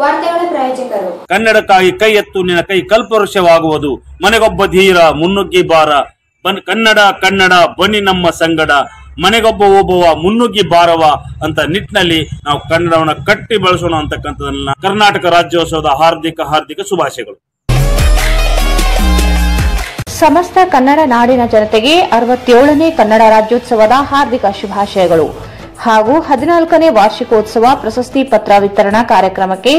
ವಾರ್ತೆಗಳ ಪ್ರಾಯೋಜಕರು. ಕನ್ನಡಕ್ಕಾಗಿ ಕೈ ಎತ್ತು ನಿನ್ನ ಕೈ ಕಲ್ಪವೃಕ್ಷವಾಗುವುದು. ಮನೆಗೊಬ್ಬ ಧೀರ ಮುನ್ನುಗ್ಗಿ ಬಾರ. ಬನ್ ಕನ್ನಡ ಕನ್ನಡ ಬನ್ನಿ ನಮ್ಮ ಸಂಗಡ. ಮನೆಗೊಬ್ಬ ಒಬ್ಬವ ಮುನ್ನುಗ್ಗಿ ಬಾರವ ಅಂತ ನಿಟ್ಟಿನಲ್ಲಿ ನಾವು ಕನ್ನಡವನ್ನು ಕಟ್ಟಿ ಬಳಸೋಣ ಅಂತಕ್ಕಂಥದ್ದನ್ನ ಕರ್ನಾಟಕ ರಾಜ್ಯೋತ್ಸವದ ಹಾರ್ದಿಕ ಹಾರ್ದಿಕ ಶುಭಾಶಯಗಳು. ಸಮಸ್ತ ಕನ್ನಡ ನಾಡಿನ ಜನತೆಗೆ ಅರವತ್ತೇಳನೇ ಕನ್ನಡ ರಾಜ್ಯೋತ್ಸವದ ಹಾರ್ದಿಕ ಶುಭಾಶಯಗಳು. ಹಾಗೂ ಹದಿನಾಲ್ಕನೇ ವಾರ್ಷಿಕೋತ್ಸವ ಪ್ರಶಸ್ತಿ ಪತ್ರ ವಿತರಣಾ ಕಾರ್ಯಕ್ರಮಕ್ಕೆ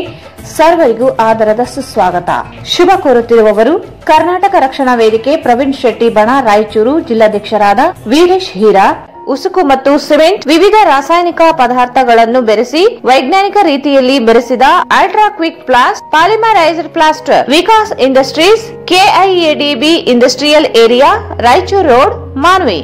ಸರ್ವರಿಗೂ ಆದರದ ಸುಸ್ವಾಗತ. ಶುಭ ಕೋರುತ್ತಿರುವವರು, ಕರ್ನಾಟಕ ರಕ್ಷಣಾ ವೇದಿಕೆ ಪ್ರವೀಣ್ ಶೆಟ್ಟಿ ಬಣ, ರಾಯಚೂರು ಜಿಲ್ಲಾಧ್ಯಕ್ಷರಾದ ವೀರೇಶ್ ಹೀರಾ. ಉಸುಕು ಮತ್ತು ಸಿಮೆಂಟ್ ವಿವಿಧ ರಾಸಾಯನಿಕ ಪದಾರ್ಥಗಳನ್ನು ಬೆರೆಸಿ ವೈಜ್ಞಾನಿಕ ರೀತಿಯಲ್ಲಿ ಬೆರೆಸಿದ ultra quick plast, polymerised plaster, Vikas industries, KIADB industrial area, Raichur road, Manvi.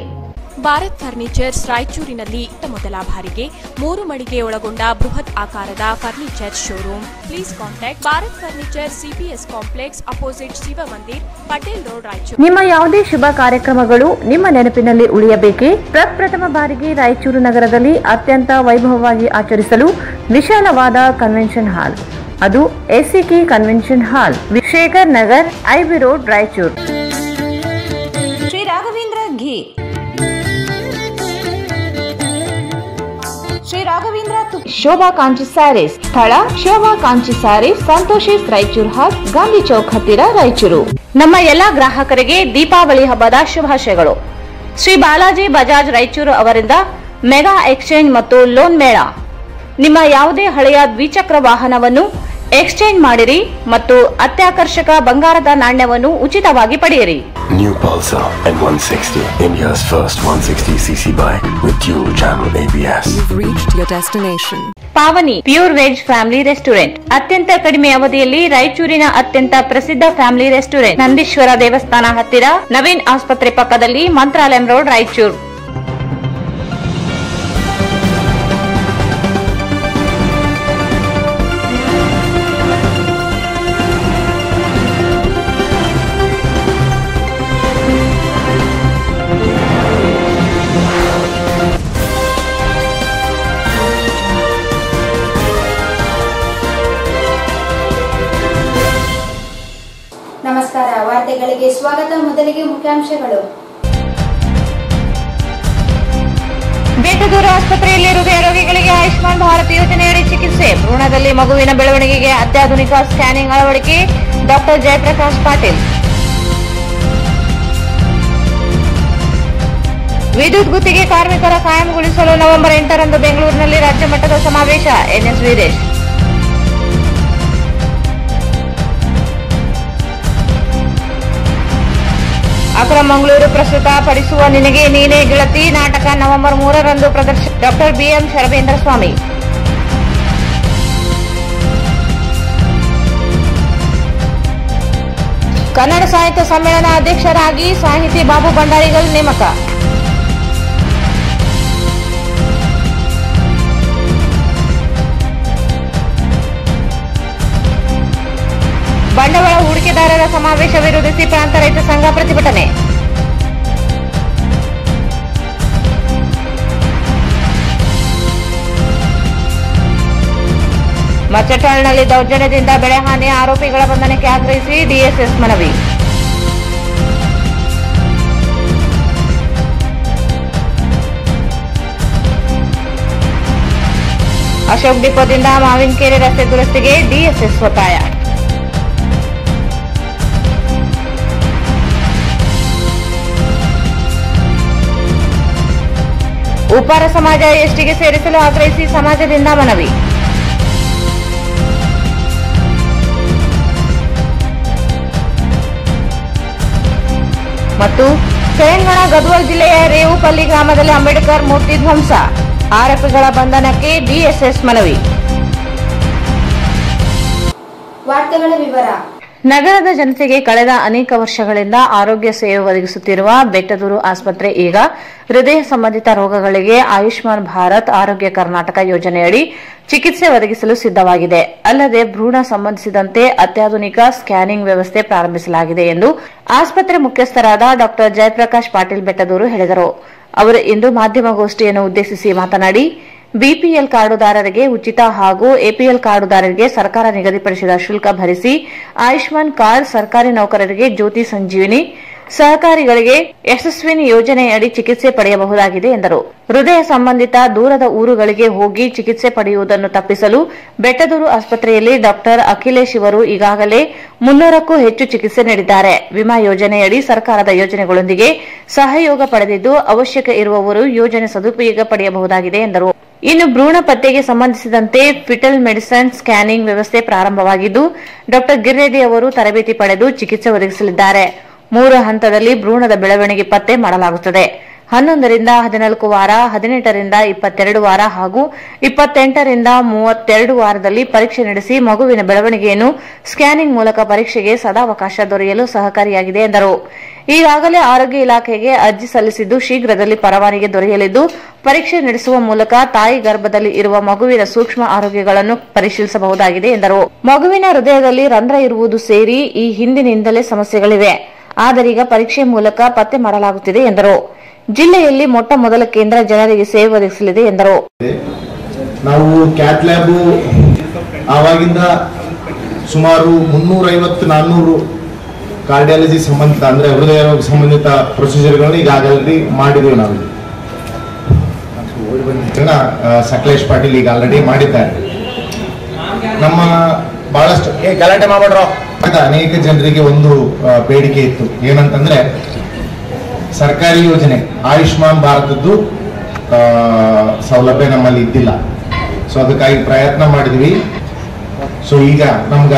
Bharat furnitures ರಾಯಚೂರಿನಲ್ಲಿ ಇತ್ತ ಮೊದಲ ಬಾರಿಗೆ ಮೂರು ಮಳಿಗೆ ಒಳಗೊಂಡ ಬೃಹತ್ ಆಕಾರದ furniture showroom. Please contact Bharat furniture CPS complex opposite Shiva Mandir Patel road Raichur. ನಿಮ್ಮ ಯಾವುದೇ ಶುಭ ಕಾರ್ಯಕ್ರಮಗಳು ನಿಮ್ಮ ನೆನಪಿನಲ್ಲಿ ಉಳಿಯಬೇಕೇ? ಪ್ರಪ್ರಥಮ ಬಾರಿಗೆ ರಾಯಚೂರು ನಗರದಲ್ಲಿ ಅತ್ಯಂತ ವೈಭವವಾಗಿ ಆಚರಿಸಲು ವಿಶಾಲವಾದ ಕನ್ವೆನ್ಷನ್ ಹಾಲ್ ಅದು ACK convention hall Shekhar Nagar IB road Raichur. Shri Raghavendra ghee Shobha Kanchi sarees. ಸ್ಥಳ ಶೋಭಾ ಕಾಂಚಿ ಸ್ಯಾರೀಸ್ ಸಂತೋಷಿಸ್ ರಾಯಚೂರು ಹಾಸ್ ಗಾಂಧಿ ಚೌಕ್ ಹತ್ತಿರ ರಾಯಚೂರು. ನಮ್ಮ ಎಲ್ಲಾ ಗ್ರಾಹಕರಿಗೆ ದೀಪಾವಳಿ ಹಬ್ಬದ ಶುಭಾಶಯಗಳು. ಶ್ರೀ ಬಾಲಾಜಿ ಬಜಾಜ್ ರಾಯಚೂರು ಅವರಿಂದ ಮೆಗಾ ಎಕ್ಸ್ಚೇಂಜ್ ಮತ್ತು ಲೋನ್ ಮೇಳ. ನಿಮ್ಮ ಯಾವುದೇ ಹಳೆಯ ದ್ವಿಚಕ್ರ ವಾಹನವನ್ನು ಎಕ್ಸ್ಚೇಂಜ್ ಮಾಡಿರಿ ಮತ್ತು ಅತ್ಯಾಕರ್ಷಕ ಬಂಗಾರದ ನಾಣ್ಯವನ್ನು ಉಚಿತವಾಗಿ ಪಡೆಯಿರಿ New Pulsar N160, India's first 160cc bike with dual channel ABS. You've reached your destination. Pavani pure veg family restaurant ಅತ್ಯಂತ ಕಡಿಮೆ ಅವಧಿಯಲ್ಲಿ ರಾಯಚೂರಿನ ಅತ್ಯಂತ ಪ್ರಸಿದ್ಧ ಫ್ಯಾಮಿಲಿ ರೆಸ್ಟೋರೆಂಟ್ ನಂದೀಶ್ವರ ದೇವಸ್ಥಾನ ಹತ್ತಿರ ನವೀನ್ ಆಸ್ಪತ್ರೆ ಪಕ್ಕದಲ್ಲಿ ಮಂತ್ರಾಲಯಂ ರೋಡ್ ರಾಯಚೂರು ಮುಖ್ಯಾಂಶಗಳು. ಬೇಟದೂರು ಆಸ್ಪತ್ರೆಯಲ್ಲಿ ಹೃದಯ ರೋಗಿಗಳಿಗೆ ಆಯುಷ್ಮಾನ್ ಭಾರತ್ ಯೋಜನೆಯಡಿ ಚಿಕಿತ್ಸೆ. ಭ್ರೂಣದಲ್ಲಿ ಮಗುವಿನ ಬೆಳವಣಿಗೆಗೆ ಅತ್ಯಾಧುನಿಕ ಸ್ಕ್ಯಾನಿಂಗ್ ಅಳವಡಿಕೆ. ಡಾಕ್ಟರ್ ಜಯಪ್ರಕಾಶ್ ಪಾಟೀಲ್. ವಿದ್ಯುತ್ ಗುತ್ತಿಗೆ ಕಾರ್ಮಿಕರ ಕಾಯಂಗೊಳಿಸಲು ನವೆಂಬರ್ ಎಂಟರಂದು ಬೆಂಗಳೂರಿನಲ್ಲಿ ರಾಜ್ಯ ಮಟ್ಟದ ಸಮಾವೇಶ. ಎನ್ಎಸ್ ವೀರೇಶ್. ಅಕ್ರಮ ಮಂಗಳೂರು ಪ್ರಸ್ತುತ ಪಡಿಸುವ ನಿನಗೆ ನೀನೇ ಗೆಳತಿ ನಾಟಕ ನವೆಂಬರ್ ಮೂರರಂದು ಪ್ರದರ್ಶನ ಡಾಕ್ಟರ್ ಬಿಎಂ ಶರಬೇಂದ್ರ ಸ್ವಾಮಿ. ಕನ್ನಡ ಸಾಹಿತ್ಯ ಸಮ್ಮೇಳನ ಅಧ್ಯಕ್ಷರಾಗಿ ಸಾಹಿತಿ ಬಾಬು ಭಂಡಾರಿಗಲ್ ನೇಮಕ. ಹೂಡಿಕೆದಾರರ ಸಮಾವೇಶ ವಿರೋಧಿಸಿ ಪ್ರಾಂತ ರೈತ ಸಂಘ ಪ್ರತಿಭಟನೆ. ಮಚ್ಚಟಾಳ್ನಲ್ಲಿ ದೌರ್ಜನ್ಯದಿಂದ ಬೆಳೆಹಾನಿ ಆರೋಪಿಗಳ ಬಂಧನಕ್ಕೆ ಆಗ್ರಹಿಸಿ ಡಿಎಸ್ಎಸ್ ಮನವಿ. ಅಶೋಕ್ ಡಿಪೋದಿಂದ ಮಾವಿನಕೆರೆ ರಸ್ತೆ ದುರಸ್ತಿಗೆ ಡಿಎಸ್ಎಸ್ ಒತ್ತಾಯ. ಉಪ್ಪಾರ ಸಮಾಜ ಎಸ್ಟಿಗೆ ಸೇರಿಸಲು ಆಗ್ರಹಿಸಿ ಸಮಾಜದಿಂದ ಮನವಿ. ಮತ್ತು ತೆಲಂಗಾಣ ಗದ್ವಾಲ್ ಜಿಲ್ಲೆಯ ರೇವುಪಲ್ಲಿ ಗ್ರಾಮದಲ್ಲಿ ಅಂಬೇಡ್ಕರ್ ಮೂರ್ತಿ ಧ್ವಂಸ. ಆರೋಪಿಗಳ ಬಂಧನಕ್ಕೆ ಡಿಎಸ್ಎಸ್ ಮನವಿ. ವಾರ್ತೆಗಳ ವಿವರ. ನಗರದ ಜನತೆಗೆ ಕಳೆದ ಅನೇಕ ವರ್ಷಗಳಿಂದ ಆರೋಗ್ಯ ಸೇವೆ ಒದಗಿಸುತ್ತಿರುವ ಬೆಟ್ಟದೂರು ಆಸ್ಪತ್ರೆ ಈಗ ಹೃದಯ ಸಂಬಂಧಿತ ರೋಗಗಳಿಗೆ ಆಯುಷ್ಮಾನ್ ಭಾರತ್ ಆರೋಗ್ಯ ಕರ್ನಾಟಕ ಯೋಜನೆಯಡಿ ಚಿಕಿತ್ಸೆ ಒದಗಿಸಲು ಸಿದ್ದವಾಗಿದೆ ಅಲ್ಲದೆ ಭ್ರೂಣ ಸಂಬಂಧಿಸಿದಂತೆ ಅತ್ಯಾಧುನಿಕ ಸ್ಕ್ಯಾನಿಂಗ್ ವ್ಯವಸ್ಥೆ ಪ್ರಾರಂಭಿಸಲಾಗಿದೆ ಎಂದು ಆಸ್ಪತ್ರೆ ಮುಖ್ಯಸ್ಥರಾದ ಡಾ. ಜಯಪ್ರಕಾಶ್ ಪಾಟೀಲ್ ಬೆಟ್ಟದೂರು ಹೇಳಿದರು. ಅವರು ಇಂದು ಮಾಧ್ಯಮಗೋಷ್ಠಿಯನ್ನು ಉದ್ದೇಶಿಸಿ ಮಾತನಾಡಿ ಬಿಪಿಎಲ್ ಕಾರ್ಡುದಾರರಿಗೆ ಉಚಿತ ಹಾಗೂ ಎಪಿಎಲ್ ಕಾರ್ಡುದಾರರಿಗೆ ಸರ್ಕಾರ ನಿಗದಿಪಡಿಸಿದ ಶುಲ್ಕ ಭರಿಸಿ ಆಯುಷ್ಮಾನ್ ಕಾರ್ಡ್ ಸರ್ಕಾರಿ ನೌಕರರಿಗೆ ಜ್ಯೋತಿ ಸಂಜೀವಿನಿ, ಸಹಕಾರಿಗಳಿಗೆ ಯಶಸ್ವಿನಿ ಯೋಜನೆಯಡಿ ಚಿಕಿತ್ಸೆ ಪಡೆಯಬಹುದಾಗಿದೆ ಎಂದರು. ಹೃದಯ ಸಂಬಂಧಿತ ದೂರದ ಊರುಗಳಿಗೆ ಹೋಗಿ ಚಿಕಿತ್ಸೆ ಪಡೆಯುವುದನ್ನು ತಪ್ಪಿಸಲು ಬೆಟ್ಟದೂರು ಆಸ್ಪತ್ರೆಯಲ್ಲಿ ಡಾಕ್ಟರ್ ಅಖಿಲೇಶ್ ಇವರು ಈಗಾಗಲೇ ಮುನ್ನೂರಕ್ಕೂ ಹೆಚ್ಚು ಚಿಕಿತ್ಸೆ ನೀಡಿದ್ದಾರೆ. ವಿಮಾ ಯೋಜನೆಯಡಿ ಸರ್ಕಾರದ ಯೋಜನೆಗಳೊಂದಿಗೆ ಸಹಯೋಗ ಪಡೆದಿದ್ದು ಅವಶ್ಯಕ ಇರುವವರು ಯೋಜನೆ ಸದುಪಯೋಗ ಪಡೆಯಬಹುದಾಗಿದೆ ಎಂದರು. ಇನ್ನು ಭ್ರೂಣ ಪತ್ತೆಗೆ ಸಂಬಂಧಿಸಿದಂತೆ ಫಿಟಲ್ ಮೆಡಿಸಿನ್ ಸ್ಕ್ಯಾನಿಂಗ್ ವ್ಯವಸ್ಥೆ ಪ್ರಾರಂಭವಾಗಿದ್ದು, ಡಾಕ್ಟರ್ ಗಿರ್ರೆಡ್ಡಿ ಅವರು ತರಬೇತಿ ಪಡೆದು ಚಿಕಿತ್ಸೆ ಒದಗಿಸಲಿದ್ದಾರೆ. ಮೂರು ಹಂತದಲ್ಲಿ ಭ್ರೂಣದ ಬೆಳವಣಿಗೆ ಪತ್ತೆ ಮಾಡಲಾಗುತ್ತದೆ. ಹನ್ನೊಂದರಿಂದ ಹದಿನಾಲ್ಕು ವಾರ, ಹದಿನೆಂಟರಿಂದ ಇಪ್ಪತ್ತೆರಡು ವಾರ ಹಾಗೂ ಇಪ್ಪತ್ತೆಂಟರಿಂದ ಮೂವತ್ತೆರಡು ವಾರದಲ್ಲಿ ಪರೀಕ್ಷೆ ನಡೆಸಿ ಮಗುವಿನ ಬೆಳವಣಿಗೆಯನ್ನು ಸ್ಕ್ಯಾನಿಂಗ್ ಮೂಲಕ ಪರೀಕ್ಷೆಗೆ ಸದಾವಕಾಶ ದೊರೆಯಲು ಸಹಕಾರಿಯಾಗಿದೆ ಎಂದರು. ಈಗಾಗಲೇ ಆರೋಗ್ಯ ಇಲಾಖೆಗೆ ಅರ್ಜಿ ಸಲ್ಲಿಸಿದ್ದು ಶೀಘ್ರದಲ್ಲಿ ಪರವಾನಗಿ ದೊರೆಯಲಿದ್ದು, ಪರೀಕ್ಷೆ ನಡೆಸುವ ಮೂಲಕ ತಾಯಿ ಗರ್ಭದಲ್ಲಿ ಇರುವ ಮಗುವಿನ ಸೂಕ್ಷ್ಮ ಆರೋಗ್ಯಗಳನ್ನು ಪರಿಶೀಲಿಸಬಹುದಾಗಿದೆ ಎಂದರು. ಮಗುವಿನ ಹೃದಯದಲ್ಲಿ ರಂಧ್ರ ಇರುವುದು ಸೇರಿ ಈ ಹಿಂದಿನಿಂದಲೇ ಸಮಸ್ಯೆಗಳಿವೆ. ಆದರೀಗ ಪರೀಕ್ಷೆ ಮೂಲಕ ಪತ್ತೆ ಮಾಡಲಾಗುತ್ತಿದೆ ಎಂದರು. ಜಿಲ್ಲೆಯಲ್ಲಿ ಮೊಟ್ಟ ಮೊದಲ ಕೇಂದ್ರ ಜನರಿಗೆ ಸೇವೆ ಒದಗಿಸಲಿದೆ ಎಂದರು. ನಾವು ಕ್ಯಾಟ್ ಲ್ಯಾಬ್ ಆವಾಗಿಂದ ಸುಮಾರು ಮುನ್ನೂರೈವತ್ತು ನಾನ್ನೂರು ಕಾರ್ಡಿಯಾಲಜಿ ಸಂಬಂಧಿತ ಅಂದ್ರೆ ಹೃದಯ ರೋಗ ಸಂಬಂಧಿತ ಪ್ರೊಸೀಜರ್ಗಳನ್ನು ಈಗಾಗಲೇ ಮಾಡಿದ್ದೀವಿ ನಾವು. ಸಕಲೇಶ್ ಪಾಟೀಲ್ ಈಗ ಆಲ್ರೆಡಿ ಮಾಡಿದ್ದಾರೆ. ನಮ್ಮ ಬಹಳಷ್ಟು ಗಲಾಟೆ ಮಾಡ್ರ ಅನೇಕ ಜನರಿಗೆ ಒಂದು ಬೇಡಿಕೆ ಇತ್ತು. ಏನಂತಂದ್ರೆ ಸರ್ಕಾರಿ ಯೋಜನೆ, ಆಯುಷ್ಮಾನ್ ಭಾರತದ್ದು ಸೌಲಭ್ಯ ನಮ್ಮಲ್ಲಿ ಇದ್ದಿಲ್ಲ. ಸೊ ಅದಕ್ಕಾಗಿ ಪ್ರಯತ್ನ ಮಾಡಿದ್ವಿ. ಸೊ ಈಗ ನಮ್ಗ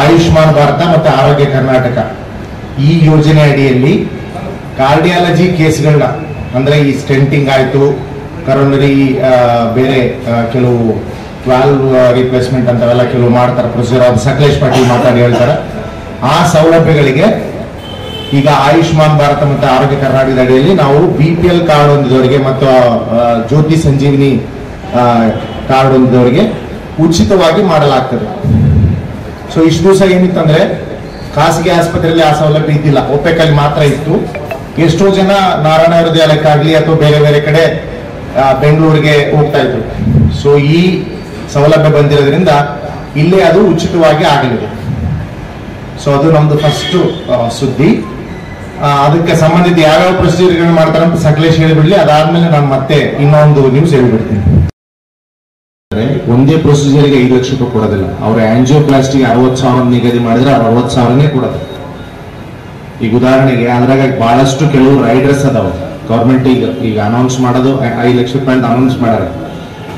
ಆಯುಷ್ಮಾನ್ ಭಾರತ ಮತ್ತೆ ಆರೋಗ್ಯ ಕರ್ನಾಟಕ ಈ ಯೋಜನೆ ಅಡಿಯಲ್ಲಿ ಕಾರ್ಡಿಯಾಲಜಿ ಕೇಸ್ಗಳನ್ನ ಅಂದ್ರೆ ಈ ಸ್ಟೆಂಟಿಂಗ್ ಆಯ್ತು ಕರೋನರಿ ಬೇರೆ ಕೆಲವು ಟ್ವೆಲ್ವ್ ರಿಪ್ಲೇಸ್ಮೆಂಟ್ ಅಂತವೆಲ್ಲ ಕೆಲವು ಮಾಡ್ತಾರೆ. ಪ್ರೊಸೀಜರ್ ಅದು ಸಕಲೇಶ್ ಪಾಟೀಲ್ ಮಾತಾಡಿ ಹೇಳ್ತಾರೆ. ಆ ಸೌಲಭ್ಯಗಳಿಗೆ ಈಗ ಆಯುಷ್ಮಾನ್ ಭಾರತ ಮತ್ತು ಆರೋಗ್ಯ ಕರ್ನಾಟಕದ ಅಡಿಯಲ್ಲಿ ನಾವು ಬಿ ಪಿ ಎಲ್ ಕಾರ್ಡ್ ಹೊಂದಿದವರಿಗೆ ಮತ್ತು ಜ್ಯೋತಿ ಸಂಜೀವಿನಿ ಕಾರ್ಡ್ ಹೊಂದಿದವರಿಗೆ ಉಚಿತವಾಗಿ ಮಾಡಲಾಗ್ತದೆ. ಸೊ ಇಷ್ಟು ದಿವಸ ಏನಿತ್ತಂದ್ರೆ ಖಾಸಗಿ ಆಸ್ಪತ್ರೆಯಲ್ಲಿ ಆ ಸೌಲಭ್ಯ ಇದ್ದಿಲ್ಲ. ಒಪೆಕಲ್ಲಿ ಮಾತ್ರ ಇತ್ತು. ಎಷ್ಟೋ ಜನ ನಾರಾಯಣ ಹೃದಯಾಲಯಕ್ಕಾಗಲಿ ಅಥವಾ ಬೇರೆ ಬೇರೆ ಕಡೆ ಬೆಂಗಳೂರಿಗೆ ಹೋಗ್ತಾ ಇದ್ರು. ಸೊ ಈ ಸೌಲಭ್ಯ ಬಂದಿರೋದ್ರಿಂದ ಇಲ್ಲೇ ಅದು ಉಚಿತವಾಗಿ ಆಗಲಿದೆ. ಸೊ ಅದು ನಮ್ದು ಫಸ್ಟ್ ಸುದ್ದಿ. ಅದಕ್ಕೆ ಸಂಬಂಧಿತ ಯಾವ್ಯಾವ ಪ್ರೊಸೀಜರ್ಗಳನ್ನ ಮಾಡ್ತಾರೆ ಅಂತ ಸಕಲೇಶ್ ಹೇಳಿಬಿಡ್ಲಿ. ಅದಾದ್ಮೇಲೆ ನಾನು ಮತ್ತೆ ಇನ್ನೊಂದು ನ್ಯೂಸ್ ಹೇಳಿಬಿಡ್ತೀನಿ. ಒಂದೇ ಪ್ರೊಸೀಜರ್ಗೆ ಐದು ಲಕ್ಷ ರೂಪಾಯಿ ಕೊಡೋದಿಲ್ಲ. ಅವ್ರ ಆಂಜಿಯೋಪ್ಲಾಸ್ಟಿಗೆ ಅರವತ್ತು ಸಾವಿರ ನಿಗದಿ ಮಾಡಿದ್ರೆ ಅವ್ರು ಅರವತ್ತು ಸಾವಿರನೇ ಕೊಡೋದು. ಈಗ ಉದಾಹರಣೆಗೆ ಅದ್ರಾಗ ಬಹಳಷ್ಟು ಕೆಲವು ರೈಡರ್ಸ್ ಅದಾವ. ಗೌರ್ಮೆಂಟ್ ಈಗ ಈಗ ಅನೌನ್ಸ್ ಮಾಡೋದು ಐದು ಲಕ್ಷ ರೂಪಾಯಿ ಅಂತ ಅನೌನ್ಸ್ ಮಾಡ್ಯಾರ.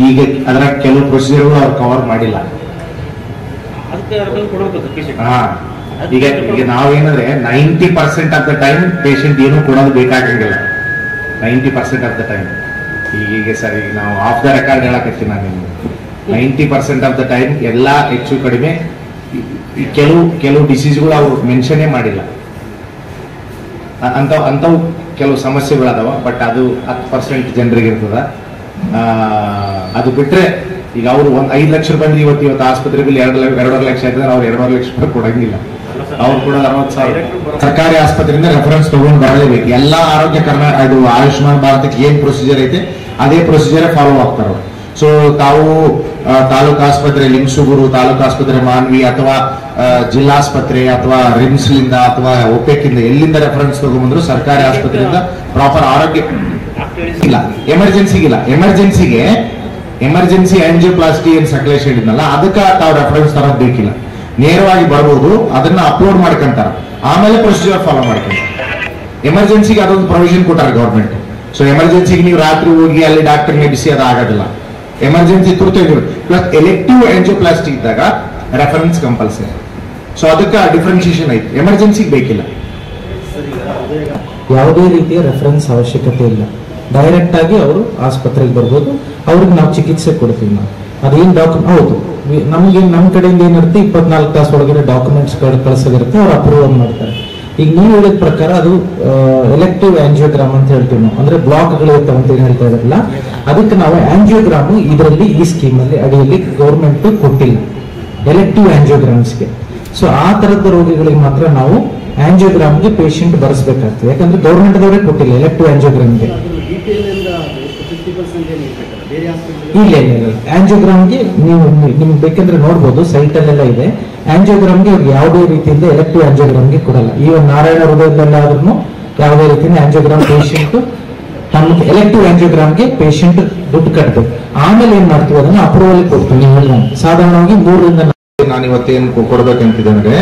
ಈಗ ಅದ್ರಾಗ ಕೆಲವು ಪ್ರೊಸೀಜರ್ಗಳು ಅವ್ರು ಕವರ್ ಮಾಡಿಲ್ಲ. ಹಾ. ಈಗ ಈಗ ನಾವೇನಂದ್ರೆ ninety percent of the time patient ಏನು ಕೊಡೋದು ಬೇಕಾಗಂಗಿಲ್ಲ ninety percent of the time ಈಗ ಈಗ ಸರ್ ನಾವು ಆಫ್ ದ ರೆಕಾರ್ಡ್ ಹೇಳಕತ್ತೀನಿ ನಾನು ನಿಮ್ಗೆ. Ninety percent of the time ಎಲ್ಲ ಹೆಚ್ಚು ಕಡಿಮೆ ಕೆಲವು ಕೆಲವು ಡಿಸೀಸ್ಗಳು ಅವ್ರು ಮೆನ್ಷನ್ನೇ ಮಾಡಿಲ್ಲ. ಅಂಥವು ಅಂಥವು ಕೆಲವು ಸಮಸ್ಯೆಗಳದಾವ ಬಟ್ ಅದು ಹತ್ತು ಪರ್ಸೆಂಟ್ ಜನರಿಗೆ ಇರ್ತದ. ಅದು ಬಿಟ್ರೆ ಈಗ ಅವರು ಒಂದ್ ಐದು ಲಕ್ಷ ರೂಪಾಯಿ ಇವತ್ತು ಇವತ್ತು ಆಸ್ಪತ್ರೆ ಬಿಲ್ ಎರಡು ಎರಡೂವರೆ ಲಕ್ಷ ಆಯ್ತಂದ್ರೆ ಅವ್ರು ಎರಡೂವರೆ ಲಕ್ಷ ರೂಪಾಯಿ ಕೊಡಂಗಿಲ್ಲ. ಅವ್ರು ಕೂಡ ಅರವತ್ತು ಸಾವಿರ ಸರ್ಕಾರಿ ಆಸ್ಪತ್ರೆಯಿಂದ ರೆಫರೆನ್ಸ್ ತಗೊಂಡು ಬರಲೇಬೇಕು. ಎಲ್ಲಾ ಆರೋಗ್ಯ ಕರ್ನಾಟಕ ಇದು ಆಯುಷ್ಮಾನ್ ಭಾರತಕ್ಕೆ ಏನ್ ಪ್ರೊಸೀಜರ್ ಐತೆ ಅದೇ ಪ್ರೊಸೀಜರ್ ಫಾಲೋ ಆಗ್ತಾರ ಅವ್ರು. ಸೊ ತಾವು ತಾಲೂಕ್ ಆಸ್ಪತ್ರೆ ಲಿಂಗ್ಸುಗುರು ತಾಲೂಕು ಆಸ್ಪತ್ರೆ ಮಾನ್ವಿ ಅಥವಾ ಜಿಲ್ಲಾಸ್ಪತ್ರೆ ಅಥವಾ ರಿಮ್ಸ್ ಲಿಂದ ಅಥವಾ ಒಪೆಕ್ಕಿಂದ ಎಲ್ಲಿಂದ ರೆಫರೆನ್ಸ್ ತಗೊಂಡ್ಬಂದ್ರು ಸರ್ಕಾರಿ ಆಸ್ಪತ್ರೆಯಿಂದ ಪ್ರಾಪರ್ ಆರೋಗ್ಯ ಇಲ್ಲ ಎಮರ್ಜೆನ್ಸಿಗಿಲ್ಲ ಎಮರ್ಜೆನ್ಸಿಗೆ ಎಮರ್ಜೆನ್ಸಿ ಆಂಜಿಯೋಪ್ಲಾಸ್ಟಿ ಏನ್ ಸಕಲೇಶ್ ಹೇಳಿದ್ನಲ್ಲ ಅದಕ್ಕೆ ತಾವು ರೆಫರೆನ್ಸ್ ತರೋದು ಬೇಕಿಲ್ಲ. ನೇರವಾಗಿ ಬರ್ಬೋದು ಅದನ್ನ ಅಪ್ಲೋಡ್ ಮಾಡ್ಕೊಂತಾರ. ಆಮೇಲೆ ಪ್ರೊಸೀಜರ್ ಫಾಲೋ ಮಾಡ್ಕೊಂತಾರೆ. ಎಮರ್ಜೆನ್ಸಿಗೆ ಅದೊಂದು ಪ್ರೊವಿಷನ್ ಕೊಟ್ಟಾರೆ ಗೌರ್ಮೆಂಟ್ ಸೊ ಎಮರ್ಜೆನ್ಸಿಗೆ ನೀವು ರಾತ್ರಿ ಹೋಗಿ ಅಲ್ಲಿ ಡಾಕ್ಟರ್ ನೆಬಿಸಿ ಅದು ಆಗೋದಿಲ್ಲ ಎಮರ್ಜೆನ್ಸಿ ತುರ್ತು ಪ್ಲಸ್ ಎಲೆಕ್ಟಿವ್ ಎಂಜೋಪ್ಲಾಸ್ಟಿ ಇದ್ದಾಗ ರೆಫರೆನ್ಸ್ ಕಂಪಲ್ಸರಿ ಸೊ ಅದಕ್ಕೆ ಡಿಫ್ರೆನ್ಸಿಯೇಷನ್ ಐತಿ. ಎಮರ್ಜೆನ್ಸಿಗೆ ಬೇಕಿಲ್ಲ. ಯಾವುದೇ ರೀತಿಯ ರೆಫರೆನ್ಸ್ ಅವಶ್ಯಕತೆ ಇಲ್ಲ. ಡೈರೆಕ್ಟ್ ಆಗಿ ಅವರು ಆಸ್ಪತ್ರೆಗೆ ಬರ್ಬೋದು. ಅವ್ರಿಗೆ ನಾವು ಚಿಕಿತ್ಸೆ ಕೊಡ್ತೀವಿ ನಾವು. ಅದೇನು ಡಾಕ್ಟರ್ ಹೌದು. ನಮ್ಗೆ ನಮ್ಮ ಕಡೆಯಿಂದ ಏನಿರುತ್ತೆ ಇಪ್ಪತ್ನಾಲ್ಕು ತಾಸು ಒಳಗಡೆ ಡಾಕ್ಯುಮೆಂಟ್ಸ್ ಕಳ್ಸೋದಿರುತ್ತೆ, ಅವ್ರು ಅಪ್ರೂವಲ್ ಮಾಡ್ತಾರೆ. ಈಗ ನೀವು ಹೇಳಿದ ಪ್ರಕಾರ ಅದು ಎಲೆಕ್ಟಿವ್ ಆಂಜಿಯೋಗ್ರಾಮ್ ಅಂತ ಹೇಳ್ತೀವಿ ನಾವು. ಅಂದ್ರೆ ಬ್ಲಾಕ್ಗಳು ಇರ್ತಾವೆ ಅಂತ ಏನು ಹೇಳ್ತಾ ಇದ್ರಲ್ಲ? ಅದಕ್ಕೆ ನಾವು ಆಂಜಿಯೋಗ್ರಾಮ್ ಇದರಲ್ಲಿ ಈ ಸ್ಕೀಮ್ ಅಲ್ಲಿ, ಅಡಿಯಲ್ಲಿ ಗೌರ್ಮೆಂಟ್ ಕೊಟ್ಟಿಲ್ಲ. ಎಲೆಕ್ಟಿವ್ ಆಂಜಿಯೋಗ್ರಾಮ್ಸ್ಗೆ ಸೊ ಆ ತರದ ರೋಗಿಗಳಿಗೆ ಮಾತ್ರ ನಾವು ಆಂಜಿಯೋಗ್ರಾಮ್ಗೆ ಪೇಷಂಟ್ ಬರೆಸಬೇಕಾಗ್ತದೆ. ಯಾಕಂದ್ರೆ ಗೌರ್ಮೆಂಟ್ ದವರೇ ಕೊಟ್ಟಿಲ್ಲ ಎಲೆಕ್ಟಿವ್ ಆಂಜಿಯೋಗ್ರಾಮ್ಗೆ ಇಲ್ಲ ಇಲ್ಲ ಇಲ್ಲ. ಆಂಜಿಯೋಗ್ರಾಮ್ಗೆ ನೀವು ನಿಮ್ಗೆ ಬೇಕಂದ್ರೆ ನೋಡ್ಬೋದು ಸೈಟಲ್ಲೆಲ್ಲ ಇದೆ. ಆಂಜಿಯೋಗ್ರಾಮ್ಗೆ ಇವ್ರಿಗೆ ಯಾವುದೇ ರೀತಿಯಿಂದ ಎಲೆಕ್ಟಿವ್ ಆಂಜಿಯೋಗ್ರಾಮ್ಗೆ ಕೊಡಲ್ಲ. ಈವನ್ ನಾರಾಯಣ ಹೃದಯದಲ್ಲಾದ್ರೂ ಯಾವುದೇ ರೀತಿಯಿಂದ ಆಂಜಿಯೋಗ್ರಾಮ್ ಪೇಷಂಟ್ ತಮ್ಮ ಎಲೆಕ್ಟಿವ್ ಆಂಜಿಯೋಗ್ರಾಮ್ಗೆ ಪೇಷಂಟ್ ದುಡ್ಡು ಕಟ್ಟಬೇಕು ಆಮೇಲೆ ಏನ್ ಮಾಡ್ತೀವಿ ಅದನ್ನ ಅಪ್ರೂವಲ್ ಕೊಡ್ತೀವಿ. ಸಾಧಾರಣವಾಗಿ ಮೂರರಿಂದ ನಾನು ಇವತ್ತೇನು ಅಂದ್ರೆ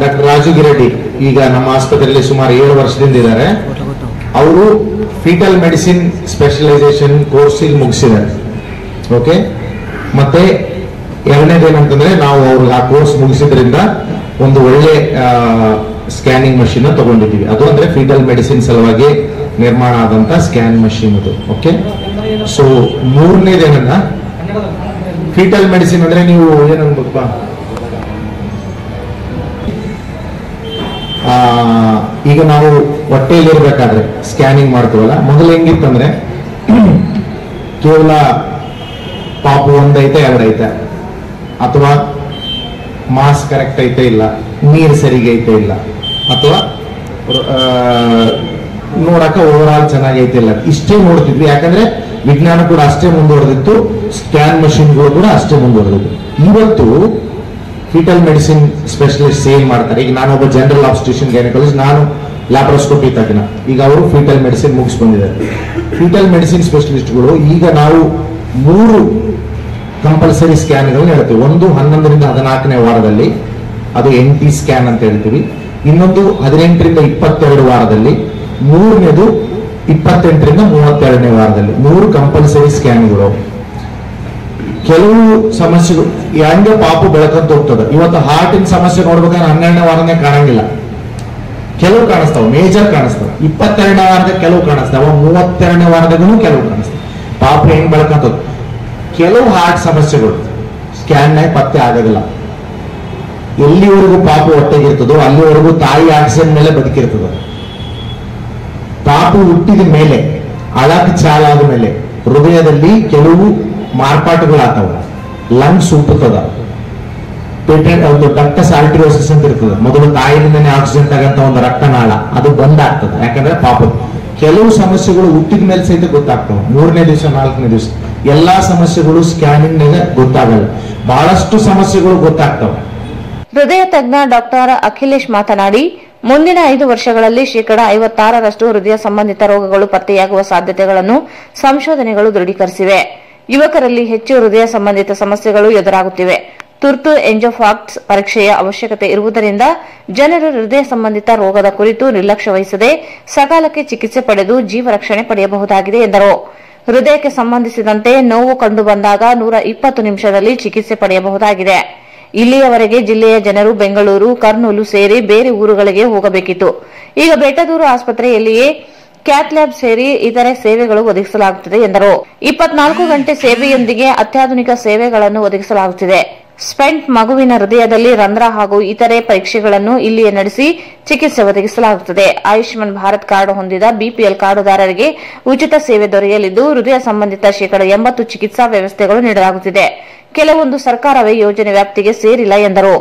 ಡಾಕ್ಟರ್ ರಾಜು ಗಿರೆಡ್ಡಿ ಈಗ ನಮ್ಮ ಆಸ್ಪತ್ರೆಯಲ್ಲಿ ಸುಮಾರು ಏಳು ವರ್ಷದಿಂದ ಇದ್ದಾರೆ. ಅವರು ಫೀಟಲ್ ಮೆಡಿಸಿನ್ ಸ್ಪೆಷಲೈಸೇಷನ್ ಕೋರ್ಸ್ ಇಲ್ಲಿ ಮುಗಿಸಿದ್ದಾರೆ. ಓಕೆ ಮತ್ತೆ ಎರಡನೇದೇನಂತಂದ್ರೆ ನಾವು ಅವ್ರಿಗೆ ಆ ಕೋರ್ಸ್ ಮುಗಿಸಿದ್ರಿಂದ ಒಂದು ಒಳ್ಳೆ ಸ್ಕ್ಯಾನಿಂಗ್ ಮಷಿನ್ ತಗೊಂಡಿದ್ದೀವಿ. ಅದು ಅಂದ್ರೆ ಫೀಟಲ್ ಮೆಡಿಸಿನ್ ಸಲುವಾಗಿ ನಿರ್ಮಾಣ ಆದಂತ ಸ್ಕ್ಯಾನ್ ಮಷಿನ್ ಅದು. ಓಕೆ ಸೊ ಮೂರನೇದೇನಂದ ಫೀಟಲ್ ಮೆಡಿಸಿನ್ ಅಂದ್ರೆ ನೀವು ಏನನ್ಬೇಕಪ್ಪ ಈಗ ನಾವು ಹೊಟ್ಟೆಯಲ್ಲಿ ಇರ್ಬೇಕಾದ್ರೆ ಸ್ಕ್ಯಾನಿಂಗ್ ಮಾಡ್ತೀವಲ್ಲ? ಮೊದಲು ಹೆಂಗಿತ್ತಂದ್ರೆ ಕೇವಲ ಪಾಪು ಒಂದೈತೆ, ಎರಡೈತೆ. ಅಥವಾ ಮಾಸ್ ಕರೆಕ್ಟ್ ಐತೆ ಇಲ್ಲ, ನೀರು ಸರಿಗೆ ಐತೆ ಇಲ್ಲ, ಅಥವಾ ನೋಡಕ ಓವರ್ ಆಲ್ ಚೆನ್ನಾಗೈತೆ ಇಲ್ಲ. ಇಷ್ಟೇ ನೋಡ್ತಿದ್ವಿ. ಯಾಕಂದ್ರೆ ವಿಜ್ಞಾನ ಕೂಡ ಅಷ್ಟೇ ಮುಂದುವರೆದಿತ್ತು ಸ್ಕ್ಯಾನ್ ಮಷಿನ್ಗಳು ಕೂಡ ಅಷ್ಟೇ ಮುಂದುವರೆದಿತ್ತು. ಇವತ್ತು ಫಿಟಲ್ ಮೆಡಿಸಿನ್ ಸ್ಪೆಷಲಿಸ್ಟ್ ಸೇವ್ ಮಾಡ್ತಾರೆ. ಈಗ ನಾನೊಬ್ಬ ಜನರಲ್ ಆಬ್ಸ್ಟಿಷನ್ ಗೈನಕಾಲಜಿಸ್ಟ್ ನಾನು ಲ್ಯಾಪ್ರೋಸ್ಕೋಪಿ ತಜ್ಞ. ಈಗ ಅವರು ಫೀಟಲ್ ಮೆಡಿಸಿನ್ ಮುಗಿಸ್ ಬಂದಿದ್ದಾರೆ ಫೀಟಲ್ ಮೆಡಿಸಿನ್ ಸ್ಪೆಷಲಿಸ್ಟ್ಗಳು ಈಗ ನಾವು ಮೂರು ಕಂಪಲ್ಸರಿ ಸ್ಕ್ಯಾನ್ಗಳನ್ನ ಹೇಳ್ತೀವಿ. ಒಂದು ಹನ್ನೊಂದರಿಂದ ಹದಿನಾಲ್ಕನೇ ವಾರದಲ್ಲಿ, ಅದು ಎನ್ ಟಿ ಸ್ಕ್ಯಾನ್ ಅಂತ ಹೇಳ್ತೀವಿ. ಇನ್ನೊಂದು ಹದಿನೆಂಟರಿಂದ ಇಪ್ಪತ್ತೆರಡು ವಾರದಲ್ಲಿ, ಮೂರನೇದು ಇಪ್ಪತ್ತೆಂಟರಿಂದ ಮೂವತ್ತೆರಡನೇ ವಾರದಲ್ಲಿ. ಮೂರು ಕಂಪಲ್ಸರಿ ಸ್ಕ್ಯಾನ್ಗಳು ಕೆಲವು ಸಮಸ್ಯೆಗಳು ಹೆಂಗೆ ಪಾಪು ಬೆಳಕಂತ ಹೋಗ್ತದೆ. ಇವತ್ತು ಹಾರ್ಟಿನ ಸಮಸ್ಯೆ ನೋಡ್ಬೇಕಾದ್ರೆ ಹನ್ನೆರಡನೇ ವಾರನೇ ಕಾಣಂಗಿಲ್ಲ. ಕೆಲವು ಕಾಣಿಸ್ತಾವ ಮೇಜರ್ ಕಾಣಿಸ್ತಾವ. ಇಪ್ಪತ್ತೆರಡನೇ ವಾರದ ಕೆಲವು ಕಾಣಿಸ್ತಾವ ಮೂವತ್ತೆರಡನೇ ವಾರದಾಗೂ ಕೆಲವು ಕಾಣಿಸ್ತಾವ. ಪಾಪು ಹೆಂಗ್ ಬೆಳಕಂತ ಕೆಲವು ಹಾರ್ಟ್ ಸಮಸ್ಯೆಗಳು ಸ್ಕ್ಯಾನ್ ಪತ್ತೆ ಆಗೋದಿಲ್ಲ. ಎಲ್ಲಿವರೆಗೂ ಪಾಪು ಹೊಟ್ಟೆಗಿರ್ತದೋ, ಅಲ್ಲಿವರೆಗೂ ತಾಯಿ ಆಕ್ಸಿಜನ್ ಮೇಲೆ ಬದುಕಿರ್ತದ. ಪಾಪು ಹುಟ್ಟಿದ ಮೇಲೆ ಅಳಕ್ ಚಾಲಾದ ಮೇಲೆ, ಹೃದಯದಲ್ಲಿ ಕೆಲವು ಮಾರ್ಪಾಟುಗಳಾಗ್ತವ ಲಂಗ್ಸ್ ಉಪ್ಪುತ್ತದ ಪೇಟೆಂಟ್ ಒಂದು ಡಕ್ಟಸ್ ಆಲ್ಟ್ರಿಯೋಸಿಸ್ ಅಂತ ಇರ್ತದೆ ಮೊದಲು ತಾಯಿಯಿಂದನೇ ಆಕ್ಸಿಜನ್ ತಗಂತ ಒಂದು ರಕ್ತನಾಳ. ಅದು ಬಂದ್ ಆಗ್ತದೆ ಯಾಕಂದ್ರೆ ಪಾಪ ಕೆಲವು ಸಮಸ್ಯೆಗಳು ಹುಟ್ಟಿದ ಮೇಲೆ ಸಹಿತ ಗೊತ್ತಾಗ್ತವೆ. ಮೂರನೇ ದಿವಸ, ನಾಲ್ಕನೇ ದಿವಸ. ಎಲ್ಲಾ ಸಮಸ್ಯೆಗಳು ಸ್ಕ್ಯಾನಿಂಗ್ ನಾಗ ಗೊತ್ತಾಗಲ್ಲ. ಬಹಳಷ್ಟು ಸಮಸ್ಯೆಗಳು ಗೊತ್ತಾಗ್ತವೆ. ಹೃದಯ ತಜ್ಞ ಡಾಕ್ಟರ್ ಅಖಿಲೇಶ್ ಮಾತನಾಡಿ, ಮುಂದಿನ ಐದು ವರ್ಷಗಳಲ್ಲಿ ಶೇಕಡ ಐವತ್ತಾರರಷ್ಟು ಹೃದಯ ಸಂಬಂಧಿತ ರೋಗಗಳು ಪತ್ತೆಯಾಗುವ ಸಾಧ್ಯತೆಗಳನ್ನು ಸಂಶೋಧನೆಗಳು ದೃಢೀಕರಿಸಿವೆ. ಯುವಕರಲ್ಲಿ ಹೆಚ್ಚು ಹೃದಯ ಸಂಬಂಧಿತ ಸಮಸ್ಯೆಗಳು ಎದುರಾಗುತ್ತಿವೆ. ತುರ್ತು ಎಂಜೋಫಾಕ್ಟ್ಸ್ ಪರೀಕ್ಷೆಯ ಅವಶ್ಯಕತೆ ಇರುವುದರಿಂದ ಜನರು ಹೃದಯ ಸಂಬಂಧಿತ ರೋಗದ ಕುರಿತು ನಿರ್ಲಕ್ಷ್ಯ ವಹಿಸದೆ ಸಕಾಲಕ್ಕೆ ಚಿಕಿತ್ಸೆ ಪಡೆದು ಜೀವ ರಕ್ಷಣೆ ಪಡೆಯಬಹುದಾಗಿದೆ ಎಂದರು. ಹೃದಯಕ್ಕೆ ಸಂಬಂಧಿಸಿದಂತೆ ನೋವು ಕಂಡುಬಂದಾಗ ನೂರ ಇಪ್ಪತ್ತು ನಿಮಿಷದಲ್ಲಿ ಚಿಕಿತ್ಸೆ ಪಡೆಯಬಹುದಾಗಿದೆ. ಇಲ್ಲಿಯವರೆಗೆ ಜಿಲ್ಲೆಯ ಜನರು ಬೆಂಗಳೂರು, ಕರ್ನೂಲು ಸೇರಿ ಬೇರೆ ಊರುಗಳಿಗೆ ಹೋಗಬೇಕಿತ್ತು. ಈಗ ಬೆಟ್ಟದೂರು ಆಸ್ಪತ್ರೆಯಲ್ಲಿಯೇ ಕ್ಯಾತ್ ಸೇರಿ ಇತರೆ ಸೇವೆಗಳು ಒದಗಿಸಲಾಗುತ್ತಿದೆ ಎಂದರು. ಇಪ್ಪತ್ನಾಲ್ಕು ಗಂಟೆ ಸೇವೆಯೊಂದಿಗೆ ಅತ್ಯಾಧುನಿಕ ಸೇವೆಗಳನ್ನು ಒದಗಿಸಲಾಗುತ್ತಿದೆ. ಸ್ಪೆಂಟ್ ಮಗುವಿನ ಹೃದಯದಲ್ಲಿ ರಂಧ್ರ ಹಾಗೂ ಇತರೆ ಪರೀಕ್ಷೆಗಳನ್ನು ಇಲ್ಲಿಯೇ ನಡೆಸಿ ಚಿಕಿತ್ಸೆ ಒದಗಿಸಲಾಗುತ್ತದೆ. ಆಯುಷ್ಮಾನ್ ಭಾರತ್ ಕಾರ್ಡ್ ಹೊಂದಿದ ಬಿಪಿಎಲ್ ಕಾರ್ಡುದಾರರಿಗೆ ಉಚಿತ ಸೇವೆ ದೊರೆಯಲಿದ್ದು, ಹೃದಯ ಸಂಬಂಧಿತ ಶೇಕಡ ಎಂಬತ್ತು ಚಿಕಿತ್ಸಾ ವ್ಯವಸ್ಥೆಗಳು ನೀಡಲಾಗುತ್ತಿದೆ. ಕೆಲವೊಂದು ಸರ್ಕಾರವೇ ಯೋಜನೆ ವ್ಯಾಪ್ತಿಗೆ ಸೇರಿಲ್ಲ ಎಂದರು.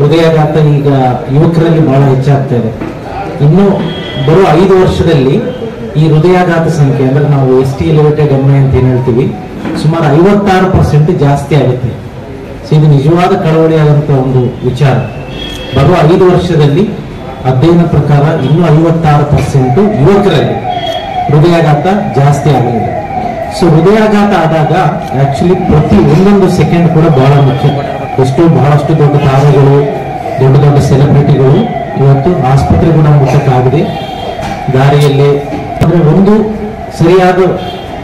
ಹೃದಯಾಘಾತ ಈಗ ಯುವಕರಲ್ಲಿ ಬಹಳ ಹೆಚ್ಚಾಗ್ತಾ ಇದೆ ಇನ್ನು ಬರೋ ಐದು ವರ್ಷದಲ್ಲಿ ಈ ಹೃದಯಾಘಾತ ಸಂಖ್ಯೆ, ಅಂದ್ರೆ ನಾವು ಎಸ್ ಟಿ ಎಲಿವೇಟೆಡ್ ಎಂ ಅಂತ ಏನ್ ಹೇಳ್ತೀವಿ, ಸುಮಾರು ಐವತ್ತಾರು ಪರ್ಸೆಂಟ್ ಜಾಸ್ತಿ ಆಗುತ್ತೆ. ಸೊ ಇದು ನಿಜವಾದ ಕಳವಳಿಯಾದಂಥ ಒಂದು ವಿಚಾರ. ಬರುವ ಐದು ವರ್ಷದಲ್ಲಿ ಅಧ್ಯಯನ ಪ್ರಕಾರ ಇನ್ನೂ ಐವತ್ತಾರು ಪರ್ಸೆಂಟ್ ಯುವಕರಲ್ಲಿ ಹೃದಯಾಘಾತ ಜಾಸ್ತಿ ಆಗಲಿದೆ ಸೊ ಹೃದಯಾಘಾತ ಆದಾಗ ಆಕ್ಚುಲಿ ಪ್ರತಿ ಒಂದೊಂದು ಸೆಕೆಂಡ್ ಕೂಡ ಬಹಳ ಮುಖ್ಯ. ಎಷ್ಟೋ ಬಹಳಷ್ಟು ದೊಡ್ಡ ತಾರೆಗಳು, ದೊಡ್ಡ ದೊಡ್ಡ ಸೆಲೆಬ್ರಿಟಿಗಳು ಇವತ್ತು ಆಸ್ಪತ್ರೆ ಕೂಡ ಮುಟ್ಟಕ್ಕಾಗಿದೆ ದಾರಿಯಲ್ಲಿ ಅಂದರೆ ಒಂದು ಸರಿಯಾದ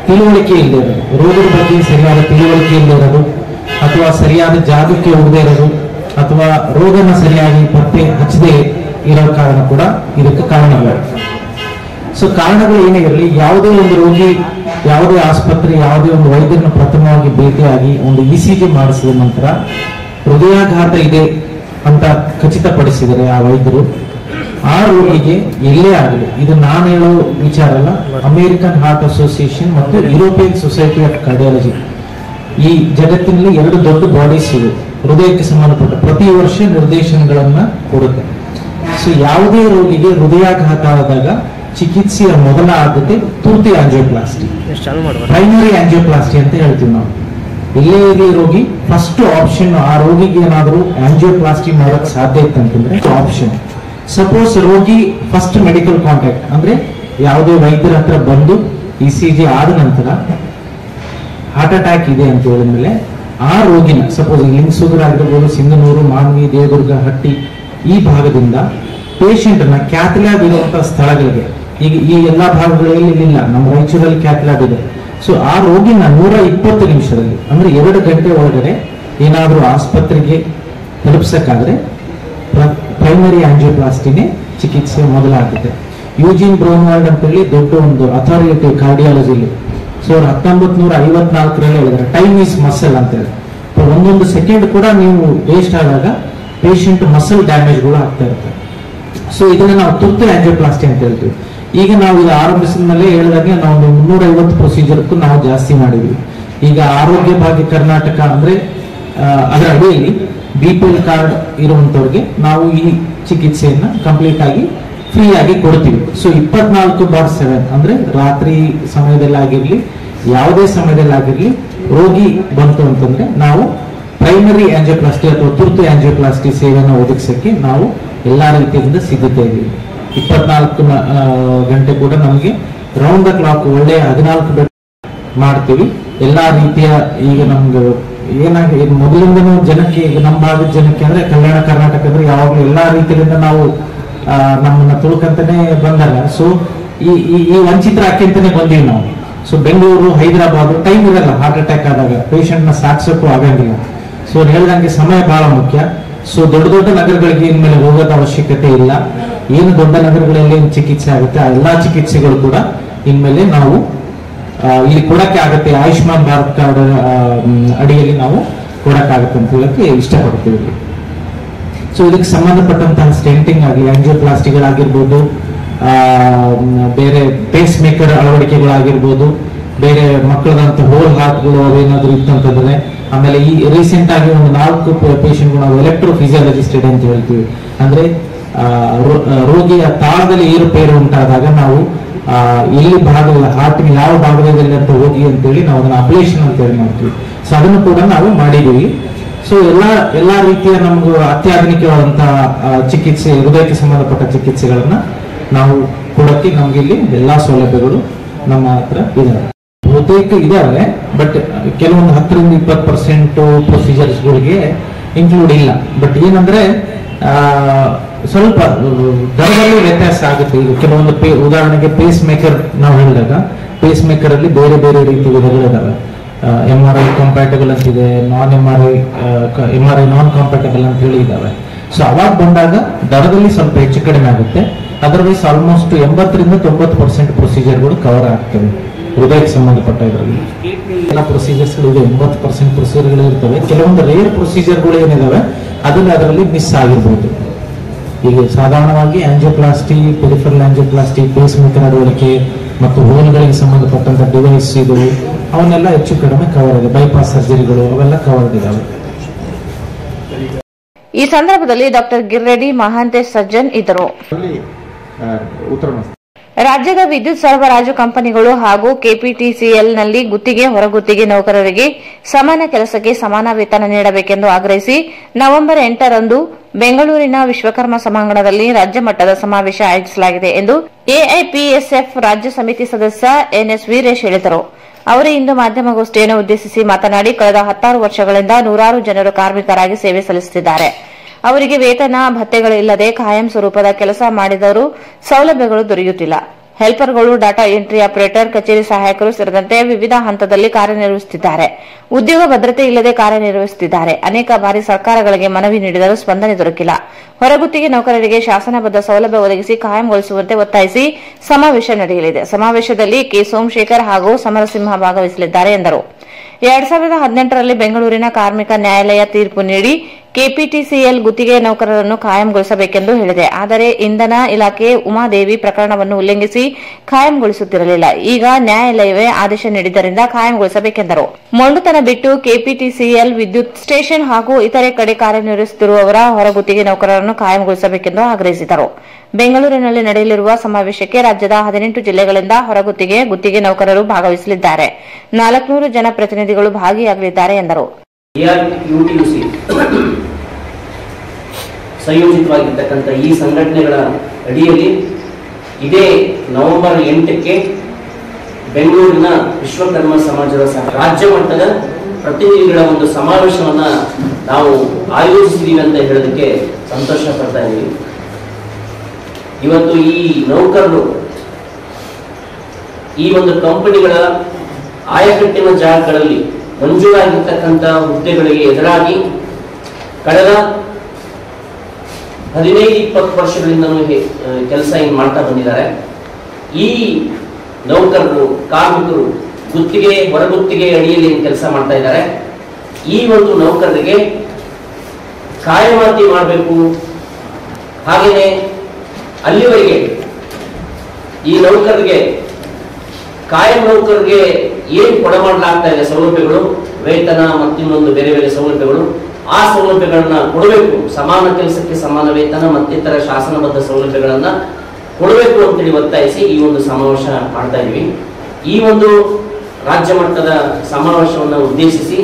ತಿಳುವಳಿಕೆ ಇಲ್ಲದೆ ಇರೋದು. ರೋಗದ ಬಗ್ಗೆ ಸರಿಯಾದ ತಿಳುವಳಿಕೆ ಇಲ್ಲದೆ ಇರೋದು, ಅಥವಾ ಸರಿಯಾದ ಜಾಗಕ್ಕೆ ಹೋಗದೆ ಇರೋದು, ಅಥವಾ ರೋಗನ ಸರಿಯಾಗಿ ಪತ್ತೆ ಹಚ್ಚದೆ ಇರೋ ಕಾರಣ ಕೂಡ ಇದಕ್ಕೆ ಕಾರಣಗಳು. ಸೊ ಕಾರಣಗಳು ಏನೇ ಇರಲಿ, ಯಾವುದೇ ಒಂದು ರೋಗಿ, ಯಾವುದೇ ಆಸ್ಪತ್ರೆ, ಯಾವುದೇ ಒಂದು ವೈದ್ಯರನ್ನು ಪ್ರಥಮವಾಗಿ ಭೇಟಿಯಾಗಿ ಒಂದು ಇ ಸಿ ಜಿ ಮಾಡಿಸಿದ ನಂತರ ಹೃದಯಾಘಾತ ಇದೆ ಅಂತ ಖಚಿತಪಡಿಸಿದರೆ ಆ ವೈದ್ಯರು. ಆ ರೋಗಿಗೆ ಎಲ್ಲೇ ಆಗಲಿ ಇದು ನಾನು ಹೇಳೋ ವಿಚಾರ ಅಲ್ಲ ಅಮೆರಿಕನ್ ಹಾರ್ಟ್ ಅಸೋಸಿಯೇಷನ್ ಮತ್ತು ಯುರೋಪಿಯನ್ ಸೊಸೈಟಿ ಆಫ್ ಕಾರ್ಡಿಯಾಲಜಿ. ಈ ಜಗತ್ತಿನಲ್ಲಿ ಎರಡು ದೊಡ್ಡ ಬಾಡೀಸ್ ಇವೆ ಹೃದಯಕ್ಕೆ ಸಂಬಂಧಪಟ್ಟ ಪ್ರತಿ ವರ್ಷ ನಿರ್ದೇಶನಗಳನ್ನ ಕೊಡುತ್ತೆ. ಸೊ ಯಾವುದೇ ರೋಗಿಗೆ ಹೃದಯಾಘಾತ ಆದಾಗ ಚಿಕಿತ್ಸೆಯ ಮೊದಲ ಆದ್ಯತೆ ತುರ್ತು ಆಂಜಿಯೋಪ್ಲಾಸ್ಟಿ ಪ್ರೈಮರಿ ಆಂಜಿಯೋಪ್ಲಾಸ್ಟಿ ಅಂತ ಹೇಳ್ತೀವಿ ನಾವು. ಇಲ್ಲೇ ಇದೆ ರೋಗಿ ಫಸ್ಟ್ ಆಪ್ಷನ್ ಆ ರೋಗಿಗೆ ಏನಾದರೂ ಆಂಜಿಯೋಪ್ಲಾಸ್ಟಿ ಮಾಡಕ್ ಸಾಧ್ಯ ಇತ್ತಂತಂದ್ರೆ ಆಪ್ಷನ್ ಸಪೋಸ್ ರೋಗಿ ಫಸ್ಟ್ ಮೆಡಿಕಲ್ ಕಾಂಟ್ಯಾಕ್ಟ್ ಅಂದ್ರೆ ಯಾವುದೇ ವೈದ್ಯರ ಹತ್ರ ಬಂದು ಇ ಸಿ ಜಿ ಆದ ನಂತರ ಹಾರ್ಟ್ ಅಟ್ಯಾಕ್ ಇದೆ ಅಂತ ಹೇಳಿದ ಮೇಲೆ ಆ ರೋಗಿನ ಸಪೋಸ್ ಲಿಂಗಸೂಗರ ಆಗಿರ್ಬೋದು, ಸಿಂಧನೂರು, ಮಾನ್ವಿ, ದೇವದುರ್ಗ, ಹಟ್ಟಿ ಈ ಭಾಗದಿಂದ ಪೇಷಂಟ್ನ ಕ್ಯಾಥ್ಲ್ಯಾಬ್ ಇರುವಂತಹ ಸ್ಥಳಗಳಿಗೆ, ಈಗ ಈ ಎಲ್ಲಾ ಭಾಗಗಳಲ್ಲಿ ಇಲ್ಲ ನಮ್ಮ ರಾಯಚೂರಲ್ಲಿ ಕ್ಯಾಥ್ಲ್ಯಾಬ್ ಇದೆ. ಸೊ ಆ ರೋಗಿನ ನೂರ ಇಪ್ಪತ್ತು ನಿಮಿಷದಲ್ಲಿ, ಅಂದ್ರೆ ಎರಡು ಗಂಟೆ ಒಳಗಡೆ ಏನಾದರೂ ಆಸ್ಪತ್ರೆಗೆ ತಲುಪಿಸಕ್ಕಾದ್ರೆ ಪ್ರೈಮರಿ ಆಂಜಿಯೋಪ್ಲಾಸ್ಟಿನೇ ಚಿಕಿತ್ಸೆ ಮೊದಲಾಗಿದೆ ಯೂಜಿನ್ ಅಂತ ಹೇಳಿ ದೊಡ್ಡ ಒಂದು ಅಥಾರಿಟಿ ಕಾರ್ಡಿಯಾಲಜಿಲಿ ಸೊ ಅವ್ರು ಹತ್ತೊಂಬತ್ ನೂರ ಐವತ್ನಾಲ್ಕರಲ್ಲಿ ಹೇಳಿದ್ದಾರೆ ಟೈಮ್ ಈಸ್ ಮಸಲ್ ಅಂತ ಹೇಳಿ ಒಂದೊಂದು ಸೆಕೆಂಡ್ ಕೂಡ ನೀವು ವೇಸ್ಟ್ ಆದಾಗ ಪೇಷಂಟ್ ಮಸಲ್ ಡ್ಯಾಮೇಜ್ಗಳು ಆಗ್ತಾ ಇರುತ್ತೆ. ಸೊ ಇದನ್ನ ನಾವು ತುರ್ತು ಆಂಜಿಯೋಪ್ಲಾಸ್ಟಿ ಅಂತ ಹೇಳ್ತೀವಿ. ಈಗ ನಾವು ಇದು ಆರಂಭಿಸಿದ ಮೇಲೆ ಹೇಳಿದಾಗೆ ನಾವು ಒಂದು ಮುನ್ನೂರ ಐವತ್ತು ಪ್ರೊಸೀಜರ್ಕ್ಕೂ ನಾವು ಜಾಸ್ತಿ ಮಾಡಿದ್ವಿ. ಈಗ ಆರೋಗ್ಯ ಭಾಗ್ಯ ಕರ್ನಾಟಕ ಅಂದ್ರೆ ಅದರ ಅಡಿಯಲ್ಲಿ ಬಿ ಪಿ ಎಲ್ ಕಾರ್ಡ್ ಇರುವಂತವ್ರಿಗೆ ನಾವು ಈ ಚಿಕಿತ್ಸೆಯನ್ನ ಕಂಪ್ಲೀಟ್ ಆಗಿ ಫ್ರೀ ಆಗಿ ಕೊಡ್ತೀವಿ. ಸೊ ಇಪ್ಪತ್ನಾಲ್ಕು ಬಾರ್ ಸೆವೆನ್ ಅಂದ್ರೆ ರಾತ್ರಿ ಸಮಯದಲ್ಲಿ ಆಗಿರ್ಲಿ, ಯಾವುದೇ ಸಮಯದಲ್ಲಿ ಆಗಿರ್ಲಿ ರೋಗಿ ಬಂತು ಅಂತಂದ್ರೆ ನಾವು ಪ್ರೈಮರಿ ಆಂಜಿಯೋಪ್ಲಾಸ್ಟಿ ಅಥವಾ ತುರ್ತು ಆಂಜಿಯೋಪ್ಲಾಸ್ಟಿ ಸೇವೆಯನ್ನು ಒದಗಿಸಕ್ಕೆ ನಾವು ಎಲ್ಲಾ ರೀತಿಯಿಂದ ಸಿದ್ಧತೆ ಇದ್ದೀವಿ ಇಪ್ಪತ್ನಾಲ್ಕು ಗಂಟೆ ಕೂಡ ನಮಗೆ ರೌಂಡ್ ದ ಕ್ಲಾಕ್ ಒಳ್ಳೆಯ ಹದಿನಾಲ್ಕು ಮಾಡ್ತೀವಿ. ಎಲ್ಲಾ ರೀತಿಯ ಈಗ ನಮ್ಗೆ ಏನಾಗಿ ಮೊದಲಿಂದನೂ ಜನಕ್ಕೆ, ಈಗ ನಮ್ಮ ಭಾಗದ ಜನಕ್ಕೆ ಅಂದ್ರೆ ಕಲ್ಯಾಣ ಕರ್ನಾಟಕ ಅಂದ್ರೆ ಯಾವಾಗಲೂ ಎಲ್ಲಾ ರೀತಿಯಿಂದ ನಾವು ನಮ್ಮನ್ನ ತುಳ್ಕಂತಾನೆ ಬಂದಾಗ. ಸೊ ಈ, ಈ- ವಂಚಿತರ ಅಕ್ಕಿಂತಾನೆ ಬಂದೀವಿ ನಾವು. ಸೊ ಬೆಂಗಳೂರು, ಹೈದರಾಬಾದ್ ಟೈಮ್ ಇರಲ್ಲ. ಹಾರ್ಟ್ ಅಟ್ಯಾಕ್ ಆದಾಗ. ಪೇಷಂಟ್ನ ಸಾಕ್ಸಕ್ಕೂ ಆಗಂಗಿಲ್ಲ. ಸೊ ಹೇಳ್ದಂಗೆ ಸಮಯ ಬಹಳ ಮುಖ್ಯ. ಸೊ ದೊಡ್ಡ ದೊಡ್ಡ ನಗರಗಳಿಗೆ ಇನ್ಮೇಲೆ ಹೋಗೋದ ಅವಶ್ಯಕತೆ ಇಲ್ಲ. ಏನು ದೊಡ್ಡ ನಗರಗಳಲ್ಲಿ ಚಿಕಿತ್ಸೆ ಆಗುತ್ತೆ, ಆ ಎಲ್ಲಾ ಚಿಕಿತ್ಸೆಗಳು ಕೂಡ ಇನ್ಮೇಲೆ ನಾವು ಇಲ್ಲಿ ಕೊಡಕ್ಕೆ ಆಗುತ್ತೆ. ಆಯುಷ್ಮಾನ್ ಭಾರತ್ ಕಾರ್ಡ್ ಅಡಿಯಲ್ಲಿ ನಾವು ಕೊಡಕ್ಕಾಗತ್ತೆ ಅಂತ ಹೇಳಕ್ಕೆ ಇಷ್ಟಪಡ್ತೀವಿ. ಸೊ ಇದಕ್ಕೆ ಸಂಬಂಧಪಟ್ಟಂತಹ ಸ್ಟೆಂಟಿಂಗ್ ಆಗಲಿ, ಆಂಜಿಯೋಪ್ಲಾಸ್ಟಿಗಳಾಗಿರ್ಬೋದು ಬೇರೆ ಪೇಸ್ ಮೇಕರ್ ಅಳವಡಿಕೆಗಳಾಗಿರ್ಬೋದು, ಬೇರೆ ಮಕ್ಕಳದಂತ ಹೋಲ್ ಹಾರ್ಟ್ಗಳು ಅವೇನಾದ್ರೂ ಇತ್ತಂತಂದ್ರೆ ಆಮೇಲೆ ಈ ರೀಸೆಂಟ್ ಆಗಿ ಒಂದು ನಾಲ್ಕು ಪೇಷಂಟ್ ನಾವು ಎಲೆಕ್ಟ್ರೋ ಫಿಸಿಯಾಲಜಿಸ್ಟೆಡ್ ಅಂತ ಹೇಳ್ತೀವಿ. ಅಂದ್ರೆ ರೋಗಿಯ ತಾಳದಲ್ಲಿ ಏರುಪೇರು ಉಂಟಾದಾಗ ನಾವು ಎಲ್ಲಿ ಭಾಗ ಹಾರ್ಟ್ ಯಾವ ಭಾಗದಲ್ಲಿ ಅಂತ ಹೋಗಿ ಅಂತೇಳಿ ನಾವು ಅದನ್ನ ಅಪ್ಲೇಷನ್ ಅಂತ ಹೇಳಿ ಮಾಡ್ತೀವಿ. ಸೊ ಅದನ್ನು ಕೂಡ ನಾವು ಮಾಡಿದೀವಿ ಸೊ ಎಲ್ಲಾ ಎಲ್ಲಾ ರೀತಿಯ ನಮ್ಗೆ ಅತ್ಯಾಧುನಿಕವಾದಂತಹ ಚಿಕಿತ್ಸೆ, ಹೃದಯಕ್ಕೆ ಸಂಬಂಧಪಟ್ಟ ಚಿಕಿತ್ಸೆಗಳನ್ನ ನಾವು ಕೊಡಕ್ಕೆ ನಮ್ಗೆ ಇಲ್ಲಿ ಎಲ್ಲಾ ಸೌಲಭ್ಯಗಳು ನಮ್ಮ ಹತ್ರ ಇದಾವೆ. ಬಹುತೇಕ ಇದಾವೆ ಬಟ್ ಕೆಲವೊಂದು ಹತ್ತರಿಂದ ಇಪ್ಪತ್ತು ಪರ್ಸೆಂಟ್ ಪ್ರೊಸೀಜರ್ಸ್ಗಳಿಗೆ ಇನ್ಕ್ಲೂಡ್ ಇಲ್ಲ. ಬಟ್ ಏನಂದ್ರೆ ಸ್ವಲ್ಪ ದರದಲ್ಲಿ ವ್ಯತ್ಯಾಸ ಆಗುತ್ತೆ. ಈಗ ಕೆಲವೊಂದು ಪೇ, ಉದಾಹರಣೆಗೆ ಪೇಸ್ ಮೇಕರ್ ನಾವು ಹೇಳಿದಾಗ ಪೇಸ್ ಮೇಕರ್ ಅಲ್ಲಿ ಬೇರೆ ಬೇರೆ ರೀತಿ ವಿಧಗಳಿದಾವೆ ಎಂ ಆರ್ ಐ ಕಂಪ್ಯಾಟಬಲ್ ಅಂತಿದೆ non M R I M R I non compatible ಅಂತ ಹೇಳಿ ಇದಾವೆ. ಸೊ ಅವಾಗ ಬಂದಾಗ ದರದಲ್ಲಿ ಸ್ವಲ್ಪ ಹೆಚ್ಚು ಕಡಿಮೆ ಆಗುತ್ತೆ. ಅದರ್ವೈಸ್ ಆಲ್ಮೋಸ್ಟ್ ಎಂಬತ್ತರಿಂದ ತೊಂಬತ್ತು ಪರ್ಸೆಂಟ್ ಪ್ರೊಸೀಜರ್ಗಳು ಕವರ್ ಆಗ್ತವೆ. ಹೃದಯಕ್ಕೆ ಸಂಬಂಧಪಟ್ಟ ಇದರಲ್ಲಿ. ಎಲ್ಲ ಪ್ರೊಸೀಜರ್ಸ್ ಇದೆ ಎಂಬತ್ತು ಪರ್ಸೆಂಟ್ ಪ್ರೊಸೀಜರ್ಗಳು ಇರ್ತವೆ. ಕೆಲವೊಂದು ರೇರ್ ಪ್ರೊಸೀಜರ್ಗಳು ಏನಿದಾವೆ ಅದನ್ನ ಅದರಲ್ಲಿ ಮಿಸ್ ಆಗಿರ್ಬೋದು. ಈಗ ಸಾಧಾರಣವಾಗಿ angioplasty peripheral angioplasty pacemaker ಅಳವಡಿಕೆ ಮತ್ತು ಹೋಲ್ಗಳಿಗೆ ಸಂಬಂಧಪಟ್ಟಂತ ಡಿವೈಸ್ ಇದು ಅವನ್ನೆಲ್ಲ ಹೆಚ್ಚು ಕಡಿಮೆ ಕವರ್ ಇದೆ. ಬೈಪಾಸ್ ಸರ್ಜರಿಗಳು ಅವೆಲ್ಲ ಕವರ್ಡ್ ಇದಾವೆ. ಈ ಸಂದರ್ಭದಲ್ಲಿ ಡಾಕ್ಟರ್ ಗಿರ್ರೆಡ್ಡಿ ಮಹಾಂತೇಶ್ ಸಜ್ಜನ್ ಇದ್ದರು. ರಾಜ್ಯದ ವಿದ್ಯುತ್ ಸರಬರಾಜು ಕಂಪನಿಗಳು ಹಾಗೂ ಕೆಪಿಟಿಸಿಎಲ್ನಲ್ಲಿ ಗುತ್ತಿಗೆ, ಹೊರಗುತ್ತಿಗೆ ನೌಕರರಿಗೆ ಸಮಾನ ಕೆಲಸಕ್ಕೆ ಸಮಾನ ವೇತನ ನೀಡಬೇಕೆಂದು ಆಗ್ರಹಿಸಿ ನವೆಂಬರ್ ಎಂಟರಂದು ಬೆಂಗಳೂರಿನ ವಿಶ್ವಕರ್ಮ ಸಭಾಂಗಣದಲ್ಲಿ ರಾಜ್ಯ ಮಟ್ಟದ ಸಮಾವೇಶ ಆಯೋಜಿಸಲಾಗಿದೆ ಎಂದು ಎಐಪಿಎಸ್ಎಫ್ ರಾಜ್ಯ ಸಮಿತಿ ಸದಸ್ಯ ಎನ್ಎಸ್ ವೀರೇಶ್ ಹೇಳಿದರು. ಅವರು ಇಂದು ಮಾಧ್ಯಮಗೋಷ್ಠಿಯನ್ನು ಉದ್ದೇಶಿಸಿ ಮಾತನಾಡಿ, ಕಳೆದ ಹತ್ತಾರು ವರ್ಷಗಳಿಂದ ನೂರಾರು ಜನರು ಕಾರ್ಮಿಕರಾಗಿ ಸೇವೆ ಸಲ್ಲಿಸುತ್ತಿದ್ದಾರೆ. ಅವರಿಗೆ ವೇತನ ಭತ್ಯೆಗಳಿಲ್ಲದೆ ಕಾಯಂ ಸ್ವರೂಪದ ಕೆಲಸ ಮಾಡಿದರೂ ಸೌಲಭ್ಯಗಳು ದೊರೆಯುತ್ತಿಲ್ಲ. ಹೆಲ್ಪರ್ಗಳು, ಡಾಟಾ ಎಂಟ್ರಿ ಆಪರೇಟರ್, ಕಚೇರಿ ಸಹಾಯಕರು ಸೇರಿದಂತೆ ವಿವಿಧ ಹಂತದಲ್ಲಿ ಕಾರ್ಯನಿರ್ವಹಿಸುತ್ತಿದ್ದಾರೆ. ಉದ್ಯೋಗ ಭದ್ರತೆ ಇಲ್ಲದೆ ಕಾರ್ಯನಿರ್ವಹಿಸುತ್ತಿದ್ದಾರೆ. ಅನೇಕ ಬಾರಿ ಸರ್ಕಾರಗಳಿಗೆ ಮನವಿ ನೀಡಿದರೂ ಸ್ಪಂದನೆ ದೊರಕಿಲ್ಲ. ಹೊರಗುತ್ತಿಗೆ ನೌಕರರಿಗೆ ಶಾಸನಬದ್ಧ ಸೌಲಭ್ಯ ಒದಗಿಸಿ ಕಾಯಂಗೊಳಿಸುವಂತೆ ಒತ್ತಾಯಿಸಿ ಸಮಾವೇಶ ನಡೆಯಲಿದೆ. ಸಮಾವೇಶದಲ್ಲಿ ಕೆ. ಸೋಮಶೇಖರ್ ಹಾಗೂ ಸಮರಸಿಂಹ ಭಾಗವಹಿಸಲಿದ್ದಾರೆ ಎಂದರು. ಎರಡ್ ಸಾವಿರದ ಹದಿನೆಂಟರಲ್ಲಿ ಬೆಂಗಳೂರಿನ ಕಾರ್ಮಿಕ ನ್ಯಾಯಾಲಯ ತೀರ್ಪು ನೀಡಿ ಕೆಪಿಟಿಸಿಎಲ್ ಗುತ್ತಿಗೆ ನೌಕರರನ್ನು ಕಾಯಂಗೊಳಿಸಬೇಕೆಂದು ಹೇಳಿದೆ. ಆದರೆ ಇಂಧನ ಇಲಾಖೆ ಉಮಾದೇವಿ ಪ್ರಕರಣವನ್ನು ಉಲ್ಲಂಘಿಸಿ ಕಾಯಂಗೊಳಿಸುತ್ತಿರಲಿಲ್ಲ ಈಗ ನ್ಯಾಯಾಲಯವೇ ಆದೇಶ ನೀಡಿದ್ದರಿಂದ ಕಾಯಂಗೊಳಿಸಬೇಕೆಂದರು ಮೊಂಡುತನ ಬಿಟ್ಟು ಕೆಪಿಟಿಸಿಎಲ್ ವಿದ್ಯುತ್ ಸ್ಟೇಷನ್ ಹಾಗೂ ಇತರೆ ಕಡೆ ಕಾರ್ಯನಿರ್ವಹಿಸುತ್ತಿರುವವರ ಹೊರಗುತ್ತಿಗೆ ನೌಕರರನ್ನು ಖಾಯಂಗೊಳಿಸಬೇಕೆಂದು ಆಗ್ರಹಿಸಿದರು. ಬೆಂಗಳೂರಿನಲ್ಲಿ ನಡೆಯಲಿರುವ ಸಮಾವೇಶಕ್ಕೆ ರಾಜ್ಯದ ಹದಿನೆಂಟು ಜಿಲ್ಲೆಗಳಿಂದ ಹೊರಗುತ್ತಿಗೆ ಗುತ್ತಿಗೆ ನೌಕರರು ಭಾಗವಹಿಸಲಿದ್ದಾರೆ. ನಾಲ್ಕನೂರು ಜನ ಪ್ರತಿನಿಧಿಗಳು ಭಾಗಿಯಾಗಲಿದ್ದಾರೆ ಎಂದರು. ಸಂಯೋಜಿತವಾಗಿರ್ತಕ್ಕಂಥ ಈ ಸಂಘಟನೆಗಳ ಅಡಿಯಲ್ಲಿ ಇದೇ ನವೆಂಬರ್ ಎಂಟಕ್ಕೆ ಬೆಂಗಳೂರಿನ ವಿಶ್ವಕರ್ಮ ಸಮಾಜದ ರಾಜ್ಯ ಮಟ್ಟದ ಪ್ರತಿನಿಧಿಗಳ ಒಂದು ಸಮಾವೇಶವನ್ನ ನಾವು ಆಯೋಜಿಸಿದ್ದೀವಿ ಅಂತ ಹೇಳೋದಕ್ಕೆ ಸಂತೋಷ ಪಡ್ತಾ ಇದ್ದೀವಿ. ಇವತ್ತು ಈ ನೌಕರರು ಈ ಒಂದು ಕಂಪನಿಗಳ ಆಯಕಟ್ಟಿನ ಜಾಗಗಳಲ್ಲಿ ಮಂಜೂರಾಗಿರ್ತಕ್ಕಂಥ ಹುದ್ದೆಗಳಿಗೆ ಎದುರಾಗಿ ಕಳೆದ ಹದಿನೈದು, ಇಪ್ಪತ್ತು ವರ್ಷಗಳಿಂದ ಕೆಲಸ ಏನು ಮಾಡ್ತಾ ಬಂದಿದ್ದಾರೆ. ಈ ನೌಕರರು, ಕಾರ್ಮಿಕರು ಗುತ್ತಿಗೆ, ಹೊರಗುತ್ತಿಗೆ ಅಡಿಯಲ್ಲಿ ಏನು ಕೆಲಸ ಮಾಡ್ತಾ ಇದ್ದಾರೆ? ಈ ಒಂದು ನೌಕರರಿಗೆ ಕಾಯಮಾತಿ ಮಾಡಬೇಕು. ಹಾಗೆಯೇ ಅಲ್ಲಿವರೆಗೆ ಈ ನೌಕರರಿಗೆ, ಕಾಯಂ ನೌಕರರಿಗೆ ಏನು ಕೊಡಮಾಡಲಾಗ್ತಾ ಇದೆ ಸೌಲಭ್ಯಗಳು, ವೇತನ ಮತ್ತಿನ್ನೊಂದು ಬೇರೆ ಬೇರೆ ಸೌಲಭ್ಯಗಳು, ಆ ಸೌಲಭ್ಯಗಳನ್ನ ಕೊಡಬೇಕು. ಸಮಾನ ಕೆಲಸಕ್ಕೆ ಸಮಾನ ವೇತನ ಮತ್ತಿತರ ಶಾಸನಬದ್ಧ ಸೌಲಭ್ಯಗಳನ್ನ ಕೊಡಬೇಕು ಅಂತೇಳಿ ಒತ್ತಾಯಿಸಿ ಈ ಒಂದು ಸಮಾವೇಶ ಮಾಡ್ತಾ ಇದೀವಿ ಈ ಒಂದು ರಾಜ್ಯ ಮಟ್ಟದ ಸಮಾವೇಶವನ್ನು ಉದ್ದೇಶಿಸಿ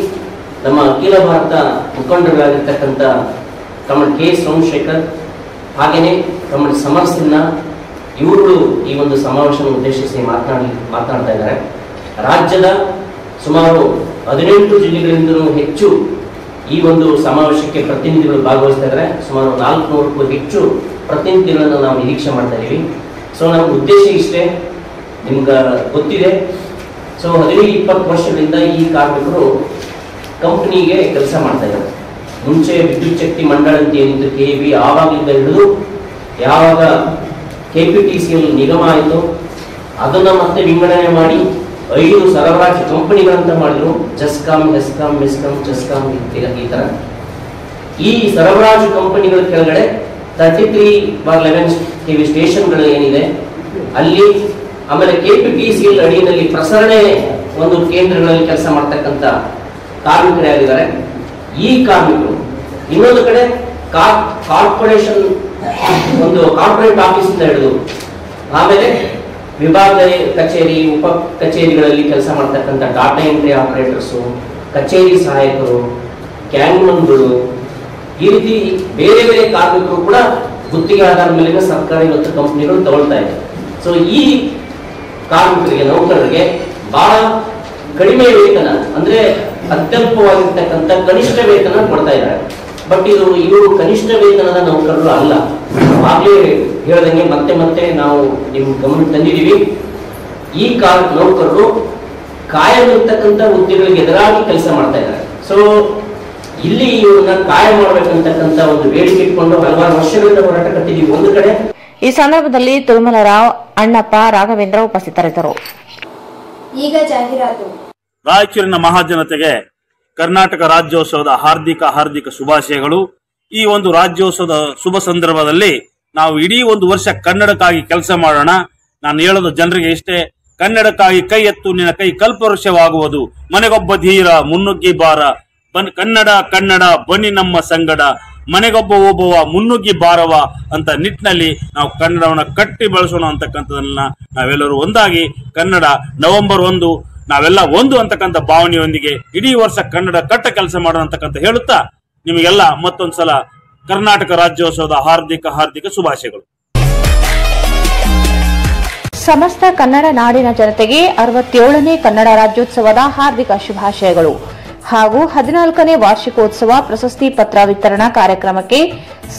ನಮ್ಮ ಅಖಿಲ ಭಾರತ ಮುಖಂಡರಾಗಿರ್ತಕ್ಕಂಥ ಕಮಲ್ ಕೆ. ಸೋಮಶೇಖರ್ ಹಾಗೆಯೇ ಕಮಲ್ ಸಮರ್ ಸಿನ್ಹಾ ಇವರು ಈ ಒಂದು ಸಮಾವೇಶವನ್ನು ಉದ್ದೇಶಿಸಿ ಮಾತನಾಡಿ ಮಾತನಾಡ್ತಾ ಇದ್ದಾರೆ. ರಾಜ್ಯದ ಸುಮಾರು ಹದಿನೆಂಟು ಜಿಲ್ಲೆಗಳಿಂದಲೂ ಹೆಚ್ಚು ಈ ಒಂದು ಸಮಾವೇಶಕ್ಕೆ ಪ್ರತಿನಿಧಿಗಳು ಭಾಗವಹಿಸ್ತಾ ಇದ್ದಾರೆ. ಸುಮಾರು ನಾಲ್ಕುನೂರಕ್ಕೂ ಹೆಚ್ಚು ಪ್ರತಿನಿಧಿಗಳನ್ನು ನಾವು ನಿರೀಕ್ಷೆ ಮಾಡ್ತಾ ಇದ್ದೀವಿ. ಸೊ ನಮ್ಮ ಉದ್ದೇಶ ಇಷ್ಟೇ. ನಿಮ್ಗೆ ಗೊತ್ತಿದೆ. ಸೊ ಹದಿನೈದು, ಇಪ್ಪತ್ತು ವರ್ಷಗಳಿಂದ ಈ ಕಾರ್ಮಿಕರು ಕಂಪ್ನಿಗೆ ಕೆಲಸ ಮಾಡ್ತಾ ಇದ್ದಾರೆ. ಮುಂಚೆ ವಿದ್ಯುತ್ ಶಕ್ತಿ ಮಂಡಳ ಅಂತ ಏನಿತ್ತು ಕೆ ಬಿ ಆವಾಗಲಿಂದ ಹಿಡಿದು ಯಾವಾಗ ಕೆ ಪಿ ಟಿ ಸಿ ನಿಗಮ ಆಯಿತು, ಅದನ್ನು ಮತ್ತೆ ವಿಂಗಡಣೆ ಮಾಡಿ ಐದು ಸರಬರಾಜು ಕಂಪನಿಗಳಂತ ಮಾಡಿದ್ರು. ಜಸ್ಕಾಮ್ ಎಸ್ಕಾಮ್ ಮಿಸ್ಕಾಮ್ ಜಸ್ಕಾಮ್ ಈ ತರ. ಈ ಸರಬರಾಜು ಕಂಪನಿಗಳ ಕೆಳಗಡೆ thirty three bar eleven TV ಸ್ಟೇಷನ್ಗಳು ಏನಿದೆ, ಅಲ್ಲಿ ಆಮೇಲೆ ಕೆ ಪಿ ಟಿ ಸಿ ಅಡಿಯಲ್ಲಿ ಪ್ರಸರಣೆ ಒಂದು ಕೇಂದ್ರಗಳಲ್ಲಿ ಕೆಲಸ ಮಾಡ್ತಕ್ಕಂಥ ಕಾರ್ಮಿಕರೇ ಆಗಿದ್ದಾರೆ. ಈ ಕಾರ್ಮಿಕರು ಇನ್ನೊಂದು ಕಡೆ ಕಾರ್ಪೊರೇಷನ್ ಒಂದು ಕಾರ್ಪೊರೇಟ್ ಆಫೀಸ್ ಇಂದ ಹಿಡಿದು ಆಮೇಲೆ ವಿಭಾಗ ಕಚೇರಿ, ಉಪ ಕಚೇರಿಗಳಲ್ಲಿ ಕೆಲಸ ಮಾಡ್ತಕ್ಕಂಥ ಡಾಟಾ ಎಂಟ್ರಿ ಆಪರೇಟರ್ಸು, ಕಚೇರಿ ಸಹಾಯಕರು ಕ್ಯಾನ್ಮನ್ಗಳು ಈ ರೀತಿ ಬೇರೆ ಬೇರೆ ಕಾರ್ಮಿಕರು ಕೂಡ ಗುತ್ತಿಗೆ ಆಧಾರದ ಮೇಲೆ ಸರ್ಕಾರಿ ಮತ್ತು ಕಂಪ್ನಿಗಳು ತಗೊಳ್ತಾ ಇದೆ. ಸೊ ಈ ಕಾರ್ಮಿಕರಿಗೆ, ನೌಕರರಿಗೆ ಬಹಳ ಕಡಿಮೆ ವೇತನ, ಅಂದ್ರೆ ಅತ್ಯಲ್ಪವಾಗಿರ್ತಕ್ಕಂಥ ಕನಿಷ್ಠ ವೇತನ ಕೊಡ್ತಾ ಇದ್ದಾರೆ. ಬಟ್ ಇದು ಇವರು ಕನಿಷ್ಠ ವೇತನದ ನೌಕರರು ಅಲ್ಲ. ಆಗ್ಲೇ ಹೇಳದಂಗೆ ಮತ್ತೆ ಮತ್ತೆ ನಾವು ನಿಮ್ಗೆ ಗಮನಕ್ಕೆ ತಂದಿದ್ದೀವಿ. ಈ ಕಾರ್ ನೌಕರರು ಕಾಯಮಿರ್ತಕ್ಕಂಥ ಹುದ್ದೆಗಳಿಗೆ ಎದುರಾಗಿ ಕೆಲಸ ಮಾಡ್ತಾ ಇದ್ದಾರೆ. ಸೊ ಇಲ್ಲಿ ಇವ್ರನ್ನ ಕಾಯ ಮಾಡ್ಬೇಕಂತಕ್ಕಂಥ ಒಂದು ಬೇಡಿಕೆ ಇಟ್ಕೊಂಡು ಹಲವಾರು ವರ್ಷಗಳಿಂದ ಹೋರಾಟ ಕಟ್ಟಿದೀವಿ ಒಂದು ಕಡೆ. ಈ ಸಂದರ್ಭದಲ್ಲಿ ತಿರುಮಲರಾವ್ ಅಣ್ಣಪ್ಪ ರಾಘವೇಂದ್ರ ಉಪಸ್ಥಿತರಿದ್ದರು. ಈಗ ಜಾಹೀರಾತು. ರಾಯಚೂರಿನ ಮಹಾಜನತೆಗೆ ಕರ್ನಾಟಕ ರಾಜ್ಯೋತ್ಸವದ ಹಾರ್ದಿಕ ಹಾರ್ದಿಕ ಶುಭಾಶಯಗಳು. ಈ ಒಂದು ರಾಜ್ಯೋತ್ಸವದ ಶುಭ ಸಂದರ್ಭದಲ್ಲಿ ನಾವು ಇಡೀ ಒಂದು ವರ್ಷ ಕನ್ನಡಕ್ಕಾಗಿ ಕೆಲಸ ಮಾಡೋಣ. ನಾನು ಹೇಳೋದು ಜನರಿಗೆ ಇಷ್ಟೇ, ಕನ್ನಡಕ್ಕಾಗಿ ಕೈ ಎತ್ತು, ನಿನ್ನ ಕೈ ಕಲ್ಪವೃಕ್ಷವಾಗುವುದು. ಮನೆಗೊಬ್ಬ ಧೀರ, ಮುನ್ನುಗ್ಗಿ ಬಾರ. ಬನ್, ಕನ್ನಡ ಕನ್ನಡ, ಬನ್ನಿ ನಮ್ಮ ಸಂಗಡ. ಮನೆಗೊಬ್ಬ ಒಬ್ಬವ ಮುನ್ನುಗ್ಗಿ ಬಾರವ ಅಂತ ನಿಟ್ಟಿನಲ್ಲಿ ನಾವು ಕನ್ನಡವನ್ನು ಕಟ್ಟಿ ಬೆಳೆಸೋಣ ಅಂತಕ್ಕಂಥದನ್ನ ನಾವೆಲ್ಲರೂ ಒಂದಾಗಿ ಕನ್ನಡ ನವೆಂಬರ್ ಒಂದು ನಾವೆಲ್ಲ ಒಂದು ಅಂತಕ್ಕಂಥ ಭಾವನೆಯೊಂದಿಗೆ ಇಡೀ ವರ್ಷ ಕನ್ನಡ ಕಟ್ಟ ಕೆಲಸ ಮಾಡೋಣ ಅಂತಕ್ಕಂಥ ಹೇಳುತ್ತಾ ನಿಮಗೆಲ್ಲ ಮತ್ತೊಂದ್ಸಲ ಕರ್ನಾಟಕ ರಾಜ್ಯೋತ್ಸವದ ಹಾರ್ದಿಕ ಹಾರ್ದಿಕ ಶುಭಾಶಯಗಳು. ಸಮಸ್ತ ಕನ್ನಡ ನಾಡಿನ ಜನತೆಗೆ ಅರವತ್ತೇಳನೇ ಕನ್ನಡ ರಾಜ್ಯೋತ್ಸವದ ಹಾರ್ದಿಕ ಶುಭಾಶಯಗಳು. ಹಾಗೂ ಹದಿನಾಲ್ಕನೇ ವಾರ್ಷಿಕೋತ್ಸವ ಪ್ರಶಸ್ತಿ ಪತ್ರ ವಿತರಣಾ ಕಾರ್ಯಕ್ರಮಕ್ಕೆ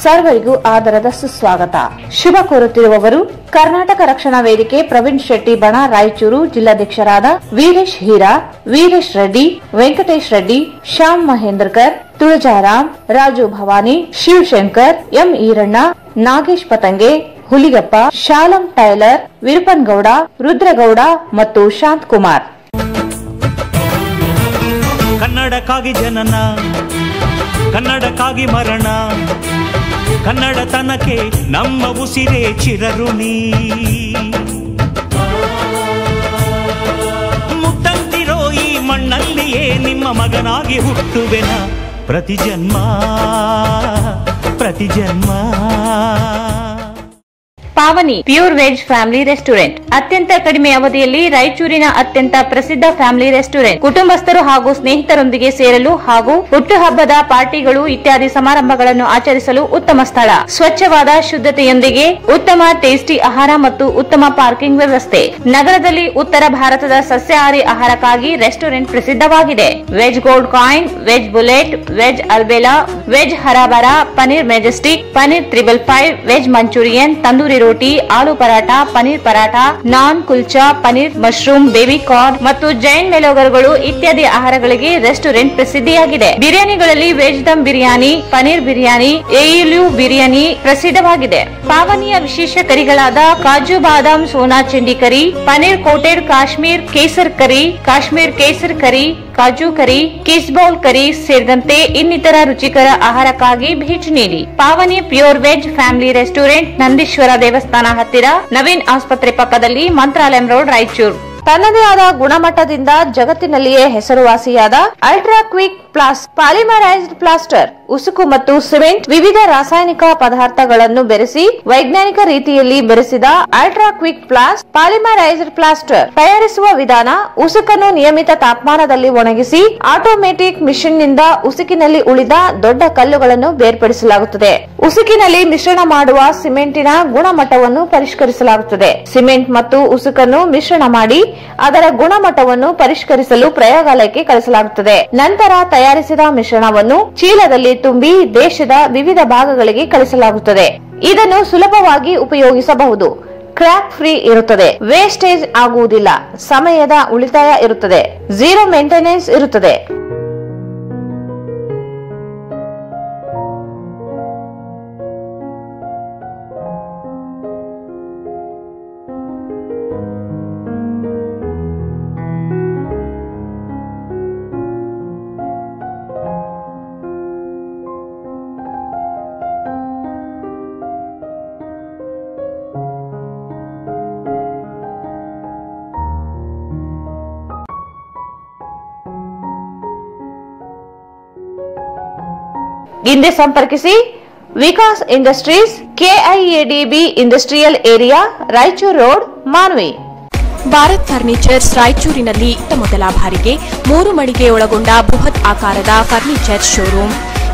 ಸರ್ವರಿಗೂ ಆದರದ ಸುಸ್ವಾಗತ. ಶುಭ ಕೋರುತ್ತಿರುವವರು, ಕರ್ನಾಟಕ ರಕ್ಷಣಾ ವೇದಿಕೆ ಪ್ರವೀಣ್ ಶೆಟ್ಟಿ ಬಣ, ರಾಯಚೂರು ಜಿಲ್ಲಾಧ್ಯಕ್ಷರಾದ ವೀರೇಶ್ ಹೀರಾ, ವೀರೇಶ್ ರೆಡ್ಡಿ, ವೆಂಕಟೇಶ್ ರೆಡ್ಡಿ, ಶ್ಯಾಮ್ ಮಹೇಂದ್ರಕರ್, ತುಳಜಾರಾಮ್, ರಾಜು ಭವಾನಿ, ಶಿವಶಂಕರ್, ಎಂ ಈರಣ್ಣ, ನಾಗೇಶ್ ಪತಂಗೆ, ಹುಲಿಗಪ್ಪ, ಶಾಲಂ ಟೈಲರ್ ವಿರುಪನ್ಗೌಡ ರುದ್ರಗೌಡ ಮತ್ತು ಶಾಂತ್ ಕುಮಾರ್. ಕನ್ನಡಕ್ಕಾಗಿ ಜನನ, ಕನ್ನಡಕ್ಕಾಗಿ ಮರಣ ಕನ್ನಡ ತನಕೆ ನಮ್ಮ ಉಸಿರೇ ಚಿರಋಣಿ. ಮುಟ್ಟಂತಿರೋ ಈ ಮಣ್ಣಲ್ಲಿಯೇ ನಿಮ್ಮ ಮಗನಾಗಿ ಹುಟ್ಟುವೆನ ಪ್ರತಿ ಜನ್ಮ ಪ್ರತಿ ಜನ್ಮ Pavani pure veg family restaurant. ಅತ್ಯಂತ ಕಡಿಮೆ ಅವಧಿಯಲ್ಲಿ ರಾಯಚೂರಿನ ಅತ್ಯಂತ ಪ್ರಸಿದ್ಧ ಫ್ಯಾಮಿಲಿ ರೆಸ್ಟೋರೆಂಟ್. ಕುಟುಂಬಸ್ಥರು ಹಾಗೂ ಸ್ನೇಹಿತರೊಂದಿಗೆ ಸೇರಲು ಹಾಗೂ ಹುಟ್ಟುಹಬ್ಬದ ಪಾರ್ಟಿಗಳು ಇತ್ಯಾದಿ ಸಮಾರಂಭಗಳನ್ನು ಆಚರಿಸಲು ಉತ್ತಮ ಸ್ಥಳ. ಸ್ವಚ್ಛವಾದ ಶುದ್ಧತೆಯೊಂದಿಗೆ ಉತ್ತಮ ಟೇಸ್ಟಿ ಆಹಾರ ಮತ್ತು ಉತ್ತಮ ಪಾರ್ಕಿಂಗ್ ವ್ಯವಸ್ಥೆ. ನಗರದಲ್ಲಿ ಉತ್ತರ ಭಾರತದ ಸಸ್ಯಾಹಾರಿ ಆಹಾರಕ್ಕಾಗಿ ರೆಸ್ಟೋರೆಂಟ್ ಪ್ರಸಿದ್ಧವಾಗಿದೆ. Veg gold coin, veg bullet, veg Albela veg ಹರಾಬರ, paneer majestic, paneer triple five, veg manchurian, tandoori roti, aloo paratha, paneer paratha, naan kulcha, paneer, mushroom, baby corn ಮತ್ತು ಜೈನ್ ಮೆಲೋಗರ್ಗಳು ಇತ್ಯಾದಿ ಆಹಾರಗಳಿಗೆ ರೆಸ್ಟೋರೆಂಟ್ ಪ್ರಸಿದ್ಧಿಯಾಗಿದೆ. ಬಿರಿಯಾನಿಗಳಲ್ಲಿ ವೆಜ್ ದಮ್ ಬಿರಿಯಾನಿ, ಪನೀರ್ ಬಿರಿಯಾನಿ, ಏಯುಲು ಬಿರಿಯಾನಿ ಪ್ರಸಿದ್ಧವಾಗಿದೆ. ಪಾವನಿಯ ವಿಶೇಷ ಕರಿಗಳಾದ kaju badam sona chandi curry, paneer coated Kashmir kesar curry, Kashmir kesar curry kaju curry kiss bowl ಕರಿ ಸೇರಿದಂತೆ ಇನ್ನಿತರ ರುಚಿಕರ ಆಹಾರಕ್ಕಾಗಿ ಭೇಟಿ ನೀಡಿ. Pavani pure veg family restaurant Nandishwara ದೇವಸ್ಥಾನ ಹತ್ತಿರ, ನವೀನ್ ಆಸ್ಪತ್ರೆ ಪಕ್ಕದಲ್ಲಿ ಮಂತ್ರಾಲಯಂ ರೋಡ್, ರಾಯಚೂರು. ತನ್ನದೇ ಆದ ಗುಣಮಟ್ಟದಿಂದ ಜಗತ್ತಿನಲ್ಲಿಯೇ ಹೆಸರುವಾಸಿಯಾದ ultra quick plast polymerised plaster, ಉಸುಕು ಮತ್ತು ಸಿಮೆಂಟ್ ವಿವಿಧ ರಾಸಾಯನಿಕ ಪದಾರ್ಥಗಳನ್ನು ಬೆರೆಸಿ ವೈಜ್ಞಾನಿಕ ರೀತಿಯಲ್ಲಿ ಬೆರೆಸಿದ ultra quick plus polymerised plaster ತಯಾರಿಸುವ ವಿಧಾನ ಉಸುಕನ್ನು ನಿಯಮಿತ ತಾಪಮಾನದಲ್ಲಿ ಒಣಗಿಸಿ ಆಟೋಮೆಟಿಕ್ ಮಿಷಿನ್ನಿಂದ ಉಸುಕಿನಲ್ಲಿ ಉಳಿದ ದೊಡ್ಡ ಕಲ್ಲುಗಳನ್ನು ಬೇರ್ಪಡಿಸಲಾಗುತ್ತದೆ. ಉಸುಕಿನಲ್ಲಿ ಮಿಶ್ರಣ ಮಾಡುವ ಸಿಮೆಂಟಿನ ಗುಣಮಟ್ಟವನ್ನು ಪರಿಷ್ಕರಿಸಲಾಗುತ್ತದೆ. ಸಿಮೆಂಟ್ ಮತ್ತು ಉಸುಕನ್ನು ಮಿಶ್ರಣ ಮಾಡಿ ಅದರ ಗುಣಮಟ್ಟವನ್ನು ಪರಿಷ್ಕರಿಸಲು ಪ್ರಯೋಗಾಲಯಕ್ಕೆ ಕಳಿಸಲಾಗುತ್ತದೆ. ನಂತರ ತಯಾರಿಸಿದ ಮಿಶ್ರಣವನ್ನು ಚೀಲದಲ್ಲಿ ತುಂಬಿ ದೇಶದ ವಿವಿಧ ಭಾಗಗಳಿಗೆ ಕಳಿಸಲಾಗುತ್ತದೆ. ಇದನ್ನು ಸುಲಭವಾಗಿ ಉಪಯೋಗಿಸಬಹುದು. ಕ್ರ್ಯಾಕ್ ಫ್ರೀ ಇರುತ್ತದೆ. ವೇಸ್ಟೇಜ್ ಆಗುವುದಿಲ್ಲ. ಸಮಯದ ಉಳಿತಾಯ ಇರುತ್ತದೆ. ಜೀರೋ ಮೇಂಟೆನೆನ್ಸ್ ಇರುತ್ತದೆ. ಹಿಂದೆ ಸಂಪರ್ಕಿಸಿ Vikas industries KIADB industrial area Raichur road Manvi Bharat furnitures ರಾಯಚೂರಿನಲ್ಲಿ ಇತ್ತ ಮೊದಲ ಬಾರಿಗೆ ಮೂರು ಮಳಿಗೆ ಒಳಗೊಂಡ ಬೃಹತ್ ಆಕಾರದ furniture showroom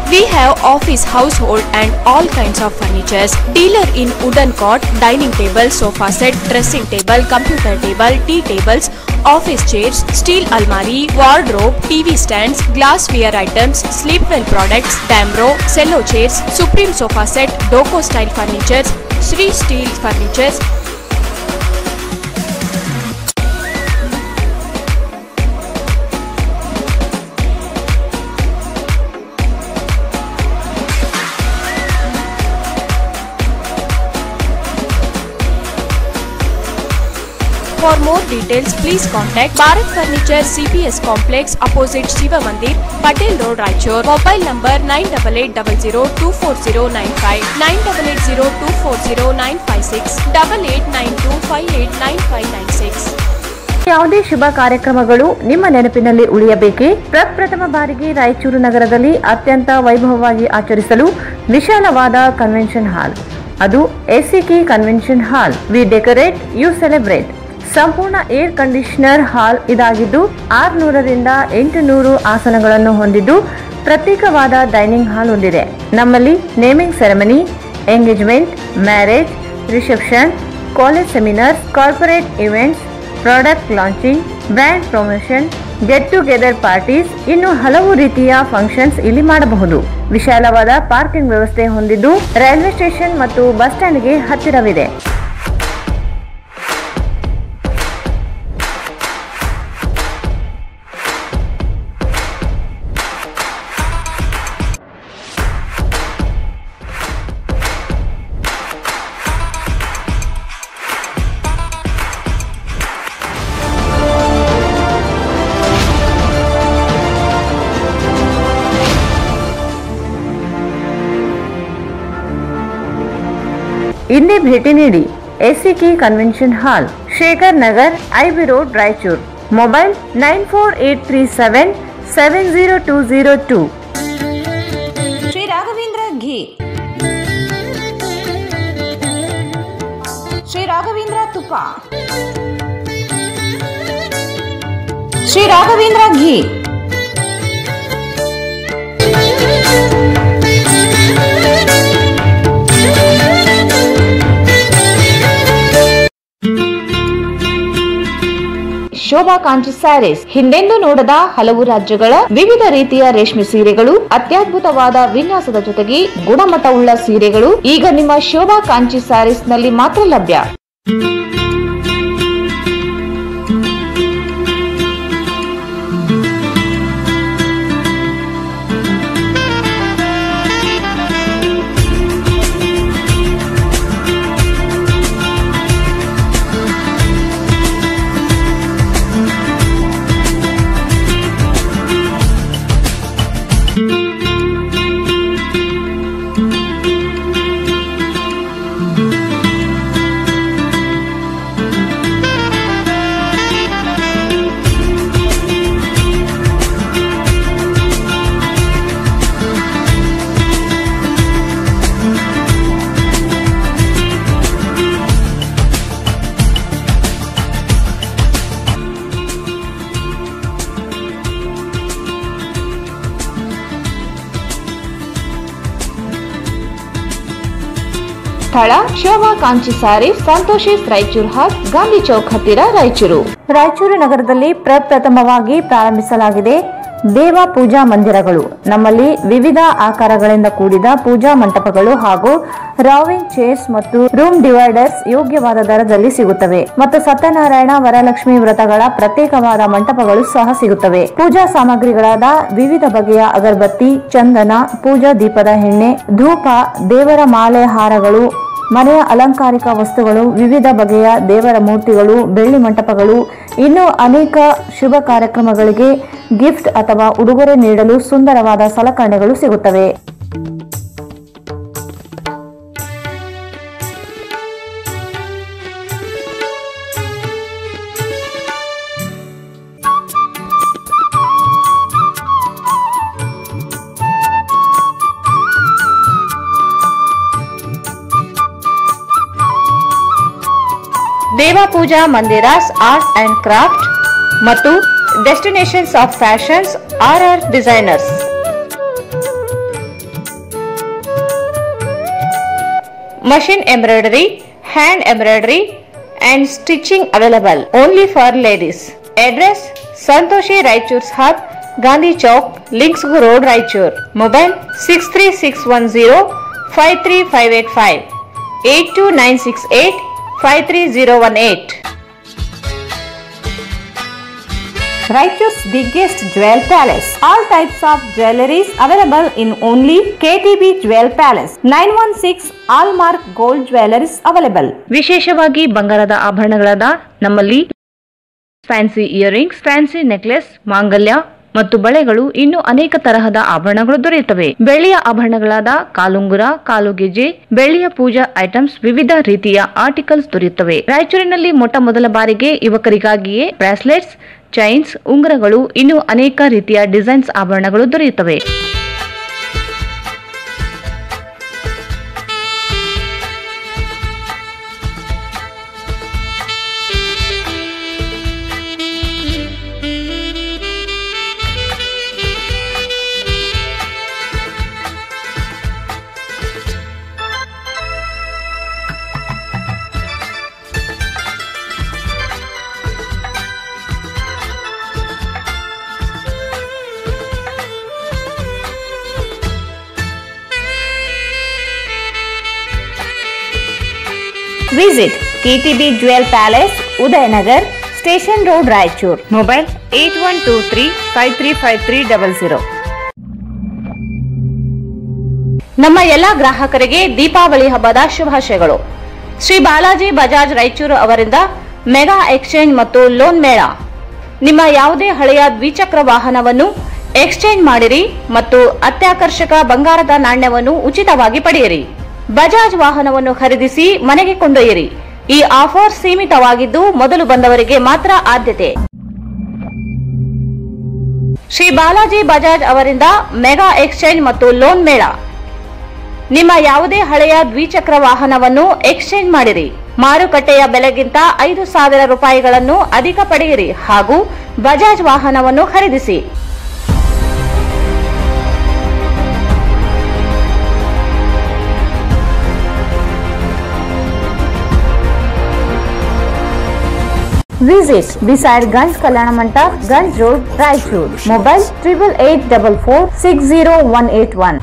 we have office household and all kinds of furnitures dealer in wooden cot dining table sofa set dressing table computer table tea office chairs, steel almari, wardrobe, TV stands, glassware items, sleepwell products, Damro, cello chairs, Supreme sofa set, Doko style furniture, Sri steel furniture, For more details, please contact Bharat Furniture CPS Complex opposite Shiva Mandir, Patel Road, Raichur. Mobile number 9880240959, 9880240956, 8892589596. ಯಾವುದೇ ಶುಭ ಕಾರ್ಯಕ್ರಮಗಳು ನಿಮ್ಮ ನೆನಪಿನಲ್ಲಿ ಉಳಿಯಬೇಕೇ ಪ್ರಪ್ರಥಮ ಬಾರಿಗೆ ರಾಯಚೂರು ನಗರದಲ್ಲಿ ಅತ್ಯಂತ ವೈಭವವಾಗಿ ಆಚರಿಸಲು ವಿಶಾಲವಾದ ಕನ್ವೆನ್ಷನ್ ಹಾಲ್ ಅದು ACK convention hall we decorate you celebrate ಸಂಪೂರ್ಣ ಏರ್ ಕಂಡೀಷನರ್ ಹಾಲ್ ಇದಾಗಿದ್ದು ಆರುನೂರರಿಂದ ಎಂಟು ನೂರು ಆಸನಗಳನ್ನು ಹೊಂದಿದ್ದು ಪ್ರತ್ಯೇಕವಾದ ಡೈನಿಂಗ್ ಹಾಲ್ ಹೊಂದಿದೆ. ನಮ್ಮಲ್ಲಿ naming ceremony, engagement, marriage, reception, college seminars, corporate events, product launching, brand promotion, get together parties ಇನ್ನು ಹಲವು ರೀತಿಯ ಫಂಕ್ಷನ್ಸ್ ಇಲ್ಲಿ ಮಾಡಬಹುದು. ವಿಶಾಲವಾದ ಪಾರ್ಕಿಂಗ್ ವ್ಯವಸ್ಥೆ ಹೊಂದಿದ್ದು ರೈಲ್ವೆ ಸ್ಟೇಷನ್ ಮತ್ತು ಬಸ್ ಸ್ಟ್ಯಾಂಡ್ಗೆ ಹತ್ತಿರವಿದೆ. ಇಂದೇ ಭೇಟಿ ನೀಡಿ SCK convention hall Shekhar Nagar IB road Raichur mobile nine four eight three seven seven zero two zero two Shri Raghavendra ghee Shri Raghavendra ತುಪ್ಪ ಶ್ರೀ ರಾಘವೇಂದ್ರ ಘೀ ಶೋಭಾ ಕಾಂಚಿ ಸ್ಯಾರೀಸ್. ಹಿಂದೆಂದು ನೋಡದ ಹಲವು ರಾಜ್ಯಗಳ ವಿವಿಧ ರೀತಿಯ ರೇಷ್ಮೆ ಸೀರೆಗಳು, ಅತ್ಯದ್ಭುತವಾದ ವಿನ್ಯಾಸದ ಜೊತೆಗೆ ಗುಣಮಟ್ಟವುಳ್ಳ ಸೀರೆಗಳು ಈಗ ನಿಮ್ಮ ಶೋಭಾ ಕಾಂಚಿ ನಲ್ಲಿ ಮಾತ್ರ ಲಭ್ಯ. ಸ್ಥಳ ಶೋಭಾ ಕಾಂಚಿ ಸಾರಿ, ಸಂತೋಷಿ ರಾಯಚೂರು ಹಾಟ್, ಗಾಂಧಿ ಚೌಕ್ ಹತ್ತಿರ ರಾಯಚೂರು. ರಾಯಚೂರು ನಗರದಲ್ಲಿ ಪ್ರಪ್ರಥಮವಾಗಿ ಪ್ರಾರಂಭಿಸಲಾಗಿದೆ ದೇವ ಪೂಜಾ ಮಂದಿರಗಳು. ನಮ್ಮಲ್ಲಿ ವಿವಿಧ ಆಕಾರಗಳಿಂದ ಕೂಡಿದ ಪೂಜಾ ಮಂಟಪಗಳು ಹಾಗೂ ರಾವಿಂಗ್ ಚೇರ್ಸ್ ಮತ್ತು ರೂಮ್ ಡಿವೈಡರ್ಸ್ ಯೋಗ್ಯವಾದ ದರದಲ್ಲಿ ಸಿಗುತ್ತವೆ. ಮತ್ತು ಸತ್ಯನಾರಾಯಣ ವರಲಕ್ಷ್ಮಿ ವ್ರತಗಳ ಪ್ರತ್ಯೇಕವಾದ ಮಂಟಪಗಳು ಸಹ ಸಿಗುತ್ತವೆ. ಪೂಜಾ ಸಾಮಗ್ರಿಗಳಾದ ವಿವಿಧ ಬಗೆಯ ಅಗರಬತ್ತಿ, ಚಂದನ, ಪೂಜಾ ದೀಪದ ಎಣ್ಣೆ, ಧೂಪ, ದೇವರ ಮಾಲೆ ಹಾರಗಳು ಮನೆಯ ಅಲಂಕಾರಿಕ ವಸ್ತುಗಳು, ವಿವಿಧ ಬಗೆಯ ದೇವರ ಮೂರ್ತಿಗಳು, ಬೆಳ್ಳಿ ಮಂಟಪಗಳು, ಇನ್ನೂ ಅನೇಕ ಶುಭ ಕಾರ್ಯಕ್ರಮಗಳಿಗೆ ಗಿಫ್ಟ್ ಅಥವಾ ಉಡುಗೊರೆ ನೀಡಲು ಸುಂದರವಾದ ಸಲಕರಣೆಗಳು ಸಿಗುತ್ತವೆ. ದೇವ ಪೂಜಾ ಮಂದಿರಾಸ್ ಆರ್ಟ್ ಅಂಡ್ ಕ್ರಾಫ್ಟ್ ಮತ್ತು destinations of fashions R R designers machine embroidery hand embroidery and stitching available only for ladies address Santoshi Raichur's hub Gandhi Chowk links road Raichur mobile six three six one zero five three zero one eight biggest jewel palace. All types of jewelries available in only KTB Jewel Palace. 916 Allmark Gold Jewelries available. ವಿಶೇಷವಾಗಿ ಬಂಗಾರದ ಆಭರಣಗಳಾದ ನಮ್ಮಲ್ಲಿ fancy earrings fancy necklace ಮಾಂಗಲ್ಯ ಮತ್ತು ಬಳೆಗಳು ಇನ್ನೂ ಅನೇಕ ತರಹದ ಆಭರಣಗಳು ದೊರೆಯುತ್ತವೆ. ಬೆಳ್ಳಿಯ ಆಭರಣಗಳಾದ ಕಾಲುಂಗುರ ಕಾಲುಗೆಜೆ ಬೆಳ್ಳಿಯ ಪೂಜಾ ಐಟಮ್ಸ್ ವಿವಿಧ ರೀತಿಯ ಆರ್ಟಿಕಲ್ಸ್ ದೊರೆಯುತ್ತವೆ. ರಾಯಚೂರಿನಲ್ಲಿ ಮೊಟ್ಟ ಮೊದಲ ಬಾರಿಗೆ ಯುವಕರಿಗಾಗಿಯೇ ಬ್ರಾಸ್ಲೆಟ್ಸ್, ಚೈನ್ಸ್, ಉಂಗುರಗಳು ಇನ್ನೂ ಅನೇಕ ರೀತಿಯ ಡಿಸೈನ್ಸ್ ಆಭರಣಗಳು ದೊರೆಯುತ್ತವೆ. Visit eight one two three five Road, Raichur. Mobile 8123 535300. ನಮ್ಮ ಎಲ್ಲ ಗ್ರಾಹಕರಿಗೆ ದೀಪಾವಳಿ ಹಬ್ಬದ ಶುಭಾಶಯಗಳು ಶ್ರೀ ಬಾಲಾಜಿ ಬಜಾಜ್ ರಾಯಚೂರು ಅವರಿಂದ ಮೆಗಾ ಎಕ್ಸ್ಚೇಂಜ್ ಮತ್ತು ಲೋನ್ ಮೇಳ ನಿಮ್ಮ ಯಾವುದೇ ಹಳೆಯ ದ್ವಿಚಕ್ರ ವಾಹನವನ್ನು ಎಕ್ಸ್ಚೇಂಜ್ ಮಾಡಿರಿ ಮತ್ತು ಅತ್ಯಾಕರ್ಷಕ ಬಂಗಾರದ ನಾಣ್ಯವನ್ನು ಉಚಿತವಾಗಿ ಪಡೆಯಿರಿ ಬಜಾಜ್ ವಾಹನವನ್ನು ಖರೀದಿಸಿ ಮನೆಗೆ ಕೊಂಡೊಯ್ಯಿರಿ ಈ ಆಫರ್ ಸೀಮಿತವಾಗಿದ್ದು ಮೊದಲು ಬಂದವರಿಗೆ ಮಾತ್ರ ಆದ್ಯತೆ. ಶ್ರೀ ಬಾಲಾಜಿ ಬಜಾಜ್ ಅವರಿಂದ ಮೆಗಾ ಎಕ್ಸ್ಚೇಂಜ್ ಮತ್ತು ಲೋನ್ ಮೇಳ. ನಿಮ್ಮ ಯಾವುದೇ ಹಳೆಯ ದ್ವಿಚಕ್ರ ವಾಹನವನ್ನು ಎಕ್ಸ್ಚೇಂಜ್ ಮಾಡಿರಿ. ಮಾರುಕಟ್ಟೆಯ ಬೆಲೆಗಿಂತ ಐದು ಸಾವಿರ ರೂಪಾಯಿಗಳನ್ನು ಅಧಿಕ ಪಡೆಯಿರಿ ಹಾಗೂ ಬಜಾಜ್ ವಾಹನವನ್ನು ಖರೀದಿಸಿ. Visit beside Ganj Kalyana Mandap, Ganj Road, Raichur. Mobile triple eight double four six zero one eight one.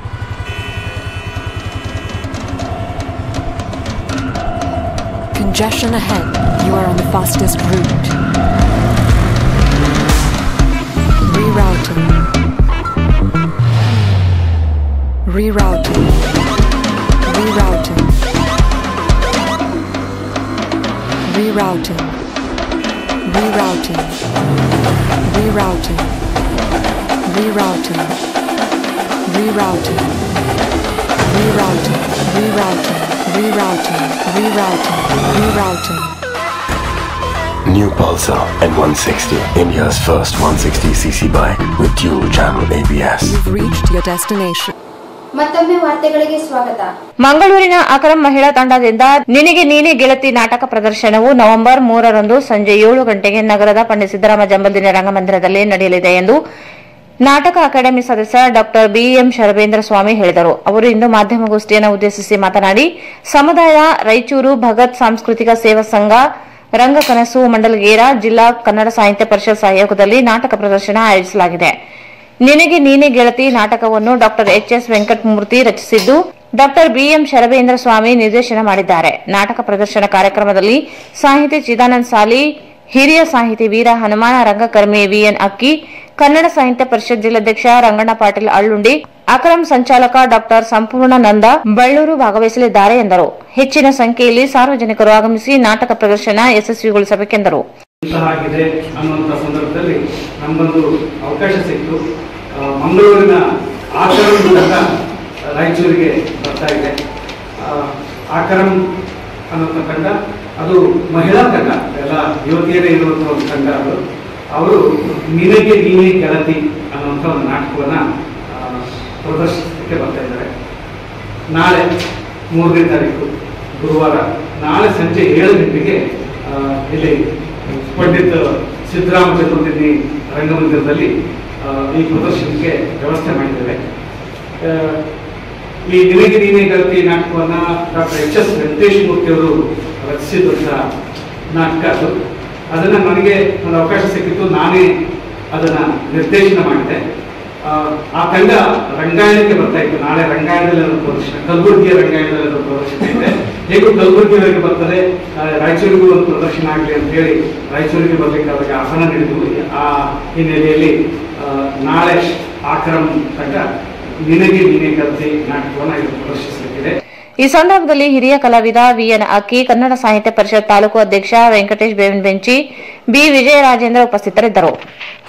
Congestion ahead. You are on the fastest route. Rerouting. Rerouting. Rerouting. Rerouting. Rerouting. Rerouting. Rerouting. Rerouting. Rerouting. Rerouting. Rerouting. Rerouting. Rerouting. New Pulsar N160, India's first 160cc bike with dual channel ABS. You've reached your destination. ಮತ್ತೊಮ್ಮೆ ವಾರ್ತೆಗಳಿಗೆ ಸ್ವಾಗತ. ಮಂಗಳೂರಿನ ಅಕ್ರಮ ಮಹಿಳಾ ತಂಡದಿಂದ ನಿನಗೆ ನೀನೇ ಗೆಳತಿ ನಾಟಕ ಪ್ರದರ್ಶನವು ನವೆಂಬರ್ ಮೂರರಂದು ಸಂಜೆ ಏಳು ಗಂಟೆಗೆ ನಗರದ ಪಂಡಿತ್ ಸಿದ್ದರಾಮ ಜಂಬಲ್ದಿನ ರಂಗಮಂದಿರದಲ್ಲಿ ನಡೆಯಲಿದೆ ಎಂದು ನಾಟಕ ಅಕಾಡೆಮಿ ಸದಸ್ಯ ಡಾಕ್ಟರ್ ಬಿಎಂ ಶರಬೇಂದ್ರ ಸ್ವಾಮಿ ಹೇಳಿದರು. ಅವರು ಇಂದು ಮಾಧ್ಯಮಗೋಷ್ಠಿಯನ್ನು ಉದ್ದೇಶಿಸಿ ಮಾತನಾಡಿ, ಸಮುದಾಯ, ರಾಯಚೂರು, ಭಗತ್ ಸಾಂಸ್ಕೃತಿಕ ಸೇವಾ ಸಂಘ, ರಂಗಕನಸು ಮಂಡಲಗೇರ, ಜಿಲ್ಲಾ ಕನ್ನಡ ಸಾಹಿತ್ಯ ಪರಿಷತ್ ಸಹಯೋಗದಲ್ಲಿ ನಾಟಕ ಪ್ರದರ್ಶನ ಆಯೋಜಿಸಲಾಗಿದೆ. ನಿನಗೆ ನೀನೇ ಗೆಳತಿ ನಾಟಕವನ್ನು ಡಾಕ್ಟರ್ ಎಚ್ ಎಸ್ ವೆಂಕಟಮೂರ್ತಿ ರಚಿಸಿದ್ದು ಡಾಕ್ಟರ್ ಬಿಎಂ ಶರಬೇಂದ್ರ ಸ್ವಾಮಿ ನಿರ್ದೇಶನ ಮಾಡಿದ್ದಾರೆ. ನಾಟಕ ಪ್ರದರ್ಶನ ಕಾರ್ಯಕ್ರಮದಲ್ಲಿ ಸಾಹಿತಿ ಚಿದಾನಂದ ಸಾಲಿ, ಹಿರಿಯ ಸಾಹಿತಿ ವೀರ ಹನುಮಾನ, ರಂಗಕರ್ಮಿ ವಿಎನ್ ಅಕ್ಕಿ, ಕನ್ನಡ ಸಾಹಿತ್ಯ ಪರಿಷತ್ ಜಿಲ್ಲಾಧ್ಯಕ್ಷ ರಂಗಣ್ಣ ಪಾಟೀಲ್ ಅಳ್ಳುಂಡಿ, ಅಕ್ರಮ್ ಸಂಚಾಲಕ ಡಾಕ್ಟರ್ ಸಂಪೂರ್ಣಾನಂದ ಬಳ್ಳೂರು ಭಾಗವಹಿಸಲಿದ್ದಾರೆ ಎಂದರು. ಹೆಚ್ಚಿನ ಸಂಖ್ಯೆಯಲ್ಲಿ ಸಾರ್ವಜನಿಕರು ಆಗಮಿಸಿ ನಾಟಕ ಪ್ರದರ್ಶನ ಯಶಸ್ವಿಗೊಳಿಸಬೇಕೆಂದರು. ಆಗಿದೆ ಅನ್ನುವಂಥ ಸಂದರ್ಭದಲ್ಲಿ ನಮಗೊಂದು ಅವಕಾಶ ಸಿಕ್ತು ಮಂಗಳೂರಿನ ಆಕರಂ ಮೂಲಕ ರಾಯಚೂರಿಗೆ ಬರ್ತಾ ಇದೆ. ಆಕರಂ ಅನ್ನುವಂಥ ತಂಡ, ಅದು ಮಹಿಳಾ ತಂಡ, ಎಲ್ಲ ಯುವತಿಯರೇ ಇರುವಂಥ ಒಂದು ತಂಡ ಅದು. ಅವರು ನಿನಗೆ ನೀನೇ ಗೆಳತಿ ಅನ್ನುವಂಥ ಒಂದು ನಾಟಕವನ್ನು ಪ್ರದರ್ಶಿಸಲಿಕ್ಕೆ ಬರ್ತಾ ಇದ್ದಾರೆ. ನಾಳೆ ಮೂರನೇ ತಾರೀಕು ಗುರುವಾರ, ನಾಳೆ ಸಂಜೆ ಏಳು ಗಂಟೆಗೆ ಇಲ್ಲಿ ಪಂಡಿತ್ ಸಿದ್ದರಾಮ ಚತುರ್ಥಿ ರಂಗಮಂದಿರದಲ್ಲಿ ಈ ಪ್ರದರ್ಶನಕ್ಕೆ ವ್ಯವಸ್ಥೆ ಮಾಡಿದ್ದೇವೆ. ಈ ನಿನಗೆ ನೀನೇ ಗಲತಿ ನಾಟಕವನ್ನ doctor H S Venkatesh Murthy ಅವರು ರಚಿಸಿದಂಥ ನಾಟಕ ಅದು. ಅದನ್ನು ನನಗೆ ಒಂದು ಅವಕಾಶ ಸಿಕ್ಕಿತ್ತು ನಾನೇ ಅದನ್ನು ನಿರ್ದೇಶನ ಮಾಡಿದೆ. ಆ, ತಂಡ ರಂಗಾಯಣಕ್ಕೆ ಬರ್ತಾ ಇತ್ತು. ನಾಳೆ ರಂಗಾಯಣದಲ್ಲಿ ಪ್ರದರ್ಶನ ಕಲಬುರಗಿಯ ರಂಗಾಯಣದಲ್ಲಿ ಪ್ರದರ್ಶನ ಇದೆ. ಹೇಗೂ ಕಲಬುರಗಿಯವರಿಗೆ ಬರ್ತದೆ ರಾಯಚೂರಿಗೂ ಒಂದು ಪ್ರದರ್ಶನ ಆಗಲಿ ಅಂತ ಹೇಳಿ ರಾಯಚೂರಿಗೆ ಬರಲಿಕ್ಕೆ ಅವರಿಗೆ ಆಹ್ವಾನ ನೀಡಿದ್ವು ಆ ಹಿನ್ನೆಲೆಯಲ್ಲಿ ನಾಳೆ ಆಕ್ರಮ ತಂಡ ನಿನಗೆ ನೀನೇ ಕಲಿಸಿ ನಾಟಕವನ್ನು ಇದು ಪ್ರದರ್ಶಿಸಲಿಕ್ಕಿದೆ. ಈ ಸಂದರ್ಭದಲ್ಲಿ ಹಿರಿಯ ಕಲಾವಿದ ವಿಎನ್ ಅಕ್ಕಿ, ಕನ್ನಡ ಸಾಹಿತ್ಯ ಪರಿಷತ್ ತಾಲೂಕು ಅಧ್ಯಕ್ಷ ವೆಂಕಟೇಶ್ ಬೇವಿನ ಬೆಂಚಿ ಬಿ. ವಿಜಯರಾಜೇಂದ್ರ ಉಪಸ್ಥಿತರಿದ್ದರು.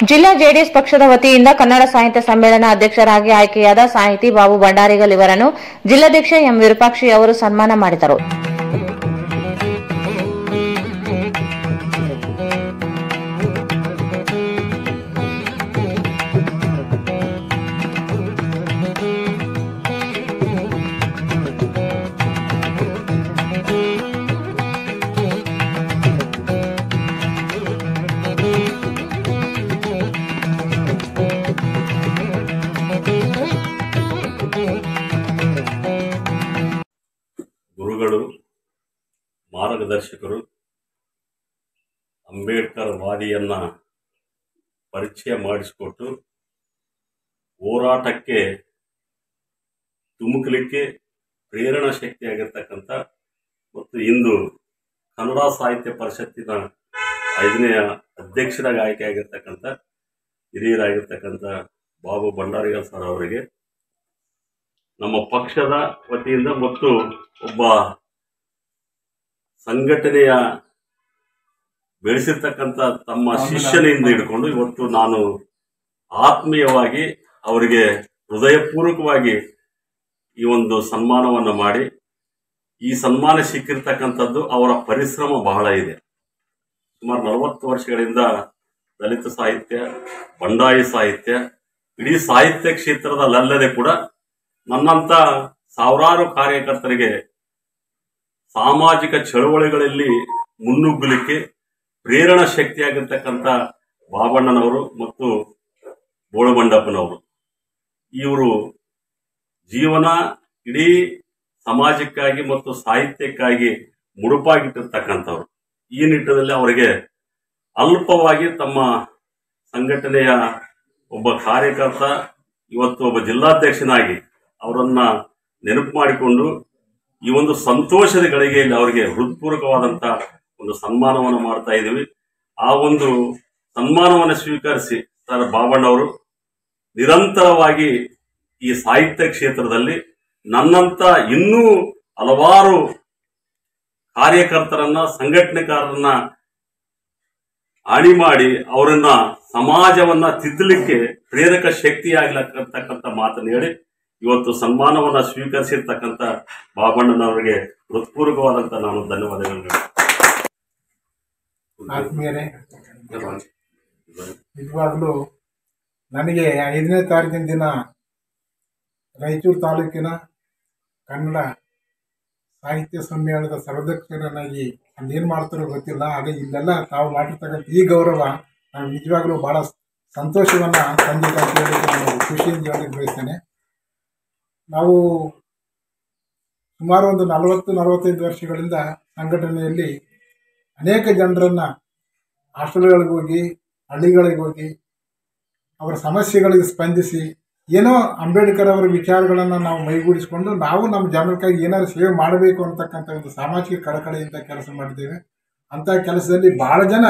ಜಿಲ್ಲಾ ಜೆಡಿಎಸ್ ಪಕ್ಷದ ವತಿಯಿಂದ ಕನ್ನಡ ಸಾಹಿತ್ಯ ಸಮ್ಮೇಳನ ಅಧ್ಯಕ್ಷರಾಗಿ ಆಯ್ಕೆಯಾದ ಸಾಹಿತಿ ಬಾಬು ಭಂಡಾರಿಗಲ್ ಇವರನ್ನು ಜಿಲ್ಲಾಧ್ಯಕ್ಷ ಎಂ. ವಿರೂಪಾಕ್ಷಿ ಅವರು ಸನ್ಮಾನ ಮಾಡಿದರು. ಅಂಬೇಡ್ಕರ್ ಪರಿಚಯ ಮಾಡಿಸಿಕೊಟ್ಟು ಹೋರಾಟಕ್ಕೆ ತುಮುಕಲಿಕ್ಕೆ ಪ್ರೇರಣಾ ಶಕ್ತಿಯಾಗಿರ್ತಕ್ಕಂಥ ಮತ್ತು ಇಂದು ಕನ್ನಡ ಸಾಹಿತ್ಯ ಪರಿಷತ್ತಿನ ಐದನೆಯ ಅಧ್ಯಕ್ಷರಾಗಿ ಆಯ್ಕೆಯಾಗಿರ್ತಕ್ಕಂಥ ಹಿರಿಯರಾಗಿರ್ತಕ್ಕಂಥ ಬಾಬು ಭಂಡಾರಿಗಲ್ ಸರ್ ಅವರಿಗೆ, ನಮ್ಮ ಪಕ್ಷದ ವತಿಯಿಂದ ಮತ್ತು ಒಬ್ಬ ಸಂಘಟನೆಯ ಬೆಳೆಸಿರ್ತಕ್ಕಂಥ ತಮ್ಮ ಶಿಷ್ಯನಿಂದ ಹಿಡ್ಕೊಂಡು ಇವತ್ತು ನಾನು ಆತ್ಮೀಯವಾಗಿ ಅವರಿಗೆ ಹೃದಯಪೂರ್ವಕವಾಗಿ ಈ ಒಂದು ಸನ್ಮಾನವನ್ನು ಮಾಡಿ ಈ ಸನ್ಮಾನ ಸಿಕ್ಕಿರ್ತಕ್ಕಂಥದ್ದು ಅವರ ಪರಿಶ್ರಮ ಬಹಳ ಇದೆ. ಸುಮಾರು ನಲವತ್ತು ವರ್ಷಗಳಿಂದ ದಲಿತ ಸಾಹಿತ್ಯ ಬಂಡಾಯ ಸಾಹಿತ್ಯ ಇಡೀ ಸಾಹಿತ್ಯ ಕ್ಷೇತ್ರದಲ್ಲದೆ ಕೂಡ ನನ್ನಂತ ಸಾವಿರಾರು ಕಾರ್ಯಕರ್ತರಿಗೆ ಸಾಮಾಜಿಕ ಚಳವಳಿಗಳಲ್ಲಿ ಮುನ್ನುಗ್ಗಲಿಕ್ಕೆ ಪ್ರೇರಣಾ ಶಕ್ತಿಯಾಗಿರ್ತಕ್ಕಂಥ ಬಾಬಣ್ಣನವರು ಮತ್ತು ಬೋಳಬಂಡಪ್ಪನವರು ಇವರು ಜೀವನ ಇಡೀ ಸಮಾಜಕ್ಕಾಗಿ ಮತ್ತು ಸಾಹಿತ್ಯಕ್ಕಾಗಿ ಮುಡುಪಾಗಿಟ್ಟಿರ್ತಕ್ಕಂಥವ್ರು. ಈ ನಿಟ್ಟಿನಲ್ಲಿ ಅವರಿಗೆ ಅಲ್ಪವಾಗಿ ತಮ್ಮ ಸಂಘಟನೆಯ ಒಬ್ಬ ಕಾರ್ಯಕರ್ತ, ಇವತ್ತು ಒಬ್ಬ ಜಿಲ್ಲಾಧ್ಯಕ್ಷನಾಗಿ ಅವರನ್ನ ನೆನಪು ಮಾಡಿಕೊಂಡು ಈ ಒಂದು ಸಂತೋಷದ ಗಳಿಗೆಯಲ್ಲಿ ಅವರಿಗೆ ಹೃತ್ಪೂರ್ವಕವಾದಂತ ಒಂದು ಸನ್ಮಾನವನ್ನು ಮಾಡ್ತಾ ಇದ್ದೀವಿ. ಆ ಒಂದು ಸನ್ಮಾನವನ್ನು ಸ್ವೀಕರಿಸಿ ಸರ್ ಬಾಬಣ್ಣವರು ನಿರಂತರವಾಗಿ ಈ ಸಾಹಿತ್ಯ ಕ್ಷೇತ್ರದಲ್ಲಿ ನನ್ನಂತ ಇನ್ನೂ ಹಲವಾರು ಕಾರ್ಯಕರ್ತರನ್ನ, ಸಂಘಟನೆಕಾರರನ್ನ ಅಣಿ ಮಾಡಿ ಅವರನ್ನ ಸಮಾಜವನ್ನ ತಿದ್ದಲಿಕ್ಕೆ ಪ್ರೇರಕ ಶಕ್ತಿಯಾಗ್ಲಕ್ಕಂತಕ್ಕಂಥ ಮಾತನ್ನು ಹೇಳಿ ಇವತ್ತು ಸನ್ಮಾನವನ್ನ ಸ್ವೀಕರಿಸಿರ್ತಕ್ಕಂಥ ಬಾಬಣ್ಣನವರಿಗೆ ಹೃತ್ಪೂರ್ವಕವಾದಂತ ನಾನು ಧನ್ಯವಾದಗಳು. ಆತ್ಮೀಯರೇ ನಿಜವಾಗ್ಲೂ ನನಗೆ ಐದನೇ ತಾರೀಕಿನ ದಿನ ರಾಯಚೂರು ತಾಲೂಕಿನ ಕನ್ನಡ ಸಾಹಿತ್ಯ ಸಮ್ಮೇಳನದ ಸರ್ವಾಧ್ಯಕ್ಷರನ್ನಾಗಿ ಅಲ್ಲೇನು ಮಾಡ್ತಾರೋ ಗೊತ್ತಿಲ್ಲ ಆದರೆ ಇಲ್ಲೆಲ್ಲ ತಾವು ಮಾಡಿರ್ತಕ್ಕಂಥ ಈ ಗೌರವ ನಾನು ನಿಜವಾಗ್ಲೂ ಭಾಳ ಸಂತೋಷವನ್ನು ತಂದಿದೆ ಅಂತ ಹೇಳಿ ನಾನು ಖುಷಿಯಿಂದ ಹೇಳಲಿಕ್ಕೆ ಬಯಸ್ತೇನೆ. ನಾವು ಸುಮಾರು ಒಂದು ನಲವತ್ತು ನಲವತ್ತೈದು ವರ್ಷಗಳಿಂದ ಸಂಘಟನೆಯಲ್ಲಿ ಅನೇಕ ಜನರನ್ನು ಹಾಸ್ಟೆಲ್ಗಳಿಗೆ ಹೋಗಿ, ಹಳ್ಳಿಗಳಿಗೆ ಹೋಗಿ, ಅವರ ಸಮಸ್ಯೆಗಳಿಗೆ ಸ್ಪಂದಿಸಿ, ಏನೋ ಅಂಬೇಡ್ಕರ್ ಅವರ ವಿಚಾರಗಳನ್ನು ನಾವು ಮೈಗೂಡಿಸಿಕೊಂಡು ನಾವು ನಮ್ಮ ಜನರಿಗಾಗಿ ಏನಾದ್ರು ಸೇವೆ ಮಾಡಬೇಕು ಅಂತಕ್ಕಂಥ ಒಂದು ಸಾಮಾಜಿಕ ಕಳಕಳಿಯಿಂದ ಕೆಲಸ ಮಾಡಿದ್ದೇವೆ. ಅಂಥ ಕೆಲಸದಲ್ಲಿ ಬಹಳ ಜನ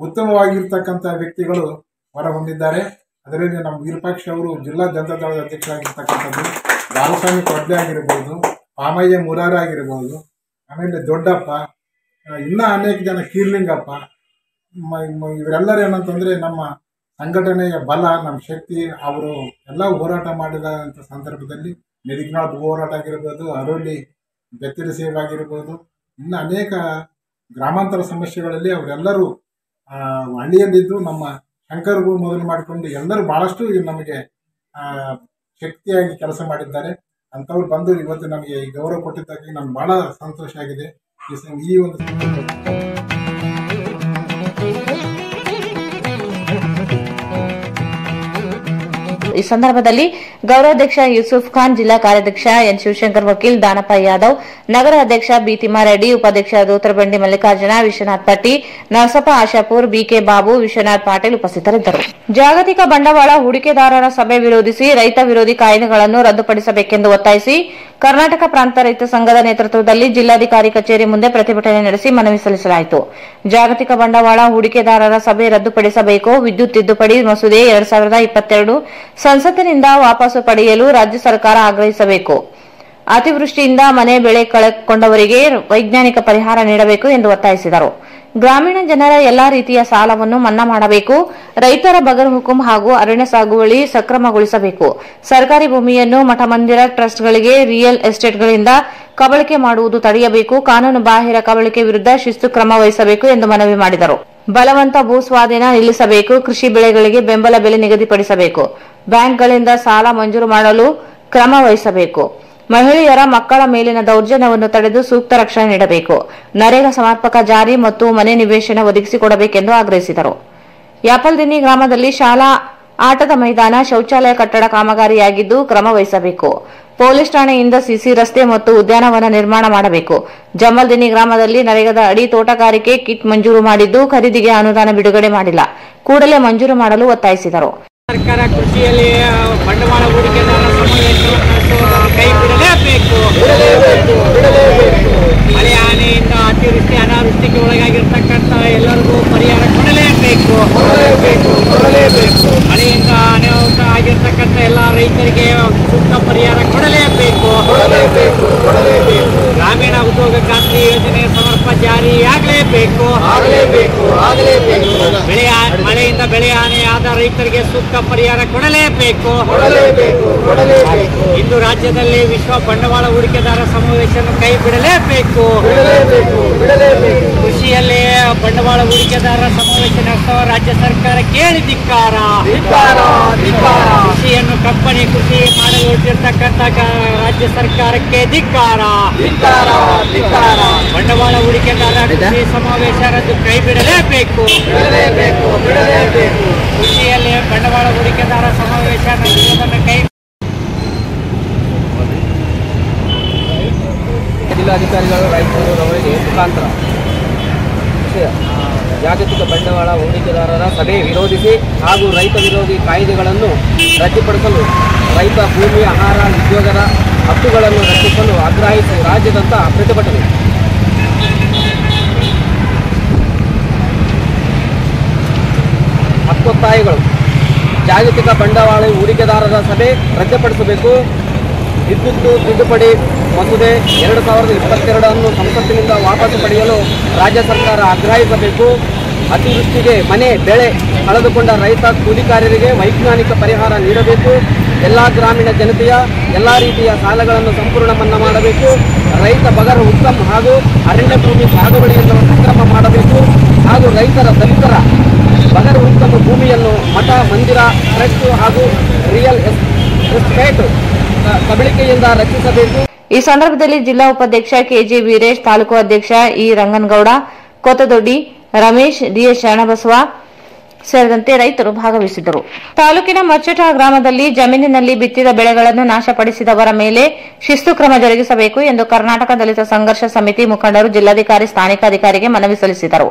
ಉತ್ತಮವಾಗಿರ್ತಕ್ಕಂಥ ವ್ಯಕ್ತಿಗಳು ಹೊರಹೊಮ್ಮಿದ್ದಾರೆ. ಅದರಲ್ಲಿ ನಮ್ಮ ವಿರೂಪಾಕ್ಷ ಅವರು ಜಿಲ್ಲಾ ಜನತಾ ದಳದ ಅಧ್ಯಕ್ಷರಾಗಿರ್ತಕ್ಕಂಥದ್ದು, ಬಾಲಸ್ವಾಮಿ ಕೊಡ್ಲೆ ಆಗಿರ್ಬೋದು, ಪಾಮಯ್ಯ ಮುರಾರ ಆಗಿರ್ಬೋದು, ಆಮೇಲೆ ದೊಡ್ಡಪ್ಪ ಇನ್ನೂ ಅನೇಕ ಜನ ಕೀರ್ಲಿಂಗಪ್ಪ ಇವರೆಲ್ಲರೂ ಏನಂತಂದರೆ ನಮ್ಮ ಸಂಘಟನೆಯ ಬಲ, ನಮ್ಮ ಶಕ್ತಿ, ಅವರು ಎಲ್ಲ ಹೋರಾಟ ಮಾಡಿದಂಥ ಸಂದರ್ಭದಲ್ಲಿ ಮೆದಿಕ್ನಾಳ್ ಹೋರಾಟ ಆಗಿರ್ಬೋದು ಅರೋಲಿ ಬೆತ್ತರಿ ಸೇವೆ ಆಗಿರ್ಬೋದು, ಇನ್ನು ಅನೇಕ ಗ್ರಾಮಾಂತರ ಸಮಸ್ಯೆಗಳಲ್ಲಿ ಅವರೆಲ್ಲರೂ ಹಳ್ಳಿಯಲ್ಲಿದ್ದು ನಮ್ಮ ಶಂಕರ್ಗೂ ಮೊದಲು ಮಾಡಿಕೊಂಡು ಎಲ್ಲರೂ ಬಹಳಷ್ಟು ನಮಗೆ ಶಕ್ತಿಯಾಗಿ ಕೆಲಸ ಮಾಡಿದ್ದಾರೆ. ಅಂಥವ್ರು ಬಂದು ಇವತ್ತು ನಮಗೆ ಗೌರವ ಕೊಟ್ಟಿದ್ದಕ್ಕೆ ನಮ್ಗೆ ಬಹಳ ಸಂತೋಷ ಆಗಿದೆ. ಈ ಒಂದು ಈ ಸಂದರ್ಭದಲ್ಲಿ ಗೌರವಾಧ್ಯಕ್ಷ ಯೂಸುಫ್ ಖಾನ್, ಜಿಲ್ಲಾ ಕಾರ್ಯಾಧ್ಯಕ್ಷ ಎನ್ ಶಿವಶಂಕರ್, ವಕೀಲ್ ದಾನಪ್ಪ ಯಾದವ್, ನಗರ ಅಧ್ಯಕ್ಷ ಬಿ ತಿಮ್ಮಾರೆಡ್ಡಿ ಉಪಾಧ್ಯಕ್ಷ ದೂತರಬಂಡಿ ಮಲ್ಲಿಕಾರ್ಜುನ, ವಿಶ್ವನಾಥ್ ಪಟ್ಟಿ, ನರಸಪ್ಪ ಆಶಾಪುರ್, ಬಿಕೆ ಬಾಬು, ವಿಶ್ವನಾಥ್ ಪಾಟೀಲ್ ಉಪಸ್ಥಿತರಿದ್ದರು. ಜಾಗತಿಕ ಬಂಡವಾಳ ಹೂಡಿಕೆದಾರರ ಸಭೆ ವಿರೋಧಿಸಿ ರೈತ ವಿರೋಧಿ ಕಾಯ್ದೆಗಳನ್ನು ರದ್ದುಪಡಿಸಬೇಕೆಂದು ಒತ್ತಾಯಿಸಿ ಕರ್ನಾಟಕ ಪ್ರಾಂತ ರೈತ ಸಂಘದ ನೇತೃತ್ವದಲ್ಲಿ ಜಿಲ್ಲಾಧಿಕಾರಿ ಕಚೇರಿ ಮುಂದೆ ಪ್ರತಿಭಟನೆ ನಡೆಸಿ ಮನವಿ ಸಲ್ಲಿಸಲಾಯಿತು. ಜಾಗತಿಕ ಬಂಡವಾಳ ಹೂಡಿಕೆದಾರರ ಸಭೆ ರದ್ದುಪಡಿಸಬೇಕು. ವಿದ್ಯುತ್ ತಿದ್ದುಪಡಿ ಮಸೂದೆ ಎರಡ್ ಸಾವಿರದ ಇಪ್ಪತ್ತೆರಡು ಸಂಸತ್ತಿನಿಂದ ವಾಪಸು ಪಡೆಯಲು ರಾಜ್ಯ ಸರ್ಕಾರ ಆಗ್ರಹಿಸಬೇಕು. ಅತಿವೃಷ್ಟಿಯಿಂದ ಮನೆ ಬೆಳೆ ಕಳೆಕೊಂಡವರಿಗೆ ವೈಜ್ಞಾನಿಕ ಪರಿಹಾರ ನೀಡಬೇಕು ಎಂದು ಒತ್ತಾಯಿಸಿದರು. ಗ್ರಾಮೀಣ ಜನರ ಎಲ್ಲಾ ರೀತಿಯ ಸಾಲವನ್ನು ಮನ್ನಾ ಮಾಡಬೇಕು. ರೈತರ ಬಗರ್ ಹುಕುಂ ಹಾಗೂ ಅರಣ್ಯ ಸಾಗುವಳಿ ಸಕ್ರಮಗೊಳಿಸಬೇಕು. ಸರ್ಕಾರಿ ಭೂಮಿಯನ್ನು ಮಠ ಮಂದಿರ ಟ್ರಸ್ಟ್ಗಳಿಗೆ ರಿಯಲ್ ಎಸ್ಟೇಟ್ಗಳಿಂದ ಕಬಳಿಕೆ ಮಾಡುವುದು ತಡೆಯಬೇಕು. ಕಾನೂನು ಬಾಹಿರ ಕಬಳಿಕೆ ವಿರುದ್ಧ ಶಿಸ್ತು ಕ್ರಮ ವಹಿಸಬೇಕು ಎಂದು ಮನವಿ ಮಾಡಿದರು. ಬಲವಂತ ಭೂ ಸ್ವಾಧೀನ ನಿಲ್ಲಿಸಬೇಕು. ಕೃಷಿ ಬೆಳೆಗಳಿಗೆ ಬೆಂಬಲ ಬೆಲೆ ನಿಗದಿಪಡಿಸಬೇಕು. ಬ್ಯಾಂಕ್ಗಳಿಂದ ಸಾಲ ಮಂಜೂರು ಮಾಡಲು ಕ್ರಮ ವಹಿಸಬೇಕು. ಮಹಿಳೆಯರ ಮಕ್ಕಳ ಮೇಲಿನ ದೌರ್ಜನ್ಯವನ್ನು ತಡೆದು ಸೂಕ್ತ ರಕ್ಷಣೆ ನೀಡಬೇಕು. ನರೇಗಾ ಸಮರ್ಪಕ ಜಾರಿ ಮತ್ತು ಮನೆ ನಿವೇಶನ ಒದಗಿಸಿಕೊಡಬೇಕೆಂದು ಆಗ್ರಹಿಸಿದರು. ಯಾಪಲ್ದಿನಿ ಗ್ರಾಮದಲ್ಲಿ ಶಾಲಾ ಆಟದ ಮೈದಾನ, ಶೌಚಾಲಯ ಕಟ್ಟಡ ಕಾಮಗಾರಿಯಾಗಿದ್ದು ಕ್ರಮ ವಹಿಸಬೇಕು. ಪೊಲೀಸ್ ಠಾಣೆಯಿಂದ ಸಿಸಿ ರಸ್ತೆ ಮತ್ತು ಉದ್ಯಾನವನ ನಿರ್ಮಾಣ ಮಾಡಬೇಕು. ಜಮಲ್ದಿನಿ ಗ್ರಾಮದಲ್ಲಿ ನರೇಗದ ಅಡಿ ತೋಟಗಾರಿಕೆ ಕಿಟ್ ಮಂಜೂರು ಮಾಡಿದ್ದು, ಖರೀದಿಗೆ ಅನುದಾನ ಬಿಡುಗಡೆ ಮಾಡಿಲ್ಲ. ಕೂಡಲೇ ಮಂಜೂರು ಮಾಡಲು ಒತ್ತಾಯಿಸಿದರು. ಸರ್ಕಾರ ಕೃಷಿಯಲ್ಲಿ ಬಂಡವಾಳ ಹೂಡಿಕೆದಾರರ ಬಿಡಲೇಬೇಕು ಮಳೆ ಹಾನಿಯಿಂದ ಅತಿವೃಷ್ಟಿ ಅನಾವೃಷ್ಟಿಗೆ ಒಳಗಾಗಿರ್ತಕ್ಕಂಥ ಎಲ್ಲರಿಗೂ ಪರಿಹಾರ ಕೊಡಲೇಬೇಕು ಮಳೆಯಿಂದ ಅನಾಹುತ ಆಗಿರ್ತಕ್ಕಂಥ ಎಲ್ಲ ರೈತರಿಗೆ ಸೂಕ್ತ ಪರಿಹಾರ ಕೊಡಲೇಬೇಕು ಗ್ರಾಮೀಣ ಉದ್ಯೋಗ ಖಾತ್ರಿ ಯೋಜನೆ ಸಮರ್ಪ ಜಾರಿಯಾಗಲೇಬೇಕು ಬೆಳೆ ಮಳೆಯಿಂದ ಬೆಳೆ ಹಾನಿಯಾದ ರೈತರಿಗೆ ಸೂಕ್ತ ಪರಿಹಾರ ಕೊಡಲೇಬೇಕು. ಇಂದು ರಾಜ್ಯದಲ್ಲಿ ವಿಶ್ವ ಬಂಡವಾಳ ಹೂಡಿಕೆದಾರ ಸಮಾವೇಶವನ್ನು ಕೈ ಬಿಡಲೇಬೇಕು ಕೃಷಿಯಲ್ಲಿ ಬಂಡವಾಳ ಹೂಡಿಕೆದಾರ ಸಮಾವೇಶ ನಡೆಸುವ ರಾಜ್ಯ ಸರ್ಕಾರ ಕೇಳಿ ಧಿಕ್ಕಾರ ಕೃಷಿಯನ್ನು ಕಂಪನಿ ಕೃಷಿ ಮಾಡಲು ಹೊರಟಿರ್ತಕ್ಕಂಥ ರಾಜ್ಯ ಸರ್ಕಾರಕ್ಕೆ ಧಿಕ್ಕಾರ. ಬಂಡವಾಳ ಹೂಡಿಕೆದಾರ ಕೃಷಿ ಸಮಾವೇಶ ರದ್ದು ಕೈ ಬಿಡಲೇಬೇಕು. ಕೃಷಿಯಲ್ಲಿ ಬಂಡವಾಳ ಹೂಡಿಕೆದಾರ ಸಮಾವೇಶ ನಡೆಸುವುದನ್ನು ಕೈ ಜಿಲ್ಲಾಧಿಕಾರಿಗಳು ರಾಯಚೂರವರಿಗೆ ಮುಖಾಂತರ ಜಾಗತಿಕ ಬಂಡವಾಳ ಹೂಡಿಕೆದಾರರ ಸಭೆ ವಿರೋಧಿಸಿ ಹಾಗೂ ರೈತ ವಿರೋಧಿ ಕಾಯ್ದೆಗಳನ್ನು ರದ್ದುಪಡಿಸಲು ರೈತ ಭೂಮಿ ಆಹಾರ ಉದ್ಯೋಗದ ಹಕ್ಕುಗಳನ್ನು ರಕ್ಷಿಸಲು ಆಗ್ರಹಿಸಿ ರಾಜ್ಯದಂತ ಪ್ರತಿಭಟನೆ. ಹಕ್ಕೊತ್ತಾಯಗಳು, ಜಾಗತಿಕ ಬಂಡವಾಳ ಹೂಡಿಕೆದಾರರ ಸಭೆ ರದ್ದುಪಡಿಸಬೇಕು. ವಿದ್ಯುತ್ ತಿದ್ದುಪಡಿ ಮಸೂದೆ ಎರಡು ಸಾವಿರದ ಇಪ್ಪತ್ತೆರಡನ್ನು ಸಂಸತ್ತಿನಿಂದ ವಾಪಸ್ ಪಡೆಯಲು ರಾಜ್ಯ ಸರ್ಕಾರ ಆಗ್ರಹಿಸಬೇಕು. ಅತಿವೃಷ್ಟಿಗೆ ಮನೆ, ಬೆಳೆ ಕಳೆದುಕೊಂಡ ರೈತ ಕೂಲಿಕಾರರಿಗೆ ವೈಜ್ಞಾನಿಕ ಪರಿಹಾರ ನೀಡಬೇಕು. ಎಲ್ಲ ಗ್ರಾಮೀಣ ಜನತೆಯ ಎಲ್ಲ ರೀತಿಯ ಸಾಲಗಳನ್ನು ಸಂಪೂರ್ಣ ಮನ್ನಾ ಮಾಡಬೇಕು. ರೈತ ಬಗರ ಉತ್ತಮ ಹಾಗೂ ಅರಣ್ಯ ಭೂಮಿ ಸಾಗುವಳಿಯನ್ನು ಸಂಕ್ರಮ ಮಾಡಬೇಕು. ಹಾಗೂ ರೈತರ ದಲಿತರ ಬಗರ ಉತ್ತಮ ಭೂಮಿಯನ್ನು ಮಠ, ಮಂದಿರ, ಟ್ರಸ್ಟ್ ಹಾಗೂ ರಿಯಲ್ ಎಸ್ಟೇಟ್ ಕಬಳಿಕೆಯಿಂದ ರಕ್ಷಿಸಬೇಕು. ಈ ಸಂದರ್ಭದಲ್ಲಿ ಜಿಲ್ಲಾ ಉಪಾಧ್ಯಕ್ಷ ಕೆಜಿ ವೀರೇಶ್, ತಾಲೂಕು ಅಧ್ಯಕ್ಷ ಇ ರಂಗನಗೌಡ ಕೊತ್ತದೊಡ್ಡಿ ರಮೇಶ್ ಡಿಎಸ್ ಶರಣಬಸವ ಸೇರಿದಂತೆ ರೈತರು ಭಾಗವಹಿಸಿದ್ದರು. ತಾಲೂಕಿನ ಮಚ್ಚಟ ಗ್ರಾಮದಲ್ಲಿ ಜಮೀನಿನಲ್ಲಿ ಬಿತ್ತಿದ ಬೆಳೆಗಳನ್ನು ನಾಶಪಡಿಸಿದವರ ಮೇಲೆ ಶಿಸ್ತು ಕ್ರಮ ಜರುಗಿಸಬೇಕು ಎಂದು ಕರ್ನಾಟಕ ದಲಿತ ಸಂಘರ್ಷ ಸಮಿತಿ ಮುಖಂಡರು ಜಿಲ್ಲಾಧಿಕಾರಿ ಸ್ಥಾನಿಕ ಅಧಿಕಾರಿಗೆ ಮನವಿ ಸಲ್ಲಿಸಿದರು.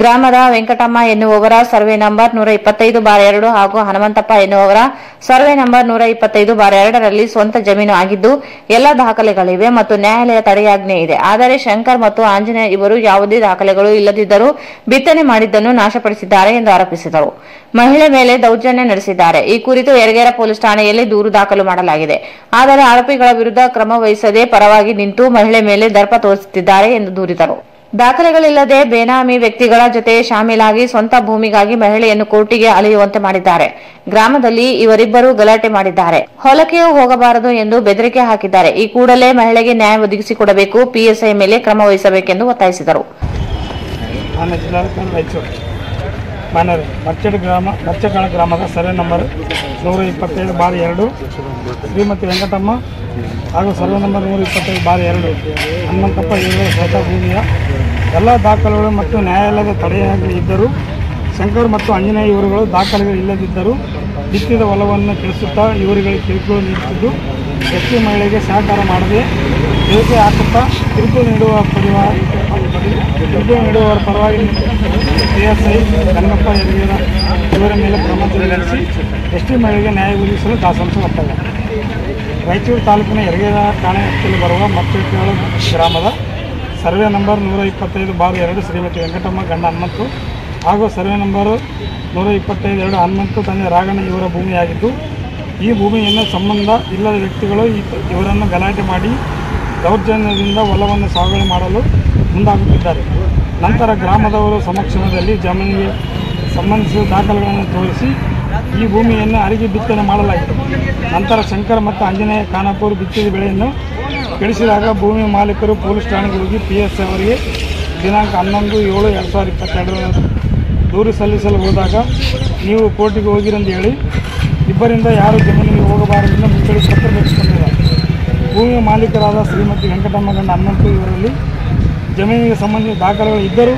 ಗ್ರಾಮದ ವೆಂಕಟಮ್ಮ ಎನ್ನುವವರ ಸರ್ವೆ ನಂಬರ್ ನೂರ ಇಪ್ಪತ್ತೈದು ಬಾರ್ ಎರಡು ಹಾಗೂ ಹನುಮಂತಪ್ಪ ಎನ್ನುವವರ ಸರ್ವೆ ನಂಬರ್ ನೂರ ಇಪ್ಪತ್ತೈದು ಬಾರ್ ಎರಡರಲ್ಲಿ ಸ್ವಂತ ಜಮೀನು ಆಗಿದ್ದು, ಎಲ್ಲ ದಾಖಲೆಗಳಿವೆ ಮತ್ತು ನ್ಯಾಯಾಲಯ ತಡೆಯಾಜ್ಞೆ ಇದೆ. ಆದರೆ ಶಂಕರ್ ಮತ್ತು ಆಂಜನೇಯ ಇವರು ಯಾವುದೇ ದಾಖಲೆಗಳು ಇಲ್ಲದಿದ್ದರೂ ಬಿತ್ತನೆ ಮಾಡಿದ್ದನ್ನು ನಾಶಪಡಿಸಿದ್ದಾರೆ ಎಂದು ಆರೋಪಿಸಿದರು. ಮಹಿಳೆ ಮೇಲೆ ದೌರ್ಜನ್ಯ ನಡೆಸಿದ್ದಾರೆ. ಈ ಕುರಿತು ಯರಗೇರ ಪೊಲೀಸ್ ಠಾಣೆಯಲ್ಲಿ ದೂರು ದಾಖಲು ಮಾಡಲಾಗಿದೆ. ಆದರೆ ಆರೋಪಿಗಳ ವಿರುದ್ಧ ಕ್ರಮ ವಹಿಸದೆ ಪರವಾಗಿ ನಿಂತು ಮಹಿಳೆ ಮೇಲೆ ದರ್ಪ ತೋರಿಸುತ್ತಿದ್ದಾರೆ ಎಂದು ದೂರಿದರು. ದಾಖಲೆಗಳಿಲ್ಲದೆ ಬೇನಾಮಿ ವ್ಯಕ್ತಿಗಳ ಜೊತೆ ಶಾಮೀಲಾಗಿ ಸ್ವಂತ ಭೂಮಿಗಾಗಿ ಮಹಿಳೆಯನ್ನು ಕೋರ್ಟಿಗೆ ಅಲೆಯುವಂತೆ ಮಾಡಿದ್ದಾರೆ. ಗ್ರಾಮದಲ್ಲಿ ಇವರಿಬ್ಬರು ಗಲಾಟೆ ಮಾಡಿದ್ದಾರೆ. ಹೊಲಕೆಯೂ ಹೋಗಬಾರದು ಎಂದು ಬೆದರಿಕೆ ಹಾಕಿದ್ದಾರೆ. ಈ ಕೂಡಲೇ ಮಹಿಳೆಗೆ ನ್ಯಾಯ ಒದಗಿಸಿಕೊಡಬೇಕು. ಪಿಎಸ್ಐ ಮೇಲೆ ಕ್ರಮ ವಹಿಸಬೇಕೆಂದು ಒತ್ತಾಯಿಸಿದರು. ಜಿಲ್ಲಾಧಿಕಾರಿ ಮರ್ಚಡ್ ಗ್ರಾಮ, ಮರ್ಚಕಾಳ ಗ್ರಾಮದ ಸರ್ವೆ ನಂಬರ್ ನೂರ ಇಪ್ಪತ್ತೇಳು ಬಾರಿ ಎರಡು. ಶ್ರೀಮತಿ ವೆಂಕಟಮ್ಮ ಹಾಗೂ ಸರ್ವೆ ನಂಬರ್ ನೂರ ಇಪ್ಪತ್ತೇಳು ಬಾರಿ ಎರಡು. ಹನುಮಂತಪ್ಪ ಸ್ವತಃ ಭೂಮಿಯ ಎಲ್ಲ ದಾಖಲೆಗಳು ಮತ್ತು ನ್ಯಾಯಾಲಯದ ತಡೆಯಾಗಿ ಇದ್ದರೂ ಶಂಕರ್ ಮತ್ತು ಆಂಜನೇಯ ಇವರುಗಳು ದಾಖಲೆಗಳು ಇಲ್ಲದಿದ್ದರೂ ಬಿತ್ತಿದ ಹೊಲವನ್ನು ತಿಳಿಸುತ್ತಾ ಇವರುಗಳಿಗೆ ಕಿರುಕುಳ ನೀಡುತ್ತಿದ್ದು ಹೆಚ್ಚು ಮಹಿಳೆಗೆ ಸಹಕಾರ ಮಾಡದೆ ಹೇಳಿಕೆ ಹಾಕುತ್ತಾ ಕಿರುಕುಳ ನೀಡುವ ಪರಿವಾರ ಕಿರುಕುಳ ನೀಡುವವರ ಪರವಾಗಿ ಪಿಎಸ್ಐ ಕನ್ನಪ್ಪ ಯಡಿಯೂರ ಇವರ ಮೇಲೆ ಕ್ರಮ ಜರುಗಿಸಿ ಎಸ್ ಟಿ ಮಹಿಳೆಗೆ ನ್ಯಾಯ ಒದಗಿಸಲು ದಾಸಂಶ ಒತ್ತಾಯ ರಾಯಚೂರು ತಾಲೂಕಿನ ಯರಗೇರ ಠಾಣೆ ವ್ಯಾಪ್ತಿಯಲ್ಲಿ ಬರುವ ಮತ್ತೇಳು ಗ್ರಾಮದ ಸರ್ವೆ ನಂಬರ್ ನೂರ ಇಪ್ಪತ್ತೈದು ಬಾರು ಎರಡು ಶ್ರೀಮತಿ ವೆಂಕಟಮ್ಮ ಗಂಡ ಹನುಮಂತು ಹಾಗೂ ಸರ್ವೆ ನಂಬರ್ ನೂರ ಇಪ್ಪತ್ತೈದು ಎರಡು ಹನ್ನೊಂದು ತಂದೆ ರಾಗಣ್ಣ ಇವರ ಭೂಮಿಯಾಗಿದ್ದು, ಈ ಭೂಮಿಯನ್ನು ಸಂಬಂಧ ಇಲ್ಲದ ವ್ಯಕ್ತಿಗಳು ಇವರನ್ನು ಗಲಾಟೆ ಮಾಡಿ ದೌರ್ಜನ್ಯದಿಂದ ಹೊಲವನ್ನು ಸಾಗುವಳಿ ಮಾಡಲು ಮುಂದಾಗುತ್ತಿದ್ದಾರೆ. ನಂತರ ಗ್ರಾಮದವರು ಸಮಕ್ಷಮದಲ್ಲಿ ಜಮೀನಿಗೆ ಸಂಬಂಧಿಸಿದ ದಾಖಲೆಗಳನ್ನು ತೋರಿಸಿ ಈ ಭೂಮಿಯನ್ನು ಅರಿಗೆ ಬಿತ್ತನೆ ಮಾಡಲಾಯಿತು. ನಂತರ ಶಂಕರ್ ಮತ್ತು ಆಂಜನೇಯ ಖಾನಾಪುರ್ ಬಿತ್ತಿದ ಬೆಳೆಯನ್ನು ಬೆಳೆಸಿದಾಗ ಭೂಮಿ ಮಾಲೀಕರು ಪೊಲೀಸ್ ಠಾಣೆಗೆ ಹೋಗಿ ಪಿ ಎಸ್ ಅವರಿಗೆ ದಿನಾಂಕ ಹನ್ನೊಂದು ಏಳು ಎರಡು ಸಾವಿರದ ಇಪ್ಪತ್ತೆರಡರಂದು ದೂರು ಸಲ್ಲಿಸಲು ಹೋದಾಗ ನೀವು ಕೋರ್ಟಿಗೆ ಹೋಗಿರಂದು ಹೇಳಿ ಇಬ್ಬರಿಂದ ಯಾರು ಜಮೀನಿಗೆ ಹೋಗಬಾರದೆಂದು ಮುಚ್ಚಳಿ ಪತ್ರ ಬರೆಸಿಕೊಂಡಿದ್ದಾರೆ. ಭೂಮಿಯ ಮಾಲೀಕರಾದ ಶ್ರೀಮತಿ ವೆಂಕಟಮ್ಮ ಗಂಡ ಇವರಲ್ಲಿ ಜಮೀನಿಗೆ ಸಂಬಂಧಿಸಿದ ದಾಖಲೆಗಳು ಇದ್ದರೂ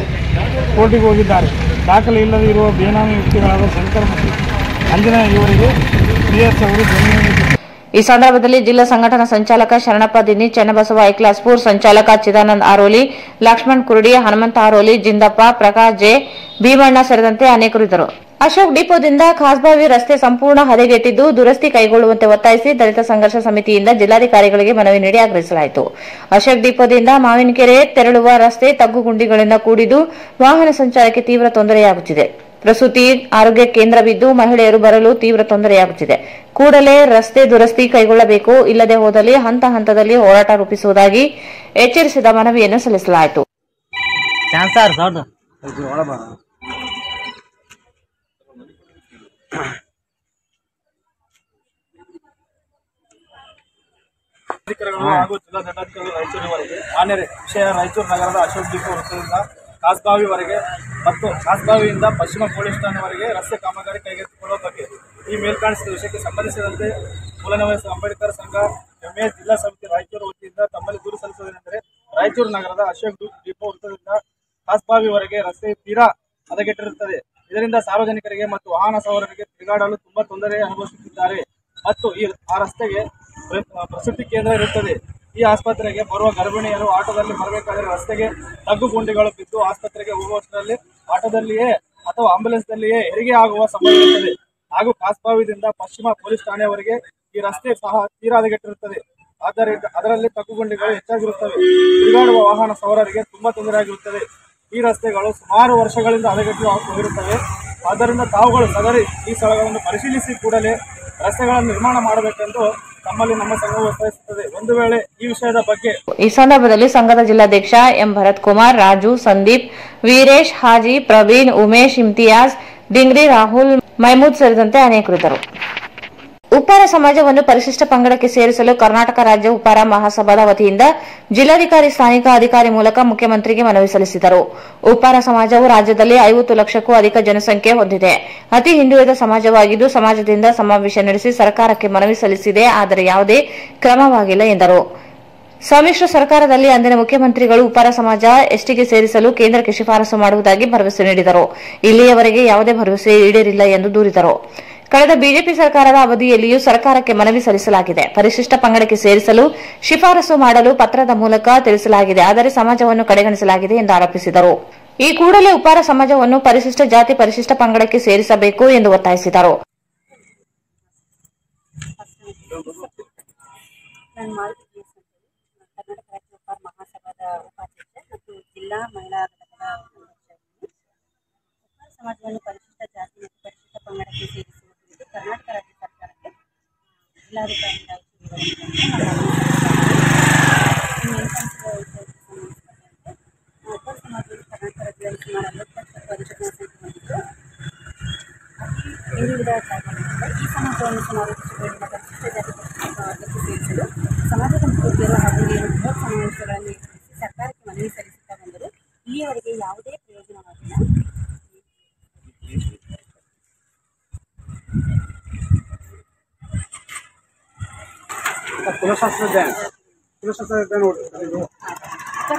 ಕೋರ್ಟಿಗೆ ಹೋಗಿದ್ದಾರೆ. ದಾಖಲೆ ಇಲ್ಲದೆ ಇರುವ ಬೇನಾಮಿ ವ್ಯಕ್ತಿಗಳಾದ ಶಂಕರ್ ಮತ್ತು ಅಂಜನೇಯ ಇವರಿಗೆ ಅವರು ಜಮೀನಿಗೆ ಈ ಸಂದರ್ಭದಲ್ಲಿ ಜಿಲ್ಲಾ ಸಂಘಟನಾ ಸಂಚಾಲಕ ಶರಣಪ್ಪ ದಿನ್ನಿ, ಚನ್ನಬಸವ ಐಕ್ಲಾಸ್ಪುರ್ ಸಂಚಾಲಕ ಚಿದಾನಂದ್ ಆರೋಲಿ, ಲಕ್ಷ್ಮಣ್ ಕುರುಡಿ, ಹನುಮಂತ ಆರೋಲಿ, ಜಿಂದಪ್ಪ, ಪ್ರಕಾಶ್ ಜೆ, ಭೀಮಣ್ಣ ಸೇರಿದಂತೆ ಅನೇಕರು ಇದ್ದರು. ಅಶೋಕ್ ಡಿಪೋದಿಂದ ಖಾಸ್ಬಾವಿ ರಸ್ತೆ ಸಂಪೂರ್ಣ ಹದಗೆಟ್ಟಿದ್ದು ದುರಸ್ತಿ ಕೈಗೊಳ್ಳುವಂತೆ ಒತ್ತಾಯಿಸಿ ದಲಿತ ಸಂಘರ್ಷ ಸಮಿತಿಯಿಂದ ಜಿಲ್ಲಾಧಿಕಾರಿಗಳಿಗೆ ಮನವಿ ನೀಡಿ ಆಗ್ರಹಿಸಲಾಯಿತು. ಅಶೋಕ್ ಡಿಪೋದಿಂದ ಮಾವಿನಕೆರೆ ತೆರಳುವ ರಸ್ತೆ ತಗ್ಗುಗುಂಡಿಗಳಿಂದ ಕೂಡಿದ್ದು ವಾಹನ ಸಂಚಾರಕ್ಕೆ ತೀವ್ರ ತೊಂದರೆಯಾಗುತ್ತಿದೆ. ಪ್ರಸೂತಿ ಆರೋಗ್ಯ ಕೇಂದ್ರವಿದ್ದು ಮಹಿಳೆಯರು ಬರಲು ತೀವ್ರ ತೊಂದರೆಯಾಗುತ್ತಿದೆ. ಕೂಡಲೇ ರಸ್ತೆ ದುರಸ್ತಿ ಕೈಗೊಳ್ಳಬೇಕು ಇಲ್ಲದೆ ಹೋದಲ್ಲಿ ಹಂತ ಹಂತದಲ್ಲಿ ಹೋರಾಟ ರೂಪಿಸುವುದಾಗಿ ಎಚ್ಚರಿಸಿದ ಮನವಿಯನ್ನು ಸಲ್ಲಿಸಲಾಯಿತು. ಹಾಗೂ ಜಿಲ್ಲಾ ದಂಡಾಧಿಕಾರಿ ಮಾನ್ಯ ವಿಷಯ ರಾಯಚೂರು ನಗರದ ಅಶೋಕ್ ಡಿಪೋ ವೃತ್ತದಿಂದ ಕಾಸ್ಬಾವಿವರೆಗೆ ಮತ್ತು ಕಾಸ್ಗಾವಿಯಿಂದ ಪಶ್ಚಿಮ ಪೊಲೀಸ್ ಠಾಣೆವರೆಗೆ ರಸ್ತೆ ಕಾಮಗಾರಿ ಕೈಗೆತ್ತಿಕೊಳ್ಳುವ ಬಗ್ಗೆ ಈ ಮೇಲ್ಕಾಣಿಸಿದ ವಿಷಯಕ್ಕೆ ಸಂಬಂಧಿಸಿದಂತೆ ಮೂಲನವಯಸ್ ಅಂಬೇಡ್ಕರ್ ಸಂಘ ಎಂಎ ಜಿಲ್ಲಾ ಸಮಿತಿ ರಾಯಚೂರು ವತಿಯಿಂದ ತಮ್ಮಲ್ಲಿ ದೂರು ಸಲ್ಲಿಸುವುದೇನೆಂದರೆ ರಾಯಚೂರು ನಗರದ ಅಶೋಕ್ ಡಿಪೋ ವೃತ್ತದಿಂದ ಕಾಸ್ಬಾವಿವರೆಗೆ ರಸ್ತೆ ತೀರಾ ಹದಗೆಟ್ಟಿರುತ್ತದೆ. ಇದರಿಂದ ಸಾರ್ವಜನಿಕರಿಗೆ ಮತ್ತು ವಾಹನ ಸವಾರರಿಗೆ ತಿರುಗಾಡಲು ತುಂಬಾ ತೊಂದರೆ ಅನುಭವಿಸುತ್ತಿದ್ದಾರೆ. ಮತ್ತು ಈ ಆ ರಸ್ತೆಗೆ ಪ್ರಸಿದ್ಧಿ ಕೇಂದ್ರ ಇರುತ್ತದೆ. ಈ ಆಸ್ಪತ್ರೆಗೆ ಬರುವ ಗರ್ಭಿಣಿಯರು ಆಟೋದಲ್ಲಿ ಬರಬೇಕಾದ್ರೆ ರಸ್ತೆಗೆ ತಗ್ಗು ಗುಂಡಿಗಳು ಬಿದ್ದು ಆಸ್ಪತ್ರೆಗೆ ಹೋಗುವಷ್ಟರಲ್ಲಿ ಆಟೋದಲ್ಲಿಯೇ ಅಥವಾ ಆಂಬ್ಯುಲೆನ್ಸ್ನಲ್ಲಿಯೇ ಹೆರಿಗೆ ಆಗುವ ಸಂಭವ ಇರುತ್ತದೆ. ಹಾಗೂ ಕಾಸ್ಬಾವಿದಿಂದ ಪಶ್ಚಿಮ ಪೊಲೀಸ್ ಠಾಣೆಯವರೆಗೆ ಈ ರಸ್ತೆ ಸಹ ತೀರಾ ಹದಗೆಟ್ಟಿರುತ್ತದೆ ಆದ್ದರಿಂದ ಅದರಲ್ಲಿ ತಗ್ಗು ಗುಂಡಿಗಳು ಹೆಚ್ಚಾಗಿರುತ್ತವೆ. ತಿರುಗಾಡುವ ವಾಹನ ಸವಾರರಿಗೆ ತುಂಬಾ ತೊಂದರೆಯಾಗಿರುತ್ತದೆ ಈ ರಸ್ತೆಗಳು ಸುಮಾರು ವರ್ಷಗಳಿಂದ ಹದಗೆಟ್ಟು ಹೋಗಿರುತ್ತವೆ. ಆದ್ದರಿಂದ ತಾವುಗಳು ಸದರಿ ಈ ಸ್ಥಳಗಳನ್ನು ಪರಿಶೀಲಿಸಿ ಕೂಡಲೇ ರಸ್ತೆಗಳನ್ನು ನಿರ್ಮಾಣ ಮಾಡಬೇಕೆಂದು ನಮ್ಮ ಸಂಘವು ಒತ್ತಾಯಿಸುತ್ತದೆ. ಒಂದು ವೇಳೆ ಈ ವಿಷಯದ ಬಗ್ಗೆ ಈ ಸಂದರ್ಭದಲ್ಲಿ ಸಂಘದ ಜಿಲ್ಲಾಧ್ಯಕ್ಷ ಎಂ. ಭರತ್ ಕುಮಾರ್, ರಾಜು, ಸಂದೀಪ್, ವೀರೇಶ್, ಹಾಜಿ, ಪ್ರವೀಣ್, ಉಮೇಶ್, ಇಮ್ತಿಯಾಜ್, ಡಿಂಗ್ರಿ, ರಾಹುಲ್, ಮೈಮೂದ್ ಸೇರಿದಂತೆ ಅನೇಕರಿದ್ದರು ಉಪ್ಪಾರ ಸಮಾಜವನ್ನು ಪರಿಶಿಷ್ಟ ಪಂಗಡಕ್ಕೆ ಸೇರಿಸಲು ಕರ್ನಾಟಕ ರಾಜ್ಯ ಉಪ್ಪಾರ ಮಹಾಸಭಾದ ವತಿಯಿಂದ ಜಿಲ್ಲಾಧಿಕಾರಿ, ಸ್ಥಾನಿಕ ಅಧಿಕಾರಿ ಮೂಲಕ ಮುಖ್ಯಮಂತ್ರಿಗೆ ಮನವಿ ಸಲ್ಲಿಸಿದರು. ಉಪ್ಪಾರ ಸಮಾಜವು ರಾಜ್ಯದಲ್ಲಿ ಐವತ್ತು ಲಕ್ಷಕ್ಕೂ ಅಧಿಕ ಜನಸಂಖ್ಯೆ ಹೊಂದಿದೆ. ಅತಿ ಹಿಂದುಳಿದ ಸಮಾಜವಾಗಿದ್ದು ಸಮಾಜದಿಂದ ಸಮಾವೇಶ ನಡೆಸಿ ಸರ್ಕಾರಕ್ಕೆ ಮನವಿ ಸಲ್ಲಿಸಿದೆ, ಆದರೆ ಯಾವುದೇ ಕ್ರಮವಾಗಿಲ್ಲ ಎಂದರು. ಸಮ್ಮಿಶ್ರ ಸರ್ಕಾರದಲ್ಲಿ ಅಂದಿನ ಮುಖ್ಯಮಂತ್ರಿಗಳು ಉಪ್ಪಾರ ಸಮಾಜ ಎಸ್ಟಿಗೆ ಸೇರಿಸಲು ಕೇಂದ್ರಕ್ಕೆ ಶಿಫಾರಸು ಮಾಡುವುದಾಗಿ ಭರವಸೆ ನೀಡಿದರು. ಇಲ್ಲಿಯವರೆಗೆ ಯಾವುದೇ ಭರವಸೆ ಈಡೇರಿಲ್ಲ ಎಂದು ದೂರಿದರು. ಕಳೆದ ಬಿಜೆಪಿ ಸರ್ಕಾರದ ಅವಧಿಯಲ್ಲಿಯೂ ಸರ್ಕಾರಕ್ಕೆ ಮನವಿ ಸಲ್ಲಿಸಲಾಗಿದೆ. ಪರಿಶಿಷ್ಟ ಪಂಗಡಕ್ಕೆ ಸೇರಿಸಲು ಶಿಫಾರಸು ಮಾಡಲು ಪತ್ರದ ಮೂಲಕ ತಿಳಿಸಲಾಗಿದೆ. ಆದರೆ ಸಮಾಜವನ್ನು ಕಡೆಗಣಿಸಲಾಗಿದೆ ಎಂದು ಆರೋಪಿಸಿದರು. ಈ ಕೂಡಲೇ ಉಪಾರ ಸಮಾಜವನ್ನು ಪರಿಶಿಷ್ಟ ಜಾತಿ ಪರಿಶಿಷ್ಟ ಪಂಗಡಕ್ಕೆ ಸೇರಿಸಬೇಕು ಎಂದು ಒತ್ತಾಯಿಸಿದರು. ಸಮಾಜವನ್ನು ಪರಿಶಿಷ್ಟ ಜಾತಿ ಮತ್ತು ಪರಿಶಿಷ್ಟ ಪಂಗಡಕ್ಕೆ ಕುರಿತು ಕರ್ನಾಟಕ ರಾಜ್ಯ ಸರ್ಕಾರಕ್ಕೆ ಜಿಲ್ಲಾಧಿಕಾರಿ ಉಪ್ಪಾರ ಸಮಾಜವನ್ನು ಕರ್ನಾಟಕ ರಾಜ್ಯದಲ್ಲಿ ಸುಮಾರು ಜಾತಿಯಾಗಿದೆ ಈ ಸಮಾಜವನ್ನು ಸುಮಾರು ಸಮಾಜದ ಮುಖಂಡರು ಹಾಗೂ ಬೃಹತ್ ಸಮಾವೇಶಗಳನ್ನು ಏರ್ಪಡಿಸಿ ಸರ್ಕಾರಕ್ಕೆ ಮನವಿ ಸಲ್ಲಿಸುತ್ತಾ ಬಂದರು. ಇಲ್ಲಿಯವರೆಗೆ ಯಾವುದೇ ಪ್ರಯೋಜನವಾಗಿಲ್ಲ. ಕುಲಶಾಸ್ತ್ರ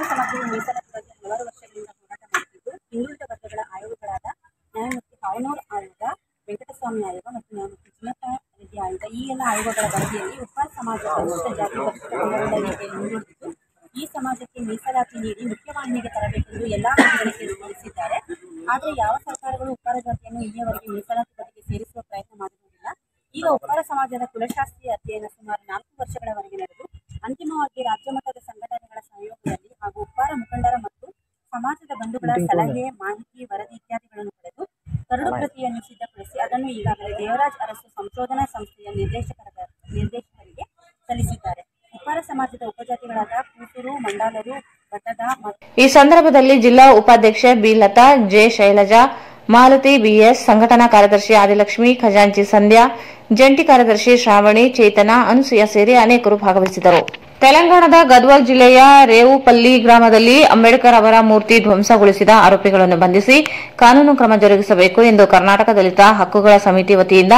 ಸಮಾಜವು ಮೀಸಲಾತಿ ಬಗ್ಗೆ ಹಲವಾರು ವರ್ಷಗಳಿಂದ ಹೋರಾಟ ಮಾಡುತ್ತಿದ್ದು ಹಿಂದುಳಿದ ವರ್ಗಗಳ ಆಯೋಗಗಳಾದ ನ್ಯಾಯಮೂರ್ತಿ ಕಾವನೂರ್ ಆಯೋಗ, ವೆಂಕಟಸ್ವಾಮಿ ಆಯೋಗ ಮತ್ತು ಆಯೋಗ. ಈ ಎಲ್ಲ ಆಯೋಗಗಳ ವರದಿಯಲ್ಲಿ ಉಪ್ಪಾರ ಸಮಾಜ, ಪರಿಶಿಷ್ಟ ಜಾತಿ ಪರಿಶಿಷ್ಟ ಪಂಗಡಗಳ ರೀತಿಯಲ್ಲಿ ಮುಂದುವರೆದಿದ್ದು ಈ ಸಮಾಜಕ್ಕೆ ಮೀಸಲಾತಿ ನೀಡಿ ಮುಖ್ಯವಾಹಿನಿಗೆ ತರಬೇಕೆಂದು ಎಲ್ಲಾ ವರ್ಗಗಳಿಗೆ ತಿಳಿಸಿದ್ದಾರೆ ಆದರೆ ಯಾವ ಸರ್ಕಾರಗಳು ಉಪ್ಪಾರ ಜಾತಿಯನ್ನು ಇಲ್ಲಿಯವರೆಗೆ ಮೀಸಲಾತಿ ಬದಿಗೆ ಸೇರಿಸುವ ಪ್ರಯತ್ನ ಮಾಡಿರುವುದಿಲ್ಲ ಈಗ ಉಪ್ಪಾರ ಸಮಾಜದ ಕುಲಶಾಸ್ತ್ರೀಯ ಅಧ್ಯಯನ ಸುಮಾರು ನಾಲ್ಕು ವರ್ಷಗಳವರೆಗೆ ನಡೆದು ಅಂತಿಮವಾಗಿ ರಾಜ್ಯ ಮಟ್ಟದ ಸಂಘಟನೆಗಳ ಸಹಯೋಗದಲ್ಲಿ ಹಾಗೂ ಉಪ್ಪಾರ ಮುಖಂಡರ ಮತ್ತು ಸಮಾಜದ ಬಂಧುಗಳ ಸಲಹೆ ಮಾಹಿತಿ ವರದಿ ಇತ್ಯಾದಿಗಳನ್ನು ಪಡೆದು ಕರಡು ಪ್ರತಿಯನ್ನು ಸಿದ್ಧಪಡಿಸಿ ಅದನ್ನು ಈಗಾಗಲೇ ದೇವರಾಜ್ ಅರಸು ಸಂಶೋಧನಾ ಸಂಸ್ಥೆಯ ನಿರ್ದೇಶಕರ ನಿರ್ದೇಶಕರಿಗೆ ಸಲ್ಲಿಸಿದ್ದಾರೆ. ಉಪ್ಪಾರ ಸಮಾಜದ ಉಪಜಾತಿಗಳಾದ ಕೂಟೂರು ಮಂಡಾಲರು ಭಟ್ಟದ ಈ ಸಂದರ್ಭದಲ್ಲಿ ಜಿಲ್ಲಾ ಉಪಾಧ್ಯಕ್ಷೆ B Latha J Shailaja Malathi BS, ಸಂಘಟನಾ ಕಾರ್ಯದರ್ಶಿ ಆದಿಲಕ್ಷ್ಮಿ, ಖಜಾಂಚಿ ಸಂಧ್ಯಾ, ಜಂಟಿ ಕಾರ್ಯದರ್ಶಿ ಶ್ರಾವಣಿ, ಚೇತನ, ಅನುಸೂಯ ಸೇರಿ ಅನೇಕರು ಭಾಗವಹಿಸಿದರು ತೆಲಂಗಾಣದ ಗದ್ವಾಲ್ ಜಿಲ್ಲೆಯ ರೇವುಪಲ್ಲಿ ಗ್ರಾಮದಲ್ಲಿ ಅಂಬೇಡ್ಕರ್ ಅವರ ಮೂರ್ತಿ ಧ್ವಂಸಗೊಳಿಸಿದ ಆರೋಪಿಗಳನ್ನು ಬಂಧಿಸಿ ಕಾನೂನು ಕ್ರಮ ಜರುಗಿಸಬೇಕು ಎಂದು ಕರ್ನಾಟಕ ದಲಿತ ಹಕ್ಕುಗಳ ಸಮಿತಿ ವತಿಯಿಂದ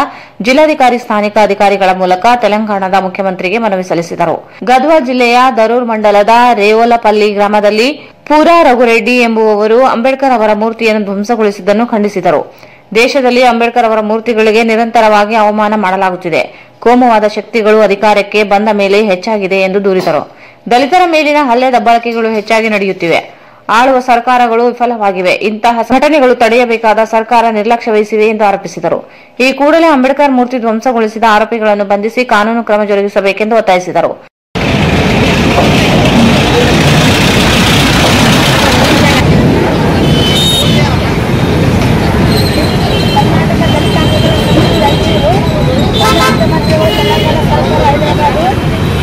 ಜಿಲ್ಲಾಧಿಕಾರಿ, ಸ್ಥಾನಿಕ ಅಧಿಕಾರಿಗಳ ಮೂಲಕ ತೆಲಂಗಾಣದ ಮುಖ್ಯಮಂತ್ರಿಗೆ ಮನವಿ ಸಲ್ಲಿಸಿದರು. ಗದ್ವಾಲ್ ಜಿಲ್ಲೆಯ ದರೂರ್ ಮಂಡಲದ ರೇವೋಲಪಲ್ಲಿ ಗ್ರಾಮದಲ್ಲಿ ಪೂರಾ ರಘುರೆಡ್ಡಿ ಎಂಬುವವರು ಅಂಬೇಡ್ಕರ್ ಅವರ ಮೂರ್ತಿಯನ್ನು ಧ್ವಂಸಗೊಳಿಸಿದ್ದನ್ನು ಖಂಡಿಸಿದರು. ದೇಶದಲ್ಲಿ ಅಂಬೇಡ್ಕರ್ ಅವರ ಮೂರ್ತಿಗಳಿಗೆ ನಿರಂತರವಾಗಿ ಅವಮಾನ ಮಾಡಲಾಗುತ್ತಿದೆ. ಕೋಮುವಾದ ಶಕ್ತಿಗಳು ಅಧಿಕಾರಕ್ಕೆ ಬಂದ ಮೇಲೆ ಹೆಚ್ಚಾಗಿದೆ ಎಂದು ದೂರಿದರು. ದಲಿತರ ಮೇಲಿನ ಹಲ್ಲೆ ದಬ್ಬಾಳಿಕೆಗಳು ಹೆಚ್ಚಾಗಿ ನಡೆಯುತ್ತಿವೆ. ಆಳುವ ಸರ್ಕಾರಗಳು ವಿಫಲವಾಗಿವೆ. ಇಂತಹ ಘಟನೆಗಳು ತಡೆಯಬೇಕಾದ ಸರ್ಕಾರ ನಿರ್ಲಕ್ಷ್ಯ ವಹಿಸಿವೆ ಎಂದು ಆರೋಪಿಸಿದರು. ಈ ಕೂಡಲೇ ಅಂಬೇಡ್ಕರ್ ಮೂರ್ತಿ ಧ್ವಂಸಗೊಳಿಸಿದ ಆರೋಪಿಗಳನ್ನು ಬಂಧಿಸಿ ಕಾನೂನು ಕ್ರಮ ಜರುಗಿಸಬೇಕೆಂದು ಒತ್ತಾಯಿಸಿದರು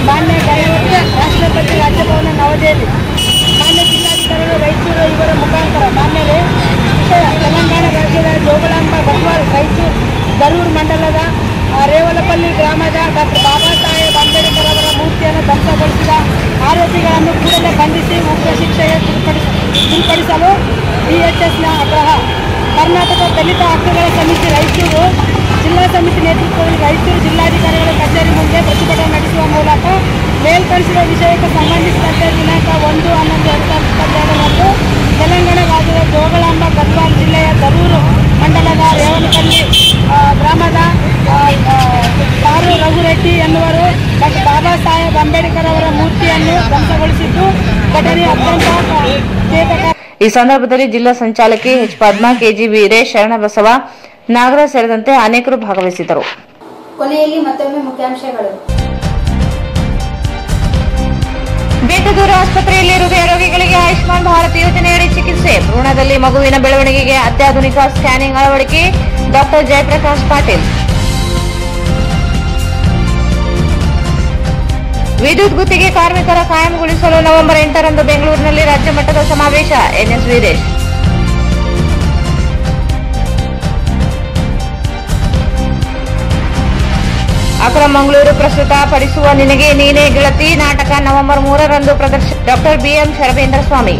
ಮಾನ್ಯ ನ್ಯಾಯಮೂರ್ತಿ ರಾಷ್ಟ್ರಪತಿ ರಾಜಭವನ ನವದೆಹಲಿ ಮಾನ್ಯ ಜಿಲ್ಲಾಧಿಕಾರಿಗಳು ರಾಯಚೂರು ಇವರ ಮುಖಾಂತರ ಮಾನ್ಯರೇ ವಿಷಯ ತೆಲಂಗಾಣ ರಾಜ್ಯದ ಜೋಗುಲಾಂಬ ಗದ್ವಾಲ್ ರಾಯಚೂರು ದರೂರ್ ಗ್ರಾಮದ ಡಾಕ್ಟರ್ ಬಾಬಾ ಸಾಹೇಬ್ ಅಂಬೇಡ್ಕರ್ ಅವರ ಮೂರ್ತಿಯನ್ನು ಧ್ವಂಸಗೊಳಿಸಿದ ಆರೋಪಿಗಳನ್ನು ಕೂಡಲೇ ಬಂಧಿಸಿ ಉಗ್ರ ಶಿಕ್ಷೆಗೆ ಗುರಿಪಡಿಸ ಗುರಿಪಡಿಸಲು ಡಿಎಚ್ಎಸ್ನ ಆಗ್ರಹ ಕರ್ನಾಟಕ ದಲಿತ ಹಕ್ಕುಗಳ ಸಮಿತಿ ರಾಯಚೂರು ಜಿಲ್ಲಾ ಸಮಿತಿ ನೇತೃತ್ವದಲ್ಲಿ ರಾಯಚೂರು ಜಿಲ್ಲಾಧಿಕಾರಿಗಳ ಕಚೇರಿ ಮುಂದೆ ಪ್ರತಿಭಟನೆ ನಡೆಸುವ ಮೂಲಕ ಮೇಲ್ಕಳಿಸಿದ ವಿಷಯಕ್ಕೆ ಸಂಬಂಧಿಸಿದಂತೆ ದಿನಾಂಕ ಒಂದು ಹನ್ನೊಂದು ಎರಡು ಸಾವಿರದ ಇಪ್ಪತ್ತೆರಡರಂದು ತೆಲಂಗಾಣ ರಾಜ್ಯದ ಜೋಗಳಾಂಬ ಗದ್ವಾಲ್ ಜಿಲ್ಲೆಯ ದರೂರು ಮಂಡಲದ ರೇವನಕಲ್ಲಿ ಆ, ಗ್ರಾಮದ ಆ, ಆ, ಕಾರು ರಘುರೆಡ್ಡಿ ಎನ್ನುವರು ಡಾಕ್ಟರ್ ಬಾಬಾ ಸಾಹೇಬ್ ಅಂಬೇಡ್ಕರ್ ಅವರ ಮೂರ್ತಿಯನ್ನು ಧ್ವಂಸಗೊಳಿಸಿದ್ದು ಘಟನೆ ಅತ್ಯಂತ ಖೇದಕ ಈ ಸಂದರ್ಭದಲ್ಲಿ ಜಿಲ್ಲಾ ಸಂಚಾಲಕಿ ಎಚ್ ಪದ್ಮಾ ಕೆಜಿ ವೀರೇಶ್ ಶರಣಬಸವ ನಾಗರಾಜ್ ಸೇರಿದಂತೆ ಅನೇಕರು ಭಾಗವಹಿಸಿದರು ಕೊನೆಯಲ್ಲಿ ಮತ್ತೊಮ್ಮೆ ಮುಖ್ಯಾಂಶಗಳು. ಬೇಟದೂರು ಆಸ್ಪತ್ರೆಯಲ್ಲಿ ಹೃದಯ ರೋಗಿಗಳಿಗೆ ಆಯುಷ್ಮಾನ್ ಭಾರತ್ ಯೋಜನೆಯಡಿ ಚಿಕಿತ್ಸೆ. ಭ್ರೂಣದಲ್ಲಿ ಮಗುವಿನ ಬೆಳವಣಿಗೆಗೆ ಅತ್ಯಾಧುನಿಕ ಸ್ಕ್ಯಾನಿಂಗ್ ಅಳವಡಿಕೆ. ಡಾಕ್ಟರ್ ಜಯಪ್ರಕಾಶ್ ಪಾಟೀಲ್. ವಿದ್ಯುತ್ ಗುತ್ತಿಗೆ ಕಾರ್ಮಿಕರ ಕಾಯಂಗೊಳಿಸಲು ನವೆಂಬರ್ ಎಂಟರಂದು ಬೆಂಗಳೂರಿನಲ್ಲಿ ರಾಜ್ಯ ಮಟ್ಟದ ಸಮಾವೇಶ. ಎನ್ಎಸ್ ವೀರೇಶ್. ಅಕ್ರಮ ಮಂಗಳೂರು ಪ್ರಸ್ತುತ ಪಡಿಸುವ ನಿನಗೆ ನೀನೇ ಗೆಳತಿ ನಾಟಕ ನವೆಂಬರ್ ಮೂರರಂದು ಪ್ರದರ್ಶನ ಡಾಕ್ಟರ್ ಬಿಎಂ ಶರಭೇಂದ್ರ ಸ್ವಾಮಿ.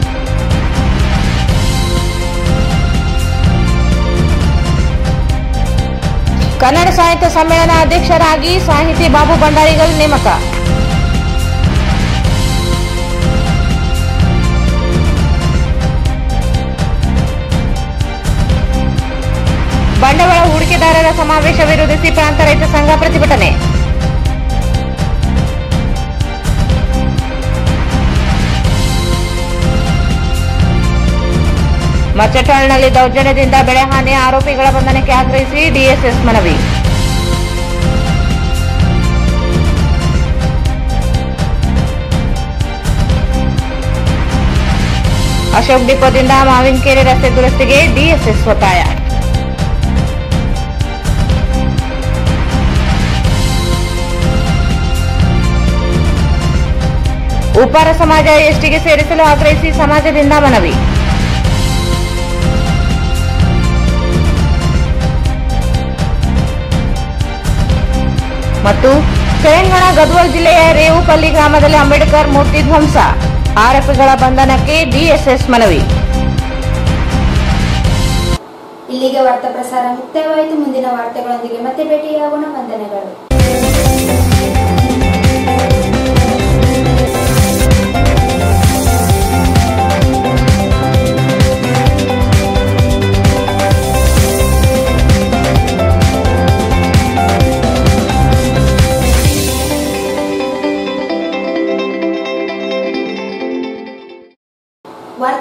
ಕನ್ನಡ ಸಾಹಿತ್ಯ ಸಮ್ಮೇಳನ ಅಧ್ಯಕ್ಷರಾಗಿ ಸಾಹಿತಿ ಬಾಬು ಭಂಡಾರಿಗಳು ನೇಮಕ. ಬಂಡವಾಳ ಹೂಡಿಕೆದಾರರ ಸಮಾವೇಶ ವಿರೋಧಿಸಿ ಪ್ರಾಂತ ರೈತ ಸಂಘ ಪ್ರತಿಭಟನೆ. ಮಚ್ಚಟಾಳ್ನಲ್ಲಿ ದೌರ್ಜನ್ಯದಿಂದ ಬೆಳೆಹಾನಿ ಆರೋಪಿಗಳ ಬಂಧನಕ್ಕೆ ಆಗ್ರಹಿಸಿ ಡಿಎಸ್ಎಸ್ ಮನವಿ. ಅಶೋಕ್ ಡಿಪೋದಿಂದ ಮಾವಿನಕೆರೆ ರಸ್ತೆ ದುರಸ್ತಿಗೆ ಡಿಎಸ್ಎಸ್ ಒತ್ತಾಯ. ಉಪ್ಪಾರ ಸಮಾಜ ಎಸ್ಟಿಗೆ ಸೇರಿಸಲು ಆಗ್ರಹಿಸಿ ಸಮಾಜದಿಂದ ಮನವಿ. ಮತ್ತು ತೆಲಂಗಾಣ ಗದ್ವಾಲ್ ಜಿಲ್ಲೆಯ ರೇವುಪಲ್ಲಿ ಗ್ರಾಮದಲ್ಲಿ ಅಂಬೇಡ್ಕರ್ ಮೂರ್ತಿ ಧ್ವಂಸ. ಆರೋಪಿಗಳ ಬಂಧನಕ್ಕೆ ಡಿಎಸ್ಎಸ್ ಮನವಿ. ಇಲ್ಲಿಗೆ ವಾರ್ತಾ ಪ್ರಸಾರ ಮುಕ್ತಾಯವಾಯಿತು. ಮುಂದಿನ ವಾರ್ತೆಗಳೊಂದಿಗೆ ಮತ್ತೆ ಭೇಟಿಯಾಗೋಣ. ವಂದನೆಗಳು.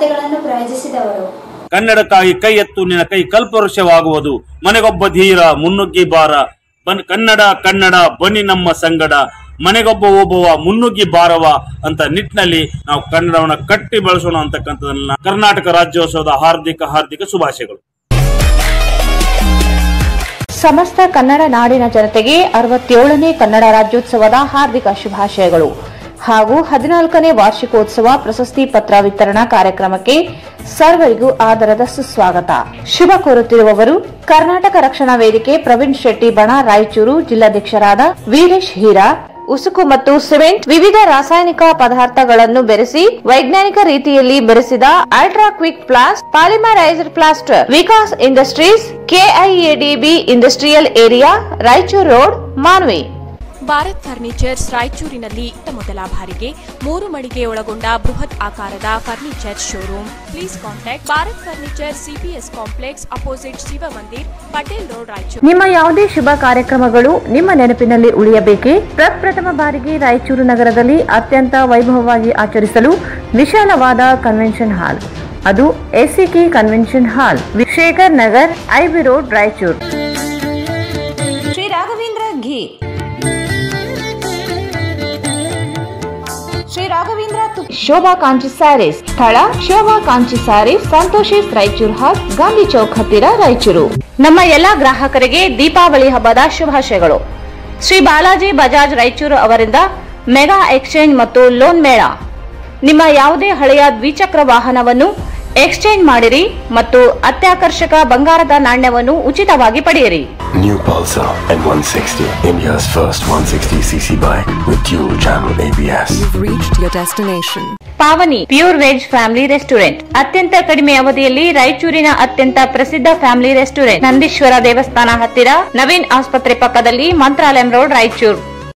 ವಾರ್ತೆಗಳನ್ನು ಪ್ರಾಯೋಜಿಸಿದವರು. ಕನ್ನಡಕ್ಕಾಗಿ ಕೈ ಎತ್ತು ನಿನ್ನ ಕೈ ಕಲ್ಪವೃಕ್ಷವಾಗುವುದು. ಮನೆಗೊಬ್ಬ ಧೀರ ಮುನ್ನುಗ್ಗಿ ಬಾರ. ಬನ್ ಕನ್ನಡ ಕನ್ನಡ ಬನ್ನಿ ನಮ್ಮ ಸಂಗಡ. ಮನೆಗೊಬ್ಬ ಒಬ್ಬವ ಮುನ್ನುಗ್ಗಿ ಬಾರವ ಅಂತ ನಿಟ್ಟಿನಲ್ಲಿ ನಾವು ಕನ್ನಡವನ್ನ ಕಟ್ಟಿ ಬೆಳೆಸೋಣ ಅಂತಕ್ಕಂಥದ್ದನ್ನ ಕರ್ನಾಟಕ ರಾಜ್ಯೋತ್ಸವದ ಹಾರ್ದಿಕ ಹಾರ್ದಿಕ ಶುಭಾಶಯಗಳು. ಸಮಸ್ತ ಕನ್ನಡ ನಾಡಿನ ಜನತೆಗೆ ಅರವತ್ತೇಳನೇ ಕನ್ನಡ ರಾಜ್ಯೋತ್ಸವದ ಹಾರ್ದಿಕ ಶುಭಾಶಯಗಳು. ಹಾಗೂ ಹದಿನಾಲ್ಕನೇ ವಾರ್ಷಿಕೋತ್ಸವ ಪ್ರಶಸ್ತಿ ಪತ್ರ ವಿತರಣಾ ಕಾರ್ಯಕ್ರಮಕ್ಕೆ ಸರ್ವರಿಗೂ ಆದರದ ಸುಸ್ವಾಗತ. ಶುಭ ಕೋರುತ್ತಿರುವವರು, ಕರ್ನಾಟಕ ರಕ್ಷಣಾ ವೇದಿಕೆ ಪ್ರವೀಣ್ ಶೆಟ್ಟಿ ಬಣ, ರಾಯಚೂರು ಜಿಲ್ಲಾಧ್ಯಕ್ಷರಾದ ವೀರೇಶ್ ಹೀರಾ. ಉಸುಕು ಮತ್ತು ಸಿಮೆಂಟ್ ವಿವಿಧ ರಾಸಾಯನಿಕ ಪದಾರ್ಥಗಳನ್ನು ಬೆರೆಸಿ ವೈಜ್ಞಾನಿಕ ರೀತಿಯಲ್ಲಿ ಬೆರೆಸಿದ ultra quick plus polymerised plaster, Vikas industries, KIADB industrial area, Raichur road, Manvi. Bharat furnitures ರಾಯಚೂರಿನಲ್ಲಿ ಇತ್ತ ಮೊದಲ ಬಾರಿಗೆ ಮೂರು ಮಳಿಗೆ ಒಳಗೊಂಡ ಬೃಹತ್ ಆಕಾರದ furniture showroom. Please contact Bharat furniture CPS complex opposite Shiva mandir Patel road Raichur. ನಿಮ್ಮ ಯಾವುದೇ ಶುಭ ಕಾರ್ಯಕ್ರಮಗಳು ನಿಮ್ಮ ನೆನಪಿನಲ್ಲಿ ಉಳಿಯಬೇಕೇ? ಪ್ರಪ್ರಥಮ ಬಾರಿಗೆ ರಾಯಚೂರು ನಗರದಲ್ಲಿ ಅತ್ಯಂತ ವೈಭವವಾಗಿ ಆಚರಿಸಲು ವಿಶಾಲವಾದ ಕನ್ವೆನ್ಷನ್ ಹಾಲ್ ಅದು ACK convention hall Shekhar Nagar IB road Raichur. Shri Raghavendra ghee Raghavendra Shobha Kanchi sarees ಸ್ಥಳ ಶೋಭಾ ಕಾಂಚಿ ಸ್ಯಾರೀಸ್ ಸಂತೋಷಿಸ್ ರಾಯಚೂರು ಹಾಸ್ ಗಾಂಧಿ ಚೌಕ್ ಹತ್ತಿರ ರಾಯಚೂರು. ನಮ್ಮ ಎಲ್ಲಾ ಗ್ರಾಹಕರಿಗೆ ದೀಪಾವಳಿ ಹಬ್ಬದ ಶುಭಾಶಯಗಳು. ಶ್ರೀ ಬಾಲಾಜಿ ಬಜಾಜ್ ರಾಯಚೂರು ಅವರಿಂದ ಮೆಗಾ ಎಕ್ಸ್ಚೇಂಜ್ ಮತ್ತು ಲೋನ್ ಮೇಳ. ನಿಮ್ಮ ಯಾವುದೇ ಹಳೆಯ ದ್ವಿಚಕ್ರ ವಾಹನವನ್ನು ಎಕ್ಸ್ಚೇಂಜ್ ಮಾಡಿರಿ ಮತ್ತು ಅತ್ಯಾಕರ್ಷಕ ಬಂಗಾರದ ನಾಣ್ಯವನ್ನು ಉಚಿತವಾಗಿ ಪಡೆಯಿರಿ New Pulsar N160, India's first 160cc bike with dual channel ABS. You've reached your destination. Pavani pure veg family restaurant ಅತ್ಯಂತ ಕಡಿಮೆ ಅವಧಿಯಲ್ಲಿ ರಾಯಚೂರಿನ ಅತ್ಯಂತ ಪ್ರಸಿದ್ಧ ಫ್ಯಾಮಿಲಿ ರೆಸ್ಟೋರೆಂಟ್ ನಂದೀಶ್ವರ ದೇವಸ್ಥಾನ ಹತ್ತಿರ ನವೀನ್ ಆಸ್ಪತ್ರೆ ಪಕ್ಕದಲ್ಲಿ ಮಂತ್ರಾಲಯಂ ರೋಡ್ ರಾಯಚೂರು